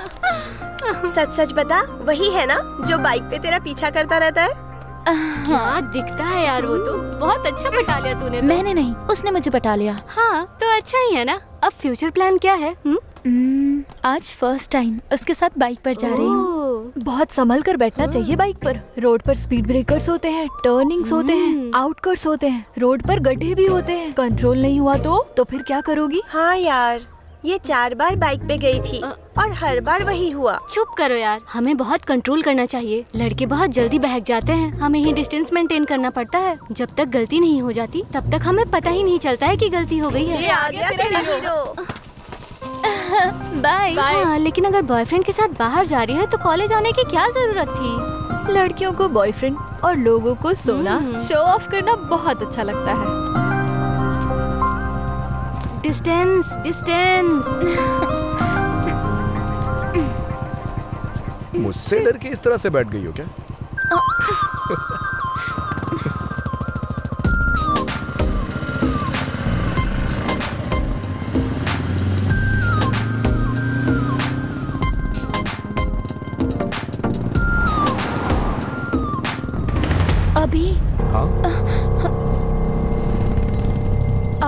सच सच बता वही है ना जो बाइक पे तेरा पीछा करता रहता है? क्या दिखता है यार वो तो? बहुत अच्छा पटा लिया तूने तो। मैंने नहीं उसने मुझे पटा लिया। हाँ तो अच्छा ही है ना। अब फ्यूचर प्लान क्या है हुँ? हम्म, आज फ़र्स्ट टाइम उसके साथ बाइक पर जा रही हूँ। बहुत संभल कर बैठना चाहिए बाइक पर। रोड पर स्पीड ब्रेकर्स होते हैं टर्निंग्स होते हैं आउटकट्स होते हैं रोड पर गड्ढे भी होते हैं। कंट्रोल नहीं हुआ तो? तो फिर क्या करोगी? हाँ यार ये चार बार बाइक पे गई थी और हर बार वही हुआ। चुप करो यार। हमें बहुत कंट्रोल करना चाहिए। लड़के बहुत जल्दी बहक जाते हैं। हमें ही डिस्टेंस मेंटेन करना पड़ता है। जब तक गलती नहीं हो जाती तब तक हमें पता ही नहीं चलता है कि गलती हो गई है। ये आ गया तेरा हीरो। बाय (laughs) हाँ लेकिन अगर बॉयफ्रेंड के साथ बाहर जा रही है तो कॉलेज आने की क्या ज़रूरत थी? लड़कियों को बॉयफ्रेंड और लोगों को सोना शो ऑफ़ करना बहुत अच्छा लगता है। डिस्टेंस डिस्टेंस मुझसे डर के इस तरह से बैठ गई हो क्या? अभी? हाँ?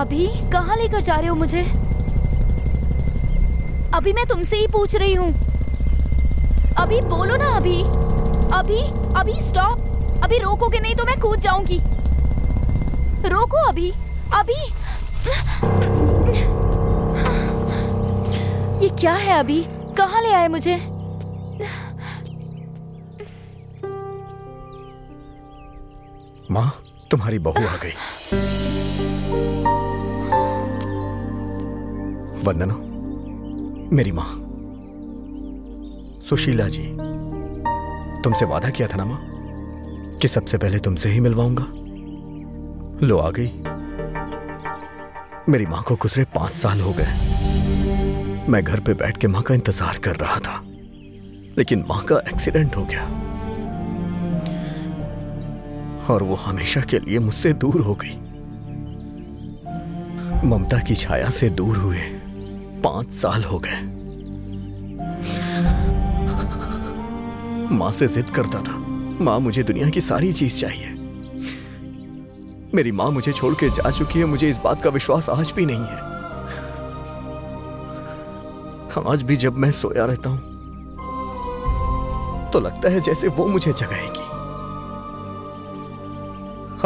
अभी कहाँ लेकर जा रहे हो मुझे? अभी मैं तुमसे ही पूछ रही हूँ। अभी बोलो ना अभी। अभी अभी स्टॉप अभी रोकोगे नहीं तो मैं कूद जाऊँगी। रोको अभी। अभी। ये क्या है अभी? कहाँ ले आए मुझे? माँ, तुम्हारी बहू आ गई। वंदना, मेरी माँ। सुशीला जी, तुमसे वादा किया था ना माँ, कि सबसे पहले तुमसे ही मिलवाऊँगा। लो आ गई। मेरी माँ को गुजरे पाँच साल हो गए। मैं घर पे बैठ के माँ का इंतज़ार कर रहा था, लेकिन माँ का एक्सीडेंट हो गया। और वो हमेशा के लिए मुझसे दूर हो गई। ममता की छाया से दूर हुए। पाँच साल हो गए। माँ से जिद करता था, माँ मुझे दुनिया की सारी चीज़ चाहिए। मेरी माँ मुझे छोड़ के जा चुकी है, मुझे इस बात का विश्वास आज भी नहीं है। आज भी जब मैं सोया रहता हूँ तो लगता है जैसे वो मुझे जगाएगी।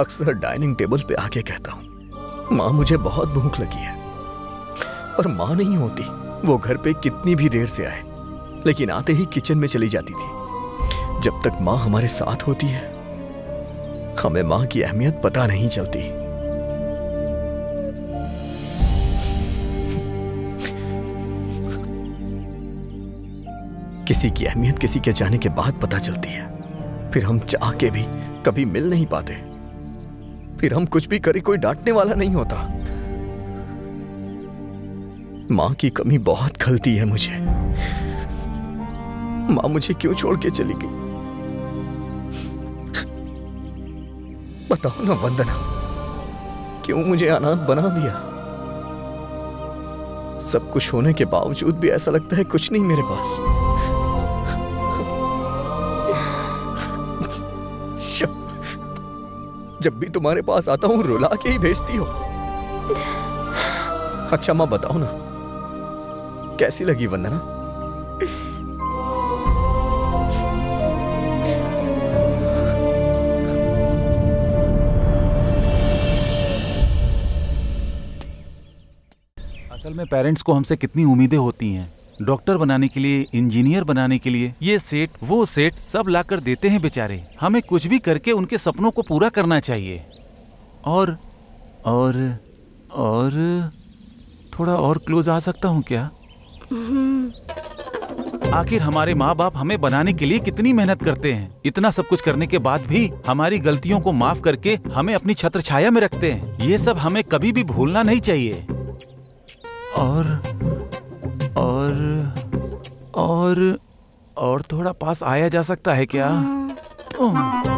अक्सर डाइनिंग टेबल पे आके कहता हूँ, माँ, मुझे बहुत भूख लगी है। और माँ नहीं होती। वो घर पे कितनी भी देर से आए, लेकिन आते ही किचन में चली जाती थी। जब तक माँ हमारे साथ होती है, हमें माँ की अहमियत पता नहीं चलती। किसी की अहमियत किसी के जाने के बाद पता चलती है। फिर हम चाह के भी कभी मिल नहीं पाते। फिर हम कुछ भी करें, कोई डांटने वाला नहीं होता। माँ की कमी बहुत खलती है मुझे। माँ मुझे क्यों छोड़ के चली गई? बताओ ना वंदना, क्यों मुझे अनाथ बना दिया? सब कुछ होने के बावजूद भी ऐसा लगता है कुछ नहीं मेरे पास। जब भी तुम्हारे पास आता हूँ, रुला के ही भेजती हो। अच्छा माँ, बताओ ना कैसी लगी वंदना? असल में पेरेंट्स को हमसे कितनी उम्मीदें होती हैं? डॉक्टर बनाने के लिए इंजीनियर बनाने के लिए, ये सेट वो सेट सब लाकर देते हैं बेचारे। हमें कुछ भी करके उनके सपनों को पूरा करना चाहिए। और और और, थोड़ा और क्लोज आ सकता हूँ क्या? आखिर हमारे माँ बाप हमें बनाने के लिए कितनी मेहनत करते हैं? इतना सब कुछ करने के बाद भी हमारी गलतियों को माफ़ करके हमें अपनी छत्र छाया में रखते हैं। ये सब हमें कभी भी भूलना नहीं चाहिए। और और और और थोड़ा पास आया जा सकता है क्या? ओह।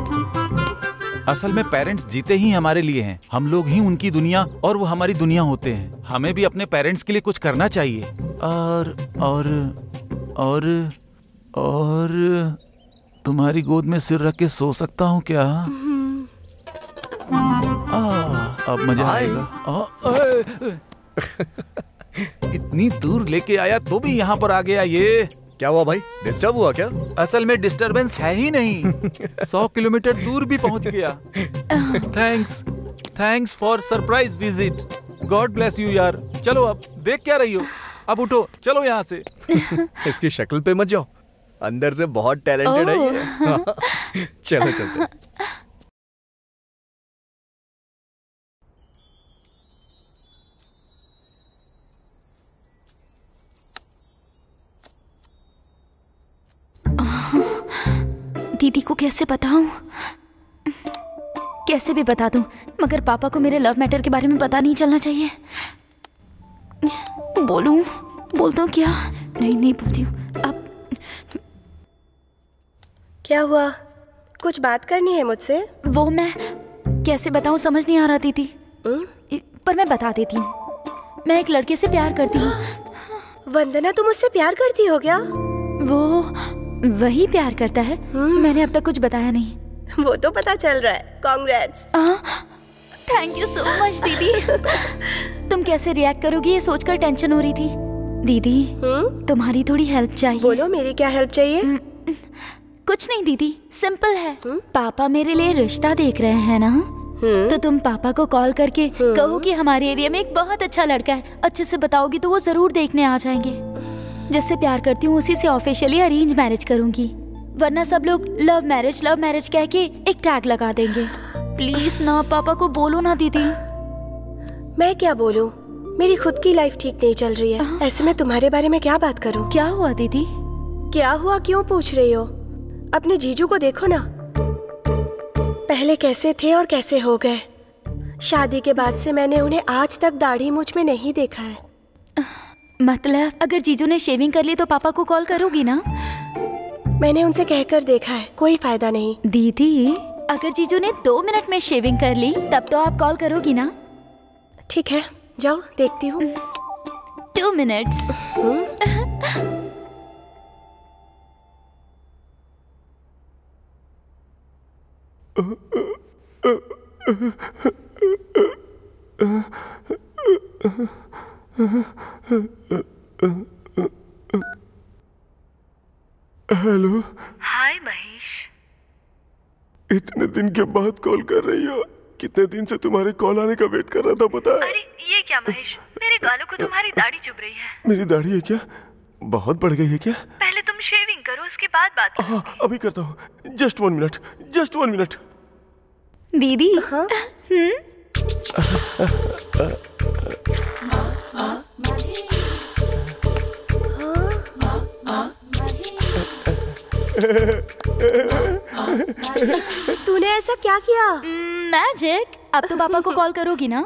असल में पेरेंट्स जीते ही हमारे लिए हैं। हम लोग ही उनकी दुनिया और वो हमारी दुनिया होते हैं। हमें भी अपने पेरेंट्स के लिए कुछ करना चाहिए। और और और और तुम्हारी गोद में सिर रख के सो सकता हूँ क्या? आ, अब मज़ा आएगा। आ, आ, इतनी दूर लेके आया तो भी यहाँ पर आ गया ये क्या हुआ भाई? डिस्टर्ब हुआ क्या? असल में डिस्टरबेंस है ही नहीं। (laughs) सौ किलोमीटर दूर भी पहुँच गया। Thanks thanks for surprise visit God bless you यार। चलो अब देख क्या रही हो? अब उठो। चलो यहाँ से। (laughs) इसकी शक्ल पे मत जाओ। अंदर से बहुत टैलेंटेड है ये। (laughs) चलो चलते दीदी को कैसे बताऊँ? कैसे भी बता दूँ मगर पापा को मेरे लव मैटर के बारे में पता नहीं चलना चाहिए। बोलूँ? बोल दो क्या? नहीं नहीं बोलती हूँ। अब क्या हुआ? कुछ बात करनी है मुझसे? वो मैं कैसे बताऊँ समझ नहीं आ रहा दीदी। पर मैं बता देती हूँ। मैं एक लड़के से प्यार करती हूँ। वंदना तुम उससे प्यार करती हो क्या? वो वही प्यार करता है? मैंने अब तक कुछ बताया नहीं। वो तो पता चल रहा है। Congrats thank you so much दीदी। (laughs) तुम कैसे रिएक्ट करोगी ये सोचकर टेंशन हो रही थी? दीदी तुम्हारी थोड़ी हेल्प चाहिए। बोलो मेरी क्या हेल्प चाहिए? कुछ नहीं दीदी। सिंपल है। पापा मेरे लिए रिश्ता देख रहे हैं ना? तो तुम पापा को कॉल करके कहो कि हमारे एरिया में एक बहुत अच्छा लड़का है। अच्छे से बताओगी तो वो ज़रूर देखने आ जाएँगे। जिससे प्यार करती हूँ उसी से ऑफिशियली अरेंज मैरिज करूँगी। वरना सब लोग लव मैरिज लव मैरिज कह के एक टैग लगा देंगे। प्लीज़ ना पापा को बोलो ना दीदी। मैं क्या बोलूँ? मेरी खुद की लाइफ ठीक नहीं चल रही है। ऐसे में तुम्हारे बारे में क्या बात करूँ? क्या हुआ दीदी? क्या हुआ क्यों पूछ रही हो? अपने जीजू को देखो ना। पहले कैसे थे और कैसे हो गए? शादी के बाद से मैंने उन्हें आज तक दाढ़ी मूछ में नहीं देखा है। मतलब अगर जीजू ने शेविंग कर ली तो पापा को कॉल करोगी ना? मैंने उनसे कहकर देखा है कोई फ़ायदा नहीं। दीदी अगर जीजू ने दो मिनट में शेविंग कर ली तब तो आप कॉल करोगी ना? ठीक है जाओ देखती हूँ। Two minutes (laughs) hello hi Mahesh इतने दिन के बाद कॉल कर रही हो। कितने दिन से तुम्हारे कॉल आने का वेट कर रहा था पता है? अरे ये क्या महेश मेरे गालों को तुम्हारी दाढ़ी चुभ रही है। मेरी दाढ़ी है क्या? बहुत बढ़ गई है क्या? पहले तुम शेविंग करो उसके बाद बात हाँ अभी करता हूँ। Just one minute just one minute दीदी हाँ। (laughs) (laughs) तूने ऐसा क्या किया? मैजिक अब तो पापा को कॉल करोगी ना?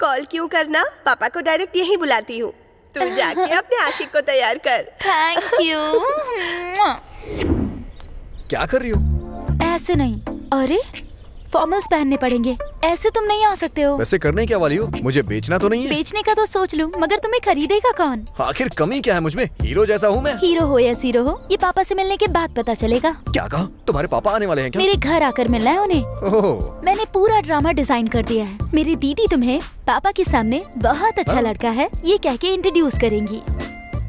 कॉल क्यों करना? पापा को डायरेक्ट यही बुलाती हूँ। तू जाके (laughs) अपने आशिक को तैयार कर। थैंक यू (laughs) क्या कर रही हो? ऐसे नहीं। अरे फॉर्मल्स पहनने पड़ेंगे। ऐसे तुम नहीं आ सकते हो। वैसे करने क्या वाली हो? मुझे बेचना तो नहीं है। बेचने का तो सोच लूँ मगर तुम्हें खरीदेगा कौन? आखिर कमी क्या है मुझमें हीरो जैसा हूँ मैं। हीरो हो या ज़ीरो हो ये पापा से मिलने के बाद पता चलेगा। क्या कहा? तुम्हारे पापा आने वाले हैं क्या? मेरे घर आकर मिलना है उन्हें। मैंने पूरा ड्रामा डिज़ाइन कर दिया है। मेरी दीदी तुम्हें पापा के सामने बहुत अच्छा लड़का है ये कह के इंट्रोड्यूस करेंगी।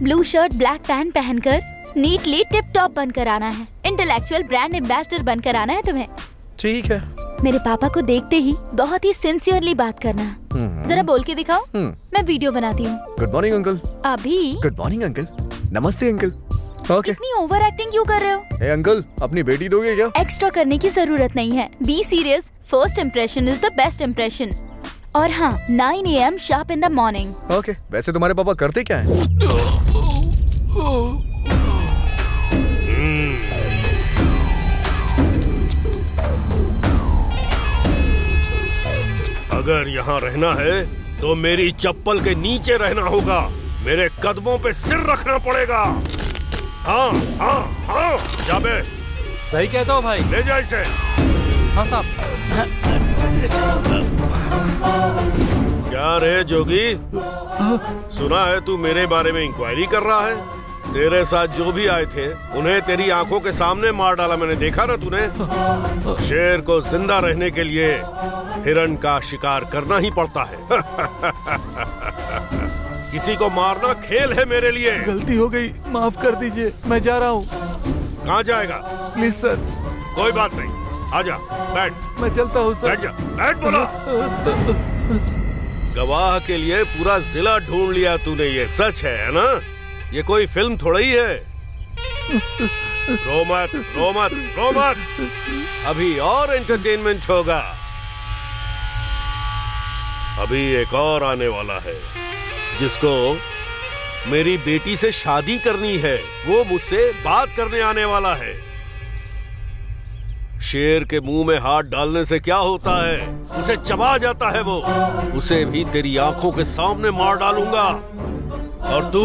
ब्लू शर्ट ब्लैक पैंट पहनकर नीटली टिप टॉप बनकर आना है। इंटेलेक्चुअल ब्रांड एम्बेसडर बनकर आना है तुम्हें। ठीक है। मेरे पापा को देखते ही बहुत ही सिंसियरली बात करना। हम्म। जरा बोल के दिखाओ। हम्म। मैं वीडियो बनाती हूँ। गुड मॉर्निंग अंकल अभी गुड मॉर्निंग अंकल नमस्ते अंकल ओके इतनी ओवर एक्टिंग क्यों कर रहे हो? ए अंकल अपनी बेटी दोगे क्या? एक्स्ट्रा करने की ज़रूरत नहीं है। Be serious first impression is the best impression और हाँ nine A M sharp in the morning okay वैसे तुम्हारे पापा करते क्या है? अगर यहाँ रहना है तो मेरी चप्पल के नीचे रहना होगा। मेरे कदमों पे सिर रखना पड़ेगा। हाँ हाँ हाँ जाबे। सही कहते हो भाई। ले जा इसे। हाँ साहब। क्या रे जोगी? सुना है तू मेरे बारे में इंक्वायरी कर रहा है? तेरे साथ जो भी आए थे उन्हें तेरी आँखों के सामने मार डाला मैंने। देखा ना तूने? शेर को ज़िंदा रहने के लिए हिरण का शिकार करना ही पड़ता है। (laughs) किसी को मारना खेल है मेरे लिए। गलती हो गई। माफ़ कर दीजिए मैं जा रहा हूँ। कहाँ जाएगा? Please sir. कोई बात नहीं। आजा बैठ। मैं चलता हूँ सर। बैठ जा बैठ बोला। (laughs) गवाह के लिए पूरा जिला ढूंढ लिया तूने ये सच है, है ना? ये कोई फ़िल्म थोड़ा ही। रो मत रो मत रो मत। अभी और एंटरटेनमेंट होगा। अभी एक और आने वाला है, जिसको मेरी बेटी से शादी करनी है। वो मुझसे बात करने आने वाला है। शेर के मुँह में हाथ डालने से क्या होता है? उसे चबा जाता है वो। उसे भी तेरी आँखों के सामने मार डालूँगा। और तू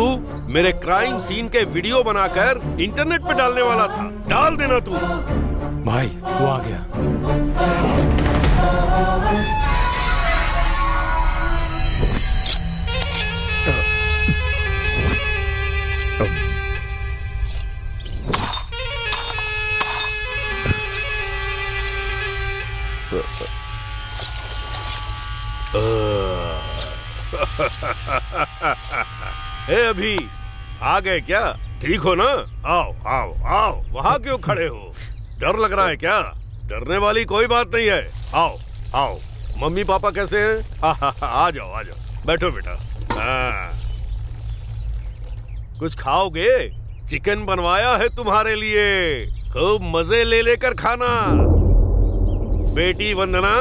मेरे क्राइम सीन के वीडियो बनाकर इंटरनेट पे डालने वाला था। डाल देना तू। भाई वो आ गया। (laughs) ए अभी आ गए क्या? ठीक हो ना? आओ आओ आओ वहाँ क्यों खड़े हो? डर लग रहा है क्या? डरने वाली कोई बात नहीं है। आओ आओ मम्मी पापा कैसे हैं? आ, आ, आ जाओ आ जाओ बैठो बेटा। कुछ खाओगे? चिकन बनवाया है तुम्हारे लिए। खूब मज़े ले लेकर खाना। बेटी वंदना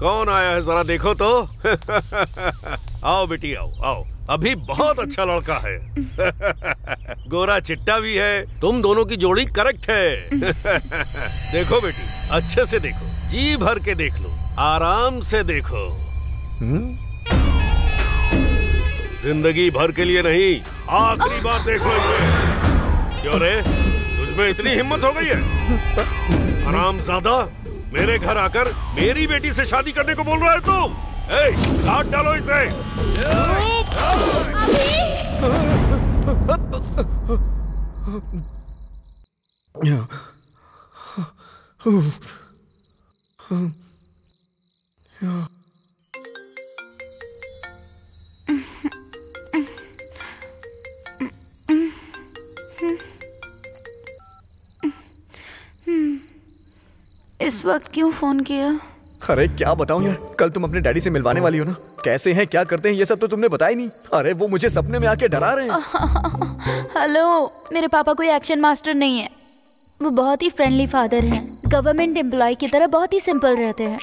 कौन आया है जरा देखो तो। (laughs) आओ बेटी आओ। आओ अभी बहुत अच्छा लड़का है। (laughs) गोरा चिट्टा भी है तुम दोनों की जोड़ी करेक्ट है। (laughs) देखो बेटी अच्छे से देखो जी भर के देख लो आराम से देखो। ज़िंदगी भर के लिए नहीं आखिरी बार देखो इसे। क्यों रे? तुझमें इतनी हिम्मत हो गई है। आराम ज़्यादा मेरे घर आकर मेरी बेटी से शादी करने को बोल रहा है तुम ए, डालो इसे। इस वक्त क्यों फ़ोन किया? अरे क्या बताऊँ यार? कल तुम अपने डैडी से मिलवाने वाली हो ना? कैसे हैं क्या करते हैं ये सब तो तुमने बताया नहीं। अरे वो मुझे सपने में आके डरा रहे हैं। (laughs) हेलो मेरे पापा कोई एक्शन मास्टर नहीं है। वो बहुत ही फ्रेंडली फादर हैं। गवर्नमेंट एम्प्लॉय की तरह बहुत ही सिंपल रहते हैं।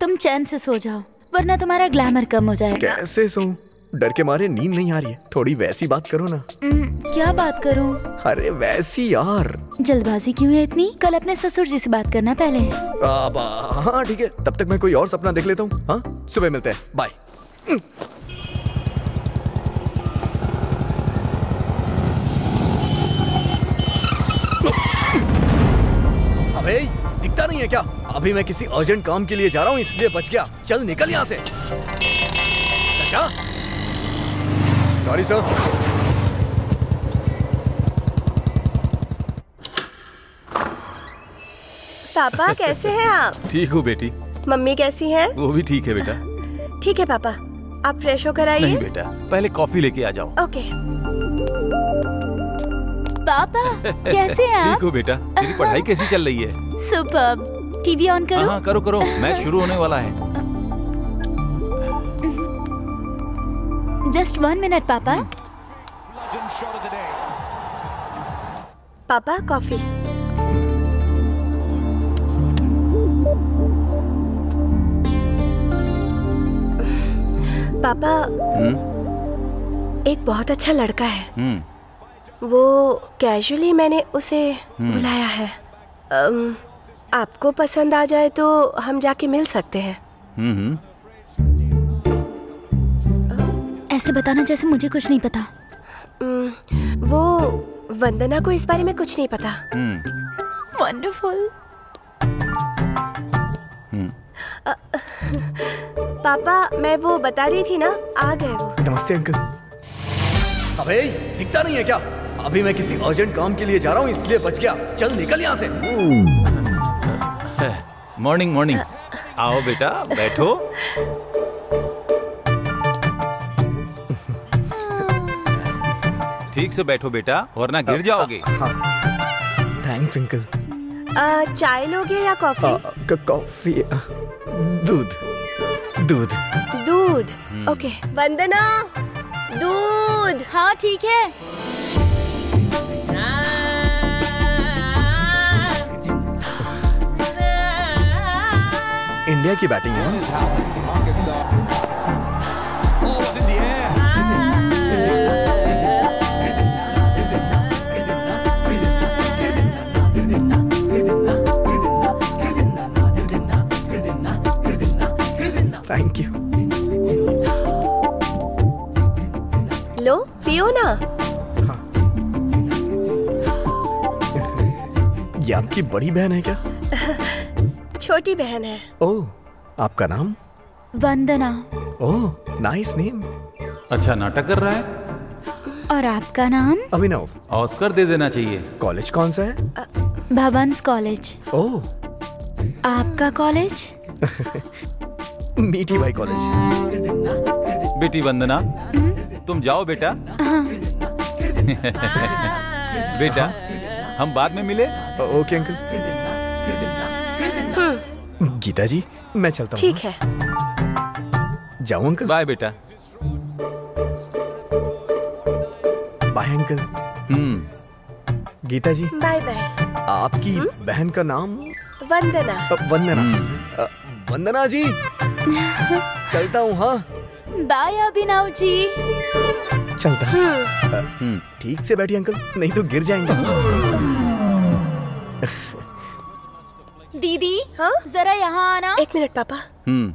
तुम चैन से सो जाओ वरना तुम्हारा ग्लैमर कम हो जाएगा। कैसे सो? डर के मारे नींद नहीं आ रही है। थोड़ी वैसी बात करो ना। क्या बात करूँ? अरे वैसी यार। जल्दबाजी क्यों है इतनी? कल अपने ससुर जी से बात करना पहले। हाँ ठीक है। तब तक मैं कोई और सपना देख लेता हूँ। हाँ सुबह मिलते हैं। बाय अबे दिखता नहीं है क्या? अभी मैं किसी अर्जेंट काम के लिए जा रहा हूँ इसलिए बच गया। चल निकल यहाँ से। क्या सॉरी सर पापा कैसे हैं आप? ठीक हूँ बेटी। मम्मी कैसी हैं? वो भी ठीक है बेटा। ठीक है पापा आप फ्रेश होकर आइए। नहीं बेटा पहले कॉफ़ी लेके आ जाओ ओके। पापा कैसे हैं (laughs) ठीक आप हूँ बेटा तेरी पढ़ाई कैसी चल रही है? सुपर। टीवी ऑन हाँ करो। हाँ करो करो मैच शुरू होने वाला है। (laughs) जस्ट वन मिनट पापा पापा कॉफ़ी पापा हम्म एक बहुत अच्छा लड़का है। हम्म वो कैजुअली मैंने उसे हम्म। बुलाया है। आपको पसंद आ जाए तो हम जाके मिल सकते हैं। ऐसे बताना जैसे मुझे कुछ नहीं पता। वो वंदना को इस बारे में कुछ नहीं पता। वंडरफुल पापा मैं वो बता रही थी ना आ गए वो। नमस्ते अंकल। अबे दिखता नहीं है क्या? अभी मैं किसी अर्जेंट काम के लिए जा रहा हूँ इसलिए बच गया। चल निकल यहाँ से। (laughs) मॉर्निंग मॉर्निंग आओ बेटा बैठो। (laughs) ठीक से बैठो बेटा वरना गिर जाओगे। थैंक्स अंकल चाय लोगे या कॉफ़ी? कॉफ़ी दूध। दूध। दूध। ओके वंदना। दूध। हाँ ठीक है। इंडिया की बैटिंग है ना? आपकी बड़ी बहन है क्या? (laughs) छोटी बहन है। ओह आपका नाम? वंदना। ओह नाइस नेम अच्छा नाटक कर रहा है? और आपका नाम? अभिनव। ऑस्कर दे देना चाहिए। कॉलेज कौन सा है? भवंस कॉलेज। ओह। आपका कॉलेज? मीठी भाई कॉलेज। बेटी वंदना तुम जाओ बेटा। (laughs) बेटा हम बाद में मिले। Okay uncle. गीता जी मैं चलता हूँ। ठीक है। जाऊँ अंकल? बाय बेटा। Bye uncle. हम्म। Geeta ji bye bye. आपकी बहन का नाम? वंदना। वंदना। वंदना जी। चलता हूँ हाँ। बाय अभिनव जी। चलता अ, ठीक से बैठिए अंकल। नहीं तो गिर जाएँगे। दीदी हाँ? जरा यहाँ आना। एक मिनट पापा। हम्म।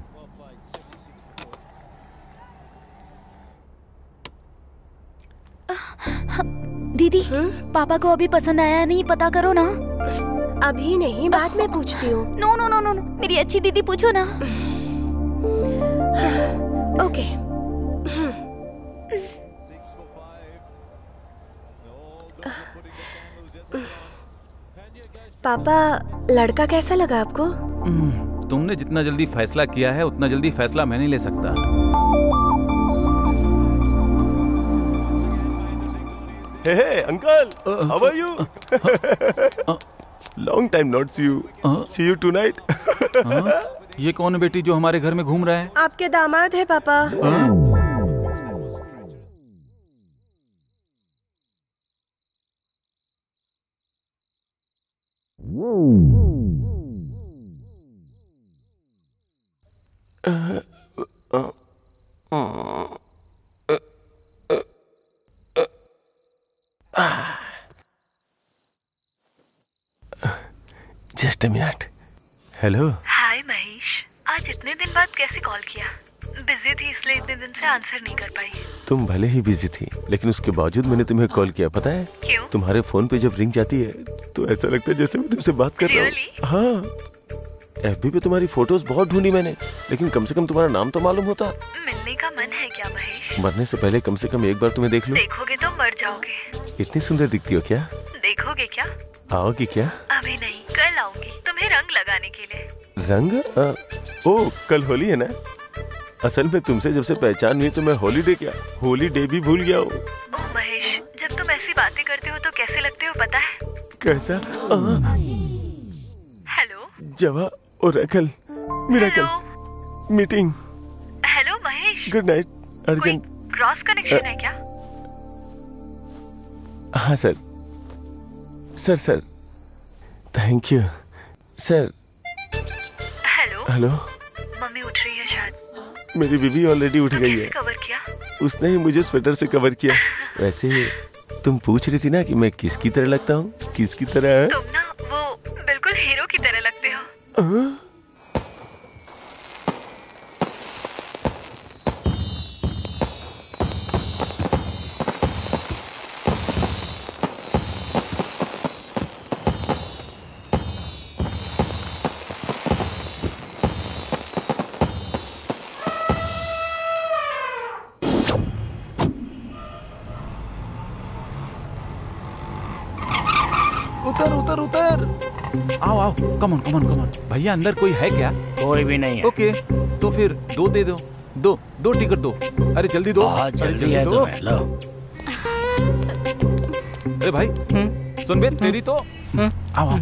दीदी पापा को अभी पसंद आया नहीं पता करो ना। अभी नहीं बाद में पूछती हूँ। No no no no no मेरी अच्छी दीदी पूछो ना। ओके। पापा लड़का कैसा लगा आपको तुमने जितना जल्दी फैसला किया है उतना जल्दी फैसला मैं नहीं ले सकता Hey, hey, uncle, how are you? Long time not see you. See you tonight. हाँ? ये कौन बेटी जो हमारे घर में घूम रहा है आपके दामाद है पापा Just a minute. Hello hi Mahesh आज इतने दिन बाद कैसे कॉल किया? बिज़ी थी इसलिए इतने दिन से आंसर नहीं कर पाई। तुम भले ही बिज़ी थी लेकिन उसके बावजूद मैंने तुम्हें कॉल किया पता है? क्यों? तुम्हारे फ़ोन पे जब रिंग जाती है तो ऐसा लगता है जैसे मैं तुमसे बात कर रहा हूँ। हाँ। एफबी पे तुम्हारी फ़ोटोज़ बहुत ढूंढी मैंने लेकिन कम से कम तुम्हारा नाम तो मालूम होता। मिलने का मन है क्या महेश? मरने से पहले कम से कम एक बार तुम्हें देख लो। देखोगे तो मर जाओगे। इतनी सुंदर दिखती हो क्या? देखोगे क्या? आओगी क्या? अभी नहीं कल आऊँगी तुम्हें रंग लगाने के लिए। रंग? आ, ओ कल होली है ना? असल में तुमसे जब से पहचान हुई तो मैं हॉलीडे क्या? होली डे भी भूल गया हूँ। महेश जब तुम ऐसी बातें करते हो तो कैसे लगते हो पता है? कैसा? हेलो जवा और अकल miracle meeting hello Mahesh? Good night urgent cross connection है क्या? हाँ sir sir sir thank you sir hello hello mummy उठ मेरी बीवी ऑलरेडी उठ गई है। कवर किया? उसने ही मुझे स्वेटर से कवर किया। वैसे ही तुम पूछ रही थी ना कि मैं किसकी तरह लगता हूँ? किसकी तरह तुम ना वो बिल्कुल हीरो की तरह लगते हो? हाँ? Come on come on come on भैया अंदर कोई है क्या? कोई भी नहीं है। ओके तो फिर दो दे दो। दो दो टिकट दो। अरे जल्दी दो। अरे जल्दी दो। अरे भाई सुन बे तेरी तो? आओ आओ।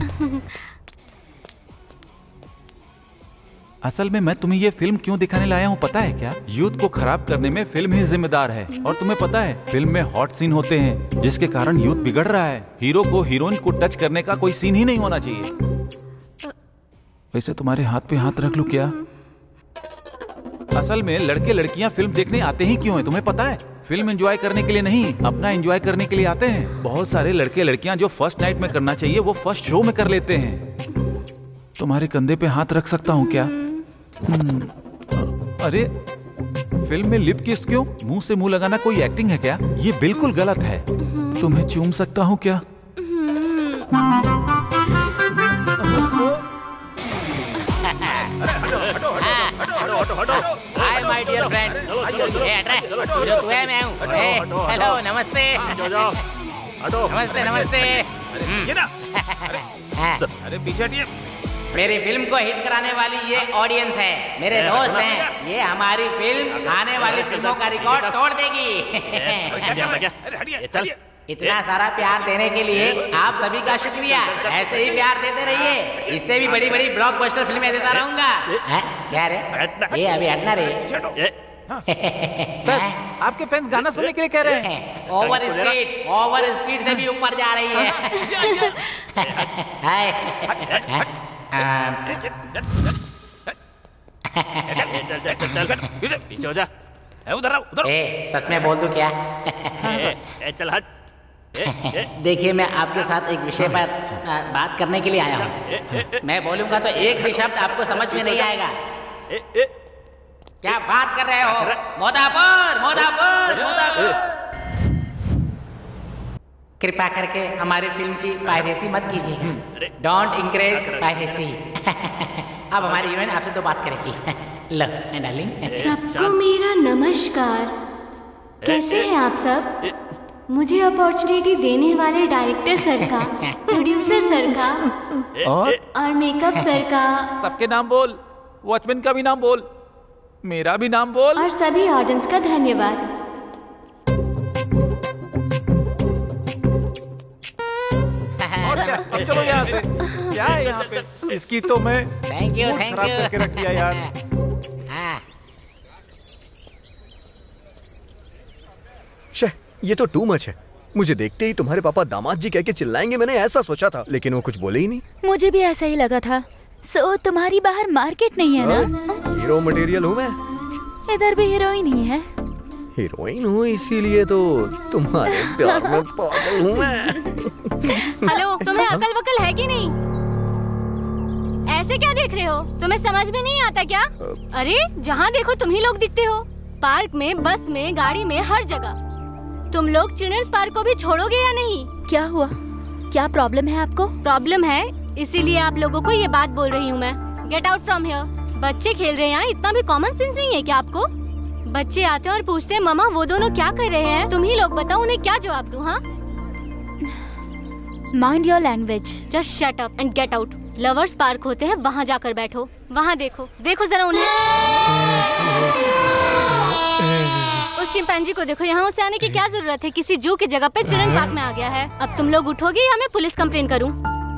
असल में मैं तुम्हें ये फ़िल्म क्यों दिखाने लाया हूँ पता है क्या? यूथ को खराब करने में फ़िल्म ही जिम्मेदार है। और तुम्हें पता है फ़िल्म में हॉट सीन होते हैं जिसके कारण यूथ बिगड़ रहा है। हीरो को हीरोइन को टच करने का कोई सीन ही नहीं होना चाहिए। वैसे तुम्हारे हाथ पे हाथ रख लूँ क्या? असल में लड़के लड़कियाँ फ़िल्म देखने आते ही क्यों हैं तुम्हें पता है? फ़िल्म एंजॉय करने के लिए नहीं अपना एंजॉय करने के लिए आते हैं। बहुत सारे लड़के लड़कियाँ जो फ़र्स्ट नाइट में करना चाहिए वो फ़र्स्ट शो में कर लेते हैं। तुम्हारे कंधे पे हाथ रख सकता हूँ क्या? हम्म, अरे फ़िल्म में लिप किस क्यों? मुँह से मुँह लगाना कोई एक्टिंग है क्या? ये बिल्कुल गलत है। तुम्हें चूम सकता हूँ क्या? माय डियर फ्रेंड ए हट जो तू है मैं हूँ हेलो नमस्ते नमस्ते नमस्ते ये ना। (laughs) अरे पीछे हटिए। मेरी फ़िल्म को हिट कराने वाली ये ऑडियंस है। मेरे दोस्त हैं। ये हमारी फ़िल्म आने वाली फ़िल्मों का रिकॉर्ड तोड़ देगी। (laughs) चल। इतना सारा प्यार देने के लिए आप सभी का शुक्रिया। ऐसे ही प्यार देते रहिए। इससे भी बड़ी बड़ी ब्लॉकबस्टर फ़िल्में देता रहूँगा। क्या रे? ये अभी हटना रे। सर आपके फैंस गाना सुनने के लिए कह रहे हैं। ओवर स्पीड ओवर स्पीड से भी ऊपर जा रही है। हाय। चल चल चल चल पीछे हो? जा उधर उधर ए सच में बोल दूँ क्या? चल हट। देखिए मैं आपके साथ एक विषय पर बात करने के लिए आया हूँ। मैं बोलूँगा तो एक भी शब्द आपको समझ में नहीं आएगा। क्या बात कर रहे हो? मोदापुर मोदापुर मोदापुर कृपा करके हमारी फ़िल्म की पायरेसी मत कीजिएगा डोंट इंकरेज पायरेसी (laughs) अब हमारी हीरोइन आपसे दो बात करेगी। (laughs) लो डार्लिंग। सबको मेरा नमस्कार। कैसे हैं आप सब? मुझे अपॉर्चुनिटी देने वाले डायरेक्टर सर का (laughs) प्रोड्यूसर सर का (laughs) और? और मेकअप सर (laughs) का। सबके नाम बोल वॉचमैन का भी नाम बोल मेरा भी नाम बोल। और सभी ऑडियंस का धन्यवाद। चलो यहाँ से। क्या है यहाँ पे? इसकी तो मैं थैंक यू थैंक यू करके रख दिया यार। ये तो टू मच है। मुझे देखते ही तुम्हारे पापा दामाद जी कह के चिल्लाएँगे मैंने ऐसा सोचा था। लेकिन वो कुछ बोले ही नहीं। मुझे भी ऐसा ही लगा था। सो तुम्हारी बाहर मार्केट नहीं है ना? हीरो मटेरियल हूँ मैं। इधर भी हीरोइन ही है। हीरोइन हूँ इसीलिए तो तुम्हारे (laughs) प्यार में पागल हूँ मैं। हेलो तुम्हें अकल वकल है कि नहीं? ऐसे क्या देख रहे हो? तुम्हें समझ में नहीं आता क्या? अरे जहाँ देखो तुम ही लोग दिखते हो। पार्क में बस में गाड़ी में हर जगह। तुम लोग चिल्ड्रंस पार्क को भी छोड़ोगे या नहीं? क्या हुआ? क्या प्रॉब्लम है आपको? प्रॉब्लम है इसीलिए आप लोगों को ये बात बोल रही हूँ मैं। गेट आउट फ्रॉम हियर बच्चे खेल रहे हैं इतना भी कॉमन सेंस नहीं है क्या आपको? बच्चे आते हैं और पूछते हैं ममा वो दोनों क्या कर रहे हैं? तुम ही लोग बताओ उन्हें क्या जवाब दूँ हाँ? Mind your language just shut up and get out lovers park होते हैं वहाँ जाकर बैठो। वहाँ देखो। देखो जरा उन्हें। उस चिंपैंजी को देखो यहाँ उसे आने की क्या ज़रूरत है? किसी जू की जगह पे चिल्ड्रन पार्क में आ गया है। अब तुम लोग उठोगे या मैं पुलिस कंप्लेन करूँ?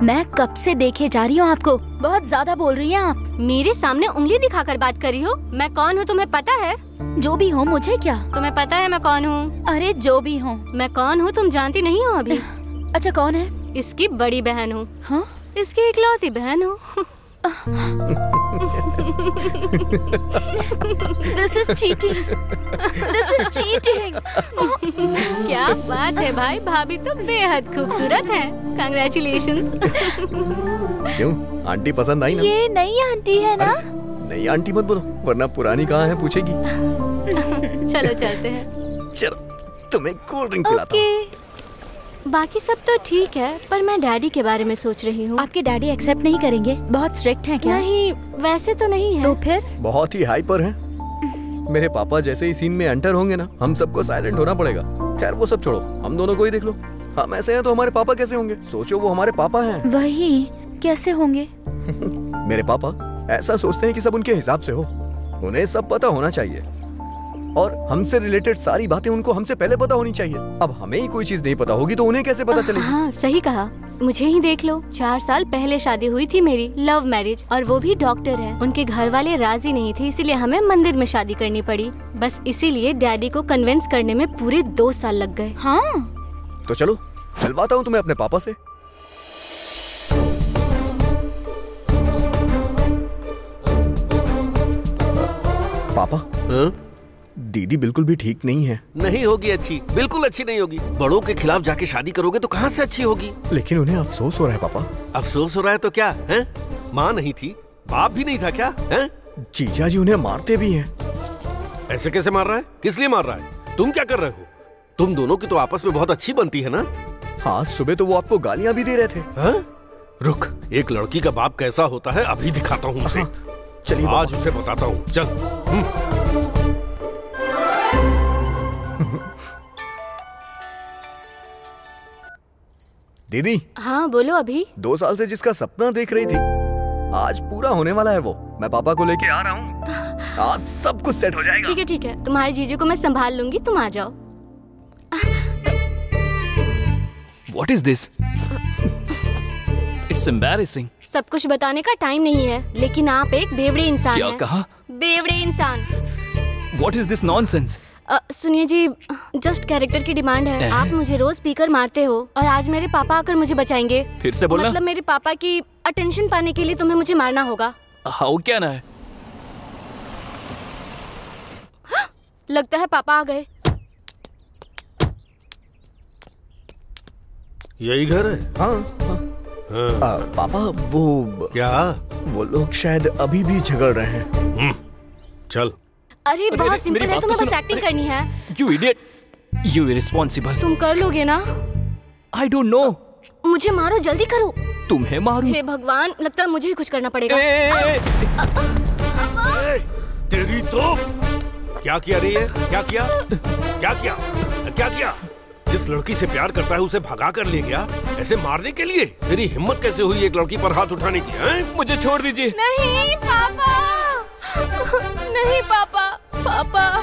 मैं कब से देखे जा रही हूँ आपको? बहुत ज़्यादा बोल रही हैं आप। मेरे सामने उंगली दिखाकर बात कर रही हो? मैं कौन हूँ तुम्हें पता है? जो भी हो मुझे क्या? तुम्हें पता है मैं कौन हूँ? अरे जो भी हो। मैं कौन हूँ तुम जानती नहीं हो अभी? अच्छा कौन है? इसकी बड़ी बहन हूँ। हाँ? इसकी इकलौती बहन हूँ। (laughs) This is cheating this is cheating क्या बात है भाई? भाभी तो बेहद खूबसूरत है। कंग्रेचुलेशन क्यों? आंटी पसंद आई ना? ये नई आंटी है ना? नहीं आंटी मत बोलो वरना पुरानी कहाँ है पूछेगी। चलो चलते हैं। चलो तुम्हें कोल्ड ड्रिंक पिलाता हूँ। बाकी सब तो ठीक है पर मैं डैडी के बारे में सोच रही हूँ। आपके डैडी एक्सेप्ट नहीं करेंगे? बहुत स्ट्रिक्ट हैं क्या? नहीं वैसे तो नहीं है। तो फिर? बहुत ही हाइपर हैं। मेरे पापा जैसे ही सीन में एंटर होंगे ना हम सबको साइलेंट होना पड़ेगा। खैर वो सब छोड़ो हम दोनों को ही देख लो। हम ऐसे हैं तो हमारे पापा कैसे होंगे? सोचो वो हमारे पापा हैं। वही कैसे होंगे? (laughs) मेरे पापा ऐसा सोचते हैं कि सब उनके हिसाब से हो। उन्हें सब पता होना चाहिए। और हमसे रिलेटेड सारी बातें उनको हमसे पहले पता होनी चाहिए। अब हमें ही कोई चीज़ नहीं पता होगी तो उन्हें कैसे पता चलेगी? हाँ सही कहा। मुझे ही देख लो। चार साल पहले शादी हुई थी मेरी लव मैरिज और वो भी डॉक्टर है। उनके घर वाले राज़ी नहीं थे इसीलिए हमें मंदिर में शादी करनी पड़ी। बस इसीलिए डैडी को कन्विंस करने में पूरे दो साल लग गए। हाँ। तो चलो मिलवाता हूँ तुम्हें अपने पापा से। पापा? दीदी बिल्कुल भी ठीक नहीं है। नहीं होगी अच्छी बिल्कुल अच्छी नहीं होगी। बड़ों के खिलाफ जाके शादी करोगे तो कहाँ से अच्छी होगी? लेकिन उन्हें अफसोस हो रहा है पापा। अफसोस हो रहा है तो क्या है? माँ नहीं थी बाप भी नहीं था क्या है? जीजा जी उन्हें मारते भी हैं। ऐसे कैसे मार रहा है? किस लिए मार रहा है? तुम क्या कर रहे हो? तुम दोनों की तो आपस में बहुत अच्छी बनती है ना? हाँ सुबह तो वो आपको गालियाँ भी दे रहे थे। हाँ? रुक एक लड़की का बाप कैसा होता है अभी दिखाता हूँ उसे। चलिए आज उसे बताता हूँ। चल हम्म। (laughs) दीदी हाँ बोलो अभी दो साल से जिसका सपना देख रही थी आज पूरा होने वाला है वो मैं पापा को लेके आ रहा हूँ आज सब कुछ सेट हो जाएगा ठीक है ठीक है तुम्हारे जीजू को मैं संभाल लूँगी तुम आ जाओ what is this? It's embarrassing. सब कुछ बताने का टाइम नहीं है लेकिन आप एक बेवड़े इंसान क्या हैं। कहा? बेवड़े इंसान What is this nonsense? अ, सुनिए जी जस्ट कैरेक्टर की डिमांड है। आप मुझे रोज पीकर मारते हो और आज मेरे पापा आकर मुझे बचाएँगे। फिर से बोलना। मतलब मेरे पापा की अटेंशन पाने के लिए तुम्हें मुझे मारना होगा। हाउ क्या ना है? लगता है पापा आ गए। यही घर है? हाँ, हाँ। आ, पापा वो क्या? वो लोग शायद अभी भी झगड़ रहे हैं। चल। अरे बहुत सिंपल है तुम्हें तो बस एक्टिंग करनी है। You idiot! You irresponsible. तुम कर लोगे ना? I don't know. मुझे मारो जल्दी करो। तुम्हें मारूं? हे भगवान लगता है मुझे ही कुछ करना पड़ेगा। तेरी तो क्या किया रे ये? क्या किया? क्या किया? क्या किया? जिस लड़की से प्यार करता है उसे भगा कर ले गया। ऐसे मारने के लिए? तेरी हिम्मत कैसे हुई एक लड़की पर हाथ उठाने की हैं? मुझे छोड़ दीजिए। नहीं पापा। नहीं पापा। पापा।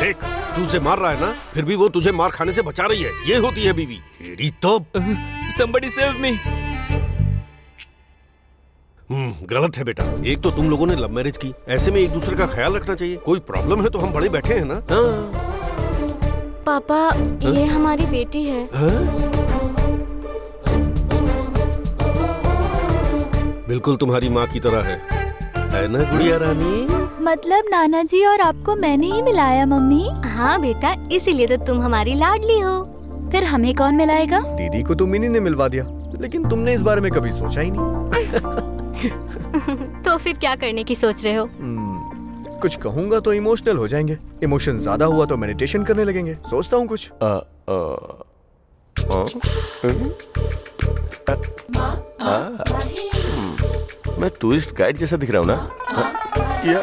देख तू उसे मार रहा है ना फिर भी वो तुझे मार खाने से बचा रही है। ये होती है बीवी। तेरी तो Somebody save me. हम्म गलत है बेटा। एक तो तुम लोगों ने लव मैरिज की। ऐसे में एक दूसरे का ख्याल रखना चाहिए। कोई प्रॉब्लम है तो हम बड़े बैठे हैं ना। हाँ। पापा ये हमारी बेटी है? बिल्कुल तुम्हारी माँ की तरह है। है ना गुड़िया रानी मतलब नाना जी और आपको मैंने ही मिलाया मम्मी हाँ बेटा इसीलिए तो तुम हमारी लाडली हो फिर हमें कौन मिलाएगा दीदी को तो मिनी ने मिलवा दिया लेकिन तुमने इस बारे में कभी सोचा ही नहीं तो फिर क्या करने की सोच रहे हो हम्म, कुछ कहूँगा तो इमोशनल हो जाएँगे इमोशन ज़्यादा हुआ तो मेडिटेशन करने लगेंगे सोचता हूँ कुछ आ, आ, आ, हम्म? आ, आ, हम्म, मैं टूरिस्ट गाइड जैसा दिख रहा हूँ ना। या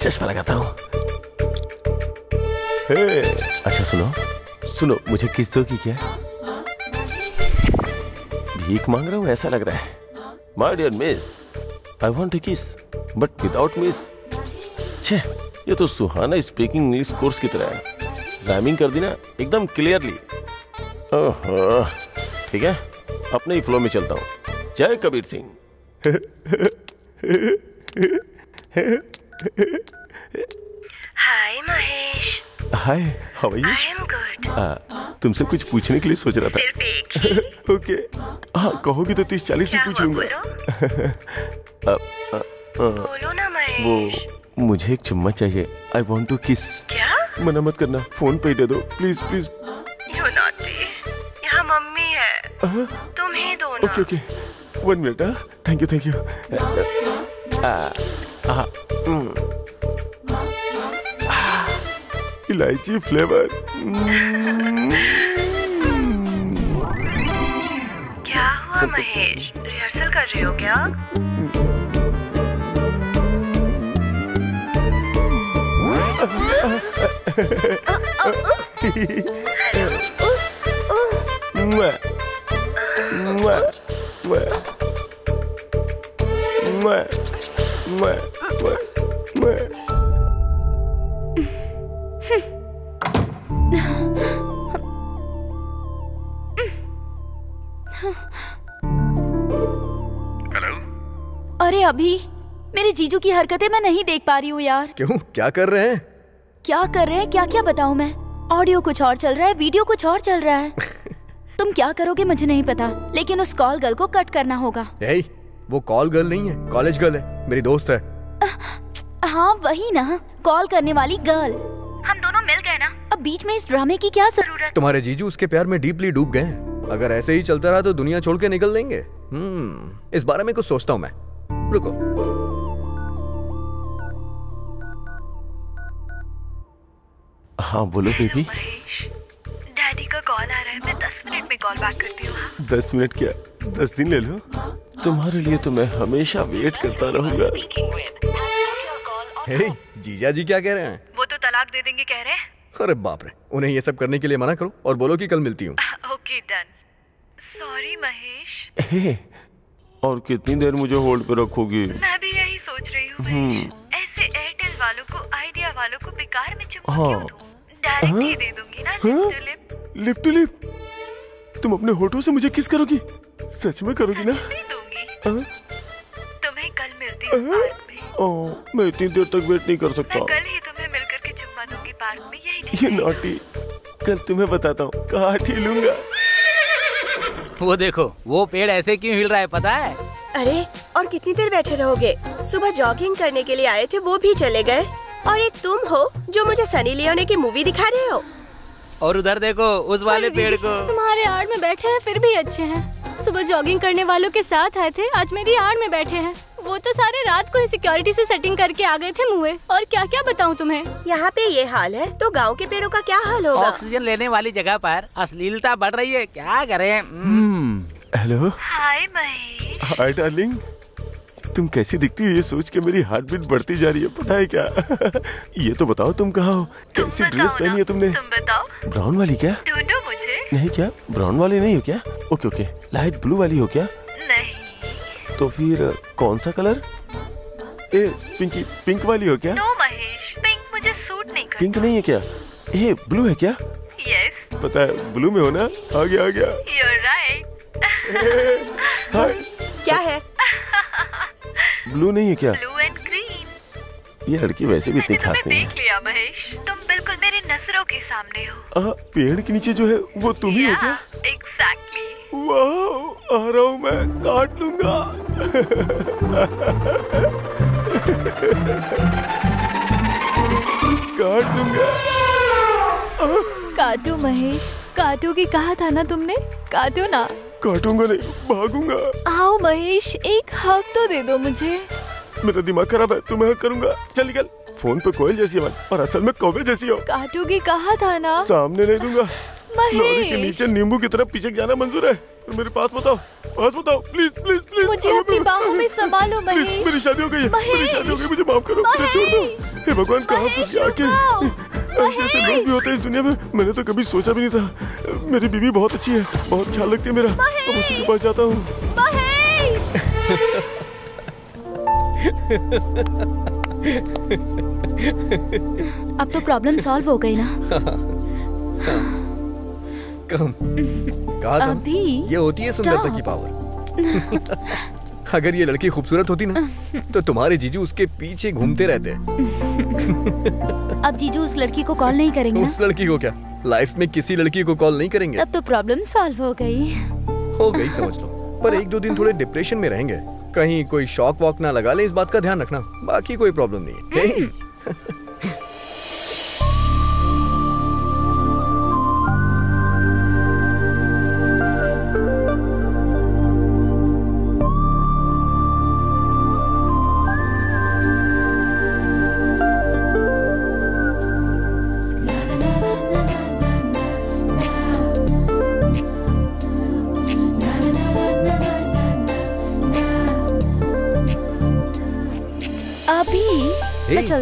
चश्मा लगाता हूँ। अच्छा सुनो। सुनो मुझे किस दो की क्या? भीख मांग रहा हूँ ऐसा लग रहा है। My dear miss I want to kiss but without miss छे ये तो सुहाना स्पीकिंग इंग्लिश कोर्स की तरह है। राइमिंग कर दी ना एकदम क्लियरली ओहो ठीक है? अपने ही फ्लो में चलता हूँ। जय Kabir Singh. Hi Mahesh hi how are you I am good तुमसे कुछ पूछने के लिए सोच रहा था। ओके हाँ कहोगी तो तीस चालीस भी पूछ लूँगा। बोलो? (laughs) ना महेश। वो मुझे एक चुम्मा चाहिए। आई वॉन्ट टू किस क्या? मना मत करना। फ़ोन पे ही दे दो। प्लीज़ प्लीज़ यू नॉटी मम्मी है तुम ही दो ना ओके ओके वन मिनट हाँ थैंक यू थैंक यू इलायची फ्लेवर क्या हुआ महेश रिहर्सल कर रहे हो क्या मुआ, मुआ, मुआ, मुआ, मुआ, मुआ। अरे अभी मेरे जीजू की हरकतें मैं नहीं देख पा रही हूँ यार। क्यों? क्या कर रहे हैं? क्या कर रहे हैं? क्या क्या बताऊँ मैं? ऑडियो कुछ और चल रहा है वीडियो कुछ और चल रहा है। (laughs) तुम क्या करोगे मुझे नहीं पता लेकिन उस कॉल गर्ल को कट करना होगा। ए, वो कॉल गर्ल नहीं है कॉलेज गर्ल है मेरी दोस्त है। आ, हाँ वही ना कॉल करने वाली गर्ल हम दोनों मिल गए ना। अब बीच में इस ड्रामे की क्या ज़रूरत? तुम्हारे जीजू उसके प्यार में डीपली डूब गए अगर ऐसे ही चलता रहा तो दुनिया छोड़ के निकल देंगे। हम्म इस बारे में कुछ सोचता हूँ मैं। रुको। हाँ बोलो बेबी। डैडी का कॉल आ रहा है। मैं दस मिनट में कॉल बैक करती हूँ हाँ? दस मिनट क्या? दस दिन ले लो। तुम्हारे लिए तो मैं हमेशा वेट करता रहूँगा। हे, जीजा जी क्या कह रहे हैं? वो तो तलाक दे देंगे कह रहे हैं। अरे बाप रे उन्हें ये सब करने के लिए मना करो और बोलो कि कल मिलती हूँ। Okay done sorry Mahesh. Hey, और कितनी देर मुझे होल्ड पे रखोगी? मैं भी यही सोच रही हूँ हम्म, ऐसे एयरटेल वालों को आइडिया वालों को बेकार में चुप हाँ। डायरेक्ट ही दे दूँगी ना हाँ? लिप लिप टू लिप तुम अपने होठों से मुझे किस करोगी? सच में करोगी ना? हाँ? तुम्हें कल मिलती हूँ पार्क में। ओ, मैं इतनी देर तक वेट नहीं कर सकता। मैं कल ही तुम्हें मिलकर के चुम्मा दूँगी पार्क में। यही ये नॉटी कल तुम्हें बताता हूँ कहाँ लूँगा। वो देखो वो पेड़ ऐसे क्यों हिल रहा है पता है? अरे और कितनी देर बैठे रहोगे? सुबह जॉगिंग करने के लिए आए थे वो भी चले गए। और एक तुम हो जो मुझे सनी लियोने की मूवी दिखा रहे हो। और उधर देखो उस वाले पेड़ को। तुम्हारे आड़ में बैठे हैं फिर भी अच्छे हैं। सुबह जॉगिंग करने वालों के साथ आए थे आज मेरी आड़ में बैठे हैं। वो तो सारे रात को ही सिक्योरिटी से सेटिंग करके आ गए थे मुँह और क्या क्या बताऊँ तुम्हें? यहाँ पे ये हाल है तो गाँव के पेड़ों का क्या हाल होगा? ऑक्सीजन लेने वाली जगह पर अश्लीलता बढ़ रही है क्या करें? Hello hi Mahesh hi darling तुम कैसी दिखती हो ये सोच के मेरी हार्ट बीट बढ़ती जा रही है पता है क्या? (laughs) ये तो बताओ तुम कहाँ हो? कैसी ड्रेस पहनी है तुमने? तुम बताओ। ब्राउन वाली क्या? ढूंढो मुझे। नहीं क्या? ब्राउन वाली नहीं हो क्या? ओके ओके लाइट ब्लू वाली हो क्या? नहीं। तो फिर कौन सा कलर ए पिंकी पिंक वाली हो क्या? नो महेश पिंक मुझे सूट नहीं करता। पिंक नहीं है क्या? ए ब्लू है क्या? यस पता है ब्लू में हो ना? आ गया आ गया यू राइट क्या है? ब्लू नहीं है क्या? ब्लू एंड ग्रीन ये लड़की वैसे भी इतनी खास नहीं है। देख लिया महेश। तुम बिल्कुल मेरी नज़रों के सामने हो। आ, पेड़ के नीचे जो है वो तुम ही हो क्या? एग्जैक्टली वाह आ रहा हूँ मैं काट लूँगा। काट लूँगा काटो महेश। काटो की कहा था ना तुमने? काटो ना। काटूँगा नहीं भागूँगा। आओ महेश एक हक तो दे दो मुझे। मेरा दिमाग खराब है तुम्हें हक करूँगा। चल निकल। फ़ोन पे कोयल जैसी आवाज़ और असल में कौवे जैसी हो। काटूगी कहा था ना? सामने नहीं दूँगा। महेश! के नीचे नींबू की तरफ़ पीछे जाना मंजूर है। मेरे पास बताओ पास बताओ प्लीज़ प्लीज़ प्लीज़ मुझे अपनी बाहों में संभालो महेश। मेरी शादी हो गई है मेरी शादी हो गई मुझे माफ़ करो मुझे छोड़ दो। हे भगवान कहाँ फंस गया आके ऐसे ऐसे लोग भी होते हैं इस दुनिया में मैंने तो कभी सोचा भी नहीं था। मेरी बीवी बहुत अच्छी है बहुत ख्याल रखती है मेरा। अब उसी के पास जाता हूँ। (laughs) अब तो प्रॉब्लम सॉल्व हो गई ना। कम। कहा था? अभी? ये होती है सुंदरता की पावर। अगर ये लड़की खूबसूरत होती ना तो तुम्हारे जीजू उसके पीछे घूमते रहते। अब जीजू उस लड़की को कॉल नहीं करेंगे उस लड़की को क्या? लाइफ में किसी लड़की को कॉल नहीं करेंगे? अब तो प्रॉब्लम सॉल्व हो गई। हो गई समझ लो। पर एक दो दिन थोड़े डिप्रेशन में रहेंगे। कहीं कोई शॉक वॉक ना लगा ले इस बात का ध्यान रखना। बाकी कोई प्रॉब्लम नहीं है।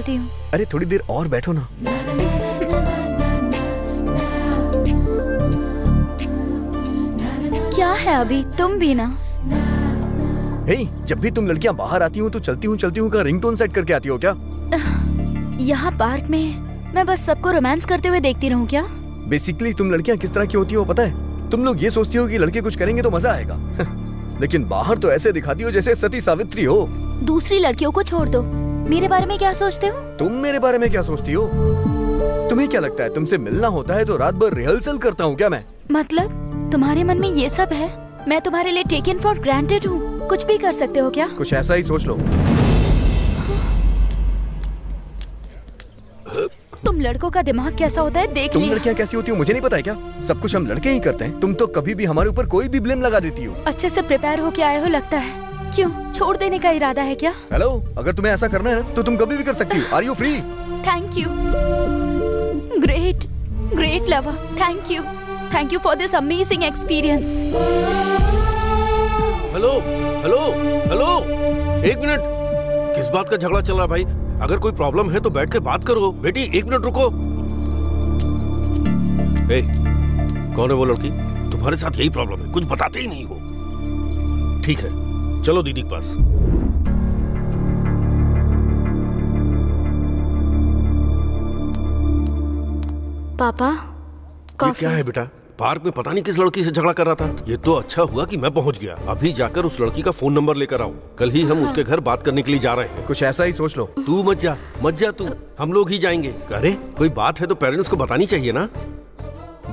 चलती हूँ। अरे थोड़ी देर और बैठो ना। क्या है अभी? तुम भी ना। हे जब भी तुम लड़कियाँ बाहर आती हो तो चलती हूँ चलती हूँ का रिंगटोन सेट करके आती हो क्या? (sighs) यहाँ पार्क में मैं बस सबको रोमांस करते हुए देखती रहूँ क्या? बेसिकली तुम लड़कियाँ किस तरह की होती हो पता है? तुम लोग ये सोचती हो कि लड़के कुछ करेंगे तो मज़ा आएगा। (laughs) लेकिन बाहर तो ऐसे दिखाती हो जैसे सती सावित्री हो। दूसरी लड़कियों को छोड़ दो। मेरे बारे में क्या सोचते हो? तुम मेरे बारे में क्या सोचती हो? तुम्हें क्या लगता है तुमसे मिलना होता है तो रात भर रिहर्सल करता हूँ क्या मैं? मतलब तुम्हारे मन में ये सब है? मैं तुम्हारे लिए टेकन फॉर ग्रांटेड हूँ। कुछ भी कर सकते हो क्या? कुछ ऐसा ही सोच लो। तुम लड़कों का दिमाग कैसा होता है देख तुम लड़कियाँ कैसी होती हो मुझे नहीं पता है क्या? सब कुछ हम लड़के ही करते हैं। तुम तो कभी भी हमारे ऊपर कोई भी ब्लेम लगा देती हो। अच्छे से प्रिपेयर होके आए हो लगता है। क्यों? छोड़ देने का इरादा है क्या? हेलो अगर तुम्हें ऐसा करना है तो तुम कभी भी कर सकती हो। Are you free thank you great great lover thank you thank you for this amazing experience hello hello hello एक मिनट। किस बात का झगड़ा चल रहा है भाई? अगर कोई प्रॉब्लम है तो बैठ के बात करो। बेटी एक मिनट रुको। ए, कौन है वो लड़की? तुम्हारे साथ यही प्रॉब्लम है। कुछ बताते ही नहीं हो। ठीक है। चलो दीदी के पास। पापा ये क्या है बेटा? पार्क में पता नहीं किस लड़की से झगड़ा कर रहा था। ये तो अच्छा हुआ कि मैं पहुँच गया। अभी जाकर उस लड़की का फ़ोन नंबर लेकर आऊँ। कल ही हम उसके घर बात करने के लिए जा रहे हैं। कुछ ऐसा ही सोच लो। तू मत जा मत जा तू। हम लोग ही जाएँगे। अरे कोई बात है तो पेरेंट्स को बतानी चाहिए ना।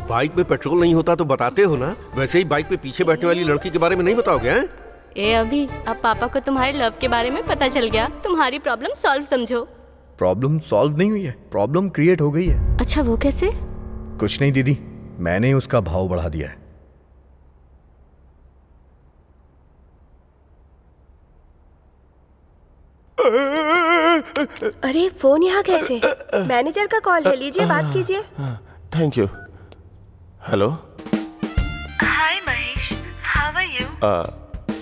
बाइक में पेट्रोल नहीं होता तो बताते हो ना। वैसे ही बाइक पे पीछे बैठने वाली लड़की के बारे में नहीं बताओगे हैं? ए अभी अब पापा को तुम्हारे लव के बारे में पता चल गया। तुम्हारी प्रॉब्लम सॉल्व समझो। प्रॉब्लम सॉल्व नहीं हुई है। प्रॉब्लम क्रिएट हो गई है। अच्छा वो कैसे? कुछ नहीं दीदी। मैंने ही उसका भाव बढ़ा दिया है। अरे फ़ोन यहाँ कैसे? मैनेजर का कॉल है। लीजिए बात कीजिए। Thank you hello hi Mahesh how are you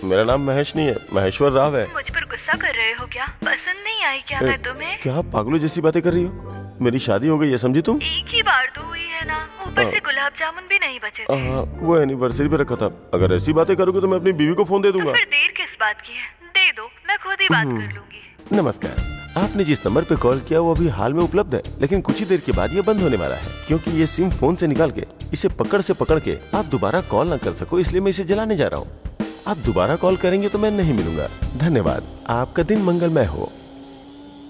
मेरा नाम महेश नहीं है महेश्वर राव है। मुझ पर गुस्सा कर रहे हो क्या? पसंद नहीं आई क्या मैं तुम्हें? क्या पागलों जैसी बातें कर रही हो? मेरी शादी हो गई है समझी तुम? एक ही बार तो हुई है ना। ऊपर हाँ। से गुलाब जामुन भी नहीं बचे थे। आ, वो एनिवर्सरी पे रखा था। अगर ऐसी बातें करोगे तो मैं अपनी बीवी को फ़ोन दे दूँगा। फिर देर किस बात की है? दे दो मैं खुद ही बात कर लूँगी। नमस्कार। आपने जिस नंबर पे कॉल किया वो अभी हाल में उपलब्ध है लेकिन कुछ ही देर के बाद ये बंद होने वाला है क्योंकि ये सिम फ़ोन से निकाल के इसे पकड़ से पकड़ के आप दोबारा कॉल ना कर सको इसलिए मैं इसे जलाने जा रहा हूँ। आप दोबारा कॉल करेंगे तो मैं नहीं मिलूँगा। धन्यवाद। आपका दिन मंगलमय हो।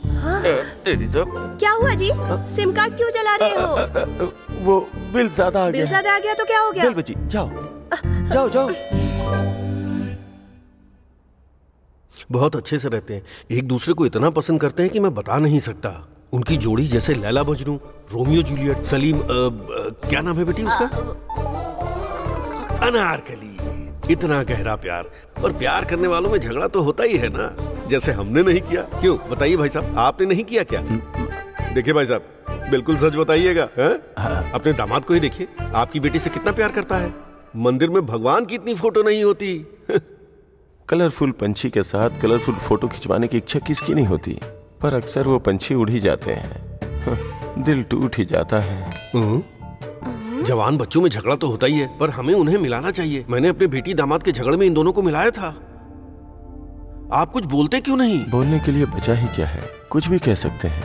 हाँ? तेरी तो क्या हुआ जी? सिम कार्ड क्यों चला रहे हो? वो बिल ज़्यादा आ गया बिल ज़्यादा आ गया तो क्या हो गया? बिल बची। जाओ। जाओ जाओ। बहुत अच्छे से रहते हैं। एक दूसरे को इतना पसंद करते हैं कि मैं बता नहीं सकता। उनकी जोड़ी जैसे लैला मजनू रोमियो जूलियट सलीम अ, अ, क्या नाम है बेटी उसका? अनारकली इतना गहरा प्यार। और प्यार करने वालों में झगड़ा तो होता ही है ना। जैसे हमने नहीं किया। क्यों? बताइए भाई साहब आपने नहीं किया क्या? देखिए भाई साहब बिल्कुल सच बताइएगा हैं? अपने दामाद को ही देखिए आपकी बेटी से कितना प्यार करता है। मंदिर में भगवान की इतनी फ़ोटो नहीं होती। कलरफुल पंछी के साथ कलरफुल फ़ोटो खिंचवाने की इच्छा किसकी नहीं होती? पर अक्सर वो पंछी उड़ ही जाते हैं। (laughs) दिल टूट ही जाता है। जवान बच्चों में झगड़ा तो होता ही है पर हमें उन्हें मिलाना चाहिए। मैंने अपने बेटी दामाद के झगड़े में इन दोनों को मिलाया था। आप कुछ बोलते क्यों नहीं? बोलने के लिए बचा ही क्या है? कुछ भी कह सकते हैं।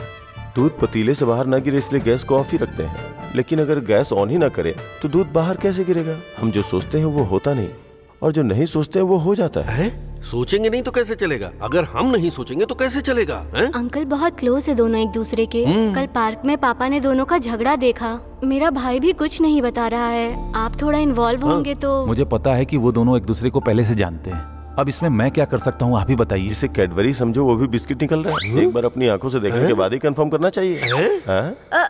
दूध पतीले से बाहर ना गिरे इसलिए गैस को ऑफ़ ही रखते हैं। लेकिन अगर गैस ऑन ही ना करे तो दूध बाहर कैसे गिरेगा? हम जो सोचते हैं वो होता नहीं और जो नहीं सोचते हैं वो हो जाता है, है? सोचेंगे नहीं तो कैसे चलेगा? अगर हम नहीं सोचेंगे तो कैसे चलेगा है? अंकल बहुत क्लोज है दोनों एक दूसरे के। हम्म। कल पार्क में पापा ने दोनों का झगड़ा देखा। मेरा भाई भी कुछ नहीं बता रहा है। आप थोड़ा इन्वॉल्व होंगे तो मुझे पता है कि वो दोनों एक दूसरे को पहले से जानते हैं। अब इसमें मैं क्या कर सकता हूँ आप ही बताइए। जिसे कैडबरी समझो वो भी बिस्किट निकल रहा है। एक बार अपनी आँखों से देखने के बाद ही कंफर्म करना चाहिए। हाँ?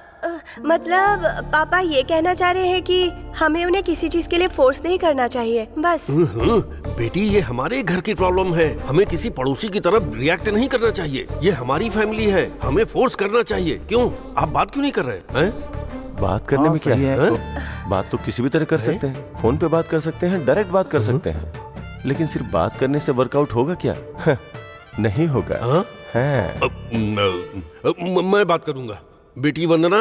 मतलब पापा ये कहना चाह रहे हैं कि हमें उन्हें किसी चीज़ के लिए फोर्स नहीं करना चाहिए बस। हम्म, बेटी ये हमारे घर की प्रॉब्लम है। हमें किसी पड़ोसी की तरफ़ रिएक्ट नहीं करना चाहिए। ये हमारी फैमिली है। हमें फोर्स करना चाहिए। क्यों? आप बात क्यों नहीं कर रहे हैं? बात करने हाँ, में क्या है? है। तो बात तो किसी भी तरह कर सकते हैं। फ़ोन पे बात कर सकते हैं डायरेक्ट बात कर सकते हैं। लेकिन सिर्फ़ बात करने से वर्कआउट होगा क्या? (laughs) नहीं होगा। हाँ। मैं बात करूँगा। बेटी वंदना?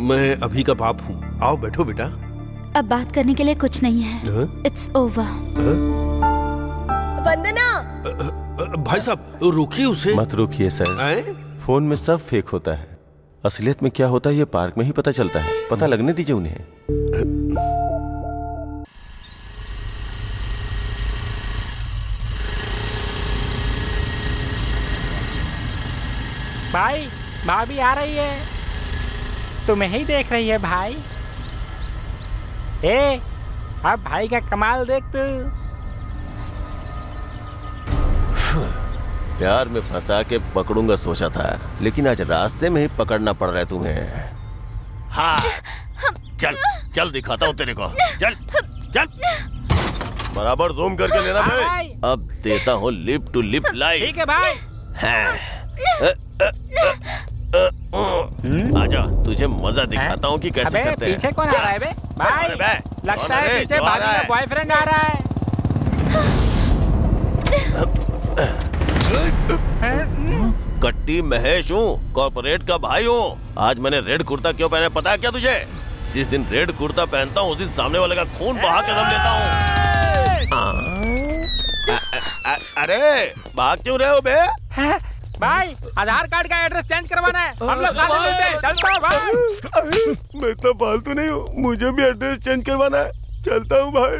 मैं अभी का बाप हूँ। आओ बैठो बेटा। अब बात करने के लिए कुछ नहीं है। हाँ? It's over Vandana! भाई साहब रोकिए उसे। मत रुकिए सर। आए? फ़ोन में सब फेक होता है। असलियत में क्या होता है ये पार्क में ही पता चलता है। पता लगने दीजिए उन्हें। भाई भाभी आ रही है। तुम्हें ही देख रही है भाई। ए अब भाई का कमाल देख तू। प्यार में फंसा के पकड़ूँगा सोचा था लेकिन आज रास्ते में ही पकड़ना पड़ रहा है तुम्हें। हाँ चल चल दिखाता हूँ तेरे को। चल चल। बराबर जूम करके लेना भाई। अब देता हूँ लिप टू लिप लाइव ठीक है भाई। आजा तुझे मज़ा दिखाता हूँ कि कैसे करते हैं। पीछे कौन आ रहा है बे? भाई बे, लगता है? पीछे भाभी का बॉयफ्रेंड आ रहा है। कट्टी महेश हूँ कॉर्पोरेट का भाई हूँ। आज मैंने रेड कुर्ता क्यों पहना पता है क्या तुझे? जिस दिन रेड कुर्ता पहनता हूँ उस दिन सामने वाले का खून बहा के दम लेता हूँ। अरे भाग क्यों रहे हो बे? भाई आधार कार्ड का एड्रेस चेंज करवाना है। हम लोग मिलते हैं चलता भाई। मैं इतना फालतू नहीं हूँ। मुझे भी एड्रेस चेंज करवाना है। चलता हूँ भाई।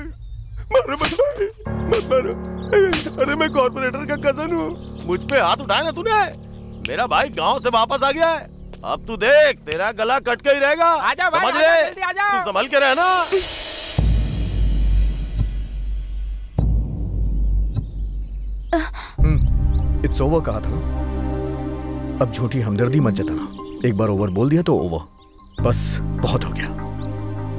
मारो मत भाई। मत मारो। अरे मैं कॉर्पोरेटर का कज़न हूँ। मुझ पे हाथ उठाया ना तूने। मेरा भाई गाँव से वापस आ गया है। अब तू देख तेरा गला कट के ही रहेगा। आजा भाई, समझ ले तू संभल के रहना। इट्स ओवर कहा था अब झूठी हमदर्दी मत जताना। एक बार ओवर बोल दिया तो ओवर। बस बहुत हो गया।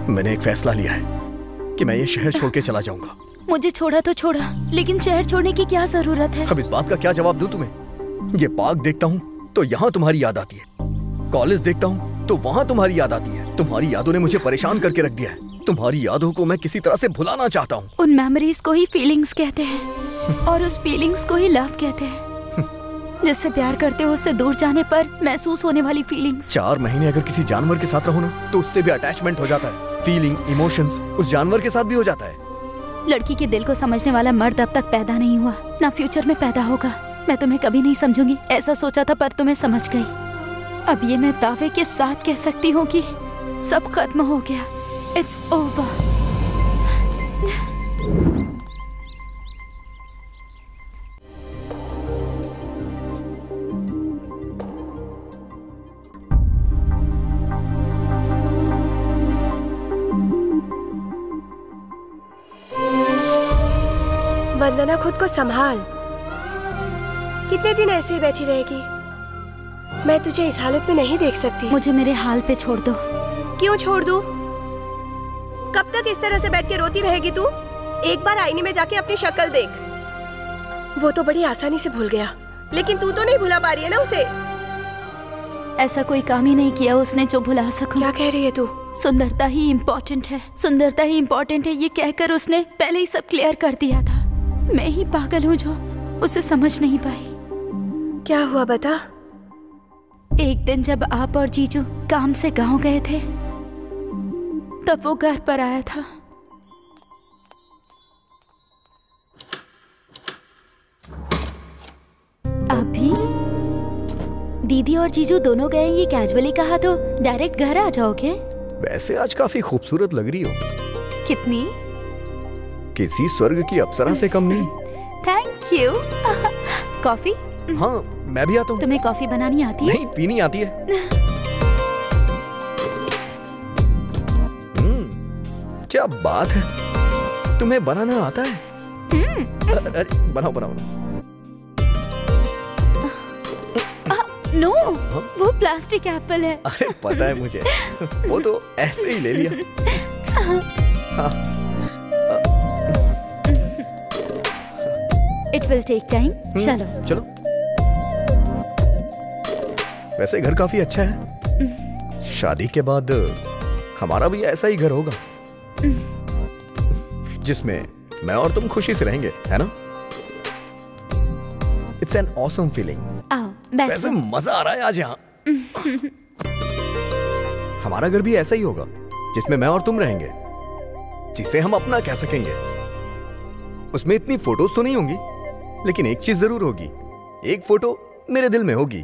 मैंने एक फैसला लिया है कि मैं ये शहर छोड़ के चला जाऊँगा। मुझे छोड़ा तो छोड़ा लेकिन शहर छोड़ने की क्या ज़रूरत है? अब इस बात का क्या जवाब दूँ तुम्हें? ये पार्क देखता हूँ तो यहाँ तुम्हारी याद आती है। कॉलेज देखता हूँ तो वहाँ तुम्हारी याद आती है। तुम्हारी यादों ने मुझे परेशान करके रख दिया है। तुम्हारी यादों को मैं किसी तरह से भुलाना चाहता हूँ। उन मेमोरीज को ही फीलिंग्स कहते हैं और उस फीलिंग्स को ही लव कहते हैं। जिससे प्यार करते हो उससे दूर जाने पर महसूस होने वाली फीलिंग्स चार महीने अगर किसी जानवर के साथ रहो ना तो उससे भी अटैचमेंट हो जाता है। फीलिंग इमोशंस उस जानवर के साथ भी हो जाता है। लड़की के दिल को समझने वाला मर्द अब तक पैदा नहीं हुआ ना फ्यूचर में पैदा होगा। मैं तुम्हें कभी नहीं समझूँगी ऐसा सोचा था पर तुम्हें समझ गई। अब ये मैं दावे के साथ कह सकती हूँ कि सब खत्म हो गया। इट्स ओवर वंदना खुद को संभाल। कितने दिन ऐसे ही बैठी रहेगी? मैं तुझे इस हालत में नहीं देख सकती। मुझे मेरे हाल पे छोड़ दो। क्यों छोड़ दू? कब तक इस तरह से बैठ के रोती रहेगी तू? एक बार आईने में जाके अपनी शक्ल देख। वो तो बड़ी आसानी से भूल गया। लेकिन तू तो नहीं भुला पा रही है ना उसे? ऐसा कोई काम ही नहीं किया उसने जो भुला सकूँ। क्या कह रही है तू? सुंदरता ही इम्पोर्टेंट है। सुंदरता ही इम्पोर्टेंट है ये कहकर उसने पहले ही सब क्लियर कर दिया था। मैं ही पागल हूँ जो उसे समझ नहीं पाई। क्या हुआ बता? एक दिन जब आप और जीजू काम से गाँव गए थे तब वो घर पर आया था। अभी दीदी और जीजू दोनों गए ये कैजुअली कहा तो डायरेक्ट घर आ जाओगे? वैसे आज काफ़ी खूबसूरत लग रही हो। कितनी? किसी स्वर्ग की अप्सरा से कम नहीं। थैंक यू कॉफ़ी हाँ मैं भी आता हूँ। तुम्हें कॉफ़ी बनानी आती है? नहीं पीनी आती है। (laughs) हम्म, क्या बात है। तुम्हें बनाना आता है? अरे बनाओ बनाओ। नो वो प्लास्टिक एप्पल है। अरे पता है मुझे। वो तो ऐसे ही ले लिया। (laughs) हाँ, it will take time hmm, चलो। चलो। वैसे घर काफ़ी अच्छा है। शादी के बाद हमारा भी ऐसा ही घर होगा। जिसमें मैं और तुम खुशी से रहेंगे है ना? इट्स एन ऑसम फीलिंग वैसे मज़ा आ रहा है आज यहाँ। (laughs) हमारा घर भी ऐसा ही होगा जिसमें मैं और तुम रहेंगे जिसे हम अपना कह सकेंगे। उसमें इतनी फ़ोटोज़ तो नहीं होंगी? लेकिन एक चीज़ ज़रूर होगी। एक फ़ोटो मेरे दिल में होगी।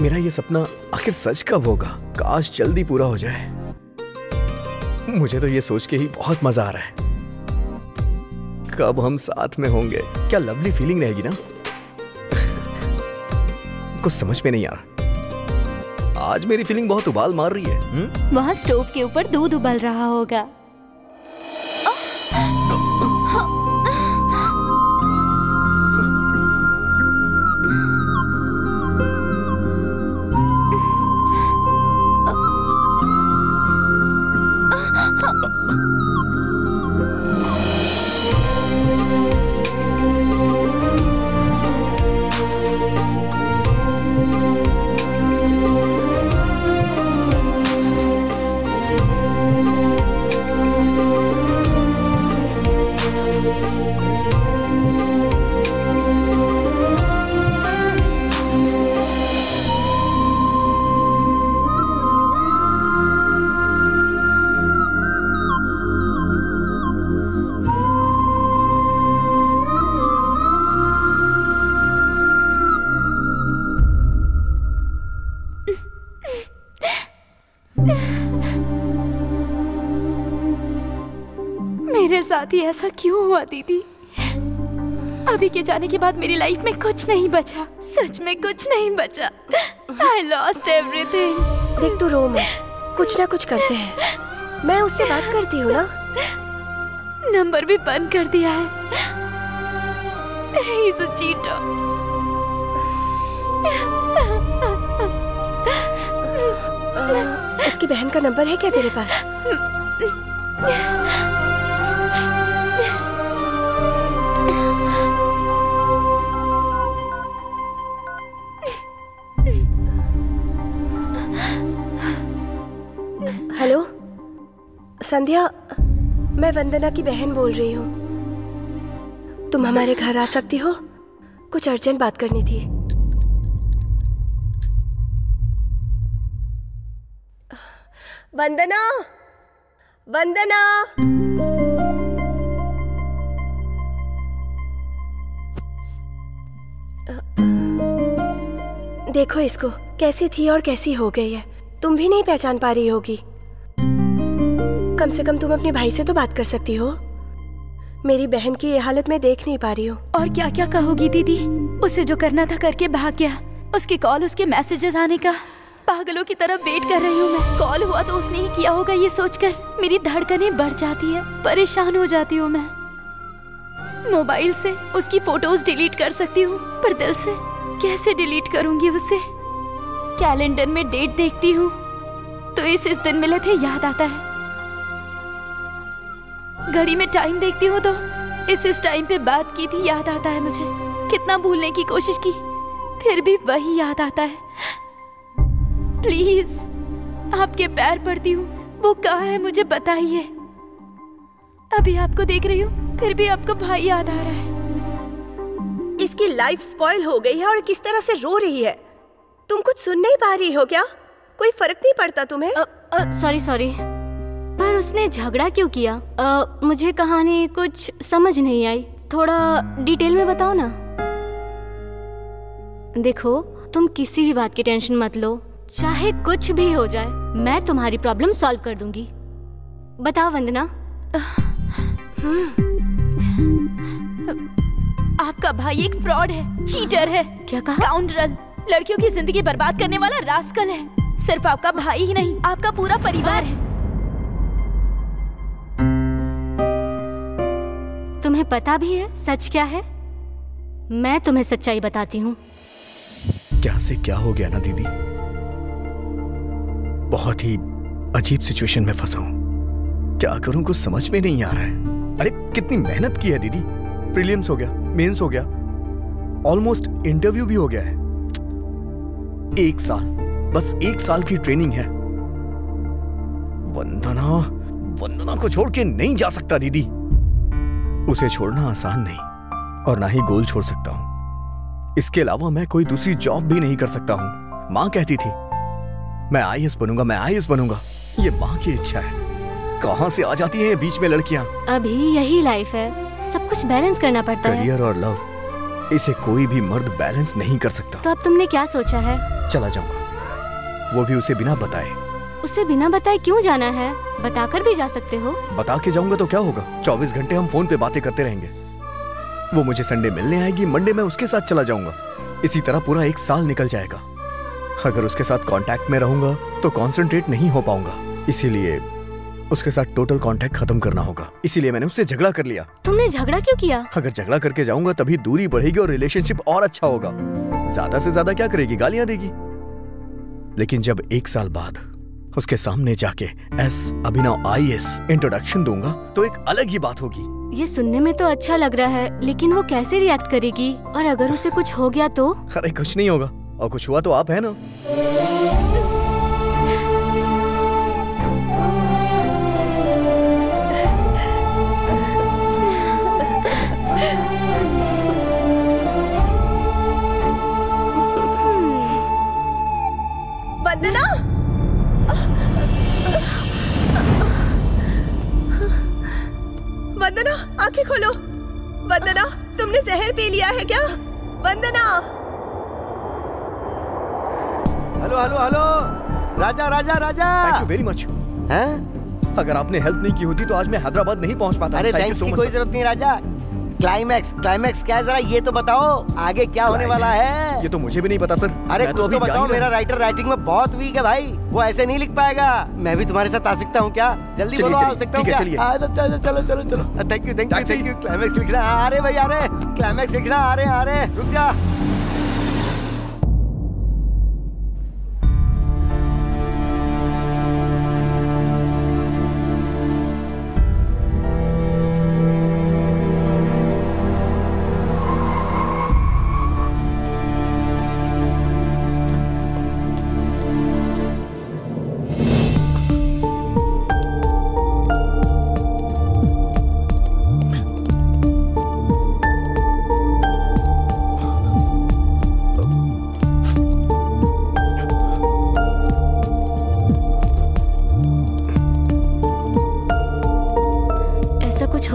मेरा ये सपना आखिर सच कब होगा? काश जल्दी पूरा हो जाए। मुझे तो ये सोच के ही बहुत मज़ा आ रहा है। कब हम साथ में होंगे? क्या लवली फीलिंग रहेगी ना? कुछ समझ में नहीं आ रहा। आज मेरी फीलिंग बहुत उबाल मार रही है हुँ? वहाँ स्टोव के ऊपर दूध उबल रहा होगा। अभी के जाने के बाद मेरी लाइफ में कुछ नहीं बचा। सच में कुछ नहीं बचा। आई लॉस्ट एवरीथिंग देख तू रो मत। कुछ ना कुछ करते हैं। मैं उससे बात करती हूँ ना? नंबर भी बंद कर दिया है। He's a cheater. उसकी बहन का नंबर है क्या तेरे पास? संध्या मैं वंदना की बहन बोल रही हूँ। तुम हमारे घर आ सकती हो? कुछ अर्जेंट बात करनी थी। वंदना! वंदना! देखो इसको, कैसी थी और कैसी हो गई है। तुम भी नहीं पहचान पा रही होगी। कम से कम तुम अपने भाई से तो बात कर सकती हो। मेरी बहन की ये हालत मैं देख नहीं पा रही हूँ। और क्या क्या कहोगी दीदी? उसे जो करना था करके भाग गया। उसकी कॉल, उसके मैसेजेस आने का। पागलों की तरफ़ वेट कर रही हूँ मैं। कॉल हुआ तो उसने ही किया होगा ये सोचकर। मेरी धड़कनें बढ़ जाती है। परेशान हो जाती हूँ मैं। मोबाइल से उसकी फ़ोटोज़ डिलीट कर सकती हूँ, पर दिल से कैसे डिलीट करूँगी उसे? कैलेंडर में डेट देखती हूँ। तो इस इस दिन मिले थे, याद आता है। घड़ी में टाइम देखती हूँ तो इस इस टाइम पे बात की थी याद आता है मुझे। कितना भूलने की कोशिश की फिर भी वही याद आता है। प्लीज़ आपके पैर पड़ती हूँ वो कहाँ है मुझे बताइए। अभी आपको देख रही हूँ फिर भी आपका भाई याद आ रहा है। इसकी लाइफ स्पॉइल हो गई है और किस तरह से रो रही है? तुम कुछ सुन नहीं पा रही हो क्या? कोई फ़र्क नहीं पड़ता तुम्हें? सॉरी सॉरी पर उसने झगड़ा क्यों किया? अ, मुझे कहानी कुछ समझ नहीं आई। थोड़ा डिटेल में बताओ ना। देखो तुम किसी भी बात की टेंशन मत लो। चाहे कुछ भी हो जाए मैं तुम्हारी प्रॉब्लम सॉल्व कर दूँगी। बताओ वंदना। आपका भाई एक फ्रॉड है चीटर है क्या कहा? स्काउंड्रल लड़कियों की ज़िंदगी बर्बाद करने वाला रास्कल है। सिर्फ़ आपका भाई ही नहीं आपका पूरा परिवार है। तुम्हें पता भी है? सच क्या है? मैं तुम्हें सच्चाई बताती हूँ। क्या से क्या हो गया ना, दीदी? बहुत ही अजीब सिचुएशन में फंसा हूँ। क्या करूँ, कुछ समझ में नहीं आ रहा है। अरे, कितनी मेहनत की है, दीदी। प्रीलिम्स हो गया मेंस हो गया। ऑलमोस्ट इंटरव्यू भी हो गया है। एक साल, बस एक साल की ट्रेनिंग है। वंदना वंदना को छोड़ के नहीं जा सकता, दीदी। उसे छोड़ना आसान नहीं और ना ही गोल छोड़ सकता हूँ। इसके अलावा मैं कोई दूसरी जॉब भी नहीं कर सकता हूँ। माँ कहती थी मैं आई बनूँगा मैं आई बनूँगा। ये माँ की इच्छा है। कहाँ से आ जाती है बीच में लड़कियाँ? अभी यही लाइफ है। सब कुछ बैलेंस करना पड़ता है। करियर और लव इसे कोई भी मर्द बैलेंस नहीं कर सकता। तो अब तुमने क्या सोचा है? चला जाऊँगा। वो भी उसे बिना बताए। उसे बिना बताए क्यों जाना है? बताकर भी जा सकते हो। बता के जाऊँगा तो क्या होगा? चौबीस घंटे हम फ़ोन पे बातें करते रहेंगे। वो मुझे संडे मिलने आएगी मंडे में उसके साथ चला जाऊँगा। इसी तरह पूरा एक साल निकल जाएगा। अगर उसके साथ कांटेक्ट में रहूँगा तो कंसंट्रेट नहीं हो पाऊँगा। इसीलिए उसके साथ टोटल कांटेक्ट खत्म करना होगा। इसीलिए मैंने उससे झगड़ा कर लिया। तुमने झगड़ा क्यों किया? अगर झगड़ा करके जाऊँगा तभी दूरी बढ़ेगी और रिलेशनशिप और अच्छा होगा। ज़्यादा से ज़्यादा क्या करेगी? गालियाँ देगी। लेकिन जब एक साल बाद उसके सामने जाके as Abhinav I S introduction दूँगा तो एक अलग ही बात होगी। ये सुनने में तो अच्छा लग रहा है लेकिन वो कैसे रिएक्ट करेगी? और अगर उसे कुछ हो गया तो? अरे कुछ नहीं होगा और कुछ हुआ तो आप है ना। Raja Raja Raja. Thank you very much हैं? अगर आपने हेल्प नहीं की होती तो आज मैं हैदराबाद नहीं पहुँच पाता। अरे थैंक्स so की कोई ज़रूरत नहीं राजा। क्लाइमैक्स क्लाइमैक्स क्या है जरा ये तो बताओ आगे क्या होने वाला है? ये तो मुझे भी नहीं पता सर अरे तो जान बताओ मेरा राइटर राइटिंग में बहुत वीक है भाई। वो ऐसे नहीं लिख पाएगा। मैं भी तुम्हारे साथ आ सकता हूँ क्या? जल्दी बोलो आ सकता हूँ क्या? तो चलो चलो चलो चलो। Thank you thank you thank you climax लिखना रहे भाई रहे क्लाइमैक्स लिखना आ रहे रुक जा।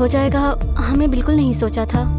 हो जाएगा हमने बिल्कुल नहीं सोचा था।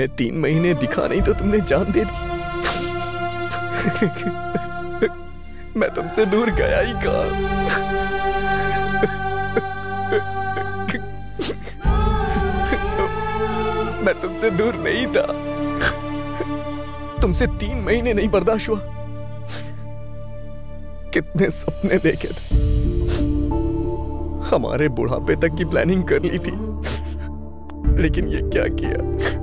तुम्हें तीन महीने दिखा नहीं तो तुमने जान दे दी। मैं तुमसे दूर गया ही कहा? मैं तुमसे दूर नहीं था। तुमसे तीन महीने नहीं बर्दाश्त हुआ। कितने सपने देखे थे। हमारे बुढ़ापे तक की प्लानिंग कर ली थी। लेकिन ये क्या किया?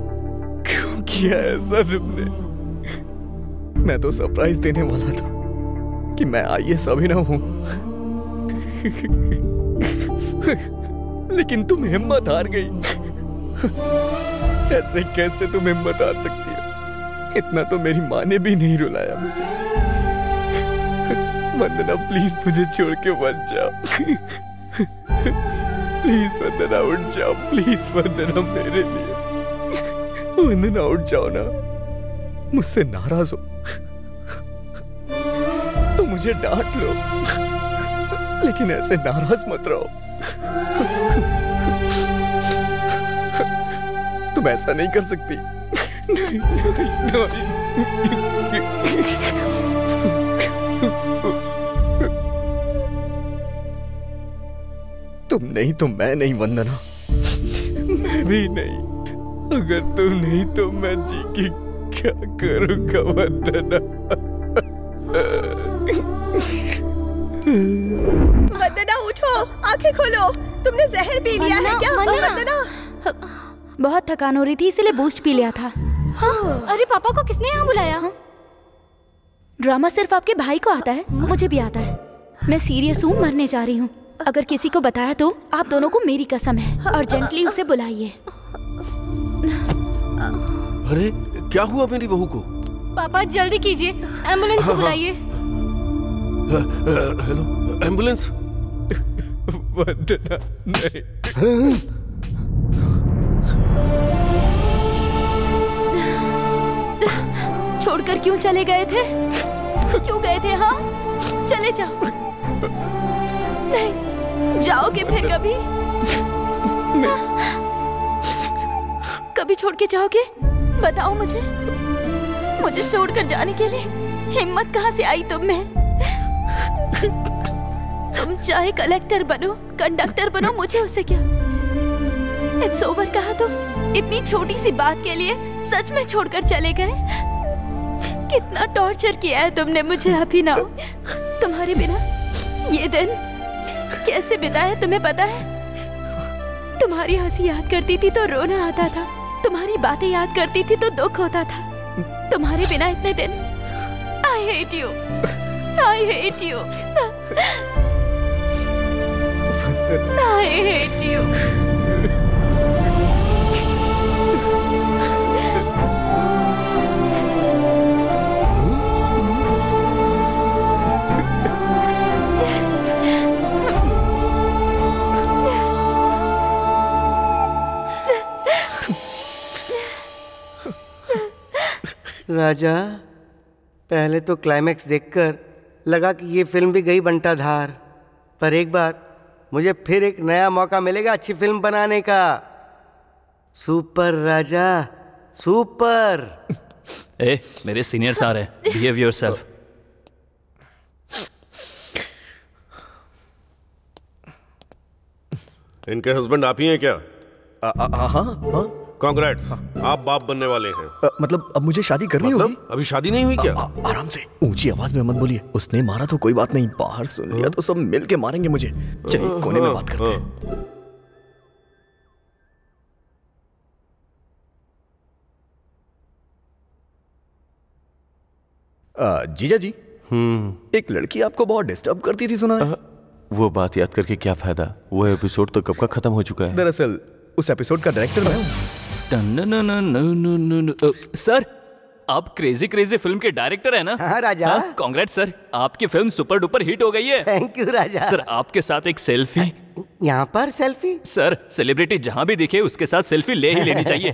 क्यों ऐसा तुमने। मैं तो सरप्राइज़ देने वाला था कि मैं आई एस अभिनव हूँ। लेकिन तुम हिम्मत हार गई। ऐसे कैसे तुम हिम्मत हार सकती हो? इतना तो मेरी माँ ने भी नहीं रुलाया मुझे। वंदना प्लीज़ मुझे छोड़ के मत जाओ। प्लीज़ वंदना, उठ जाओ। प्लीज़ वंदना, मेरे लिए। वंदना उठ जाओ ना। मुझसे नाराज़ हो। तो मुझे डांट लो। लेकिन ऐसे नाराज़ मत रहो। तुम ऐसा नहीं कर सकती। नहीं, नहीं, नहीं। तुम नहीं तो मैं नहीं वंदना। मैं भी नहीं। अगर तुम नहीं तो मैं जी की क्या करूँगा वंदना? वंदना उठो आँखें खोलो। तुमने जहर पी लिया है क्या? वंदना। बहुत थकान हो रही थी इसलिए बूस्ट पी लिया था। हाँ, अरे पापा को किसने यहाँ बुलाया? ड्रामा सिर्फ़ आपके भाई को आता है मुझे भी आता है। मैं सीरियस हूँ मरने जा रही हूँ। अगर किसी को बताया तो आप दोनों को मेरी कसम है। अर्जेंटली उसे बुलाइए। अरे क्या हुआ मेरी बहू को? पापा जल्दी कीजिए। एंबुलेंस को हाँ, हाँ। बुलाइए। अ, हेलो एंबुलेंस? वंदना नहीं। छोड़कर क्यों चले गए थे? क्यों गए थे हाँ? चले जाओ। नहीं जाओगे फिर कभी? कभी छोड़ के जाओगे? बताओ मुझे। मुझे छोड़कर जाने के लिए हिम्मत कहाँ से आई तुम में? तुम चाहे कलेक्टर बनो, कंडक्टर बनो, मुझे उससे क्या? इट्स ओवर कहा तो इतनी छोटी सी बात के लिए सच में छोड़कर चले गए? कितना टॉर्चर किया है तुमने मुझे अभी ना? तुम्हारे बिना ये दिन कैसे बिताया तुम्हें पता है? तुम्हारी हँसी याद करती थी तो रोना आता था। तुम्हारी बातें याद करती थी तो दुख होता था। तुम्हारे बिना इतने दिन। I hate you I hate you I hate you Raja पहले तो क्लाइमैक्स देखकर लगा कि ये फ़िल्म भी गई बंटा धार पर एक बार मुझे फिर एक नया मौका मिलेगा अच्छी फ़िल्म बनाने का। सुपर राजा सुपर (laughs) ए मेरे सीनियर्स आ रहे हैं। बिहेव योरसेल्फ इनके हस्बैंड आप ही हैं क्या? हाँ हाँ। कांग्रेट्स आप बाप बनने वाले हैं। अ, मतलब अब मुझे शादी करनी मतलब, होगी? अभी शादी नहीं हुई क्या? आ, आ, आराम से। ऊँची आवाज़ में मत बोलिए। उसने मारा तो कोई बात नहीं। बाहर सुन लिया तो सब मिल के मारेंगे मुझे। चलिए कोने में बात करते हैं। जीजा जी हम्म। एक लड़की आपको बहुत डिस्टर्ब करती थी सुना है? वो बात याद करके क्या फ़ायदा? वो एपिसोड तो कब का खत्म हो चुका है? दरअसल उस एपिसोड का डायरेक्टर मैं हूँ। सर आप क्रेजी क्रेजी फ़िल्म के डायरेक्टर है ना हाँ राजा कांग्रेट सर आपकी फ़िल्म सुपर डुपर हिट हो गई है थैंक यू राजा सर आपके साथ एक सेल्फी यहाँ पर सेल्फी सर सेलिब्रिटी जहाँ भी दिखे उसके साथ सेल्फी ले ही लेनी चाहिए।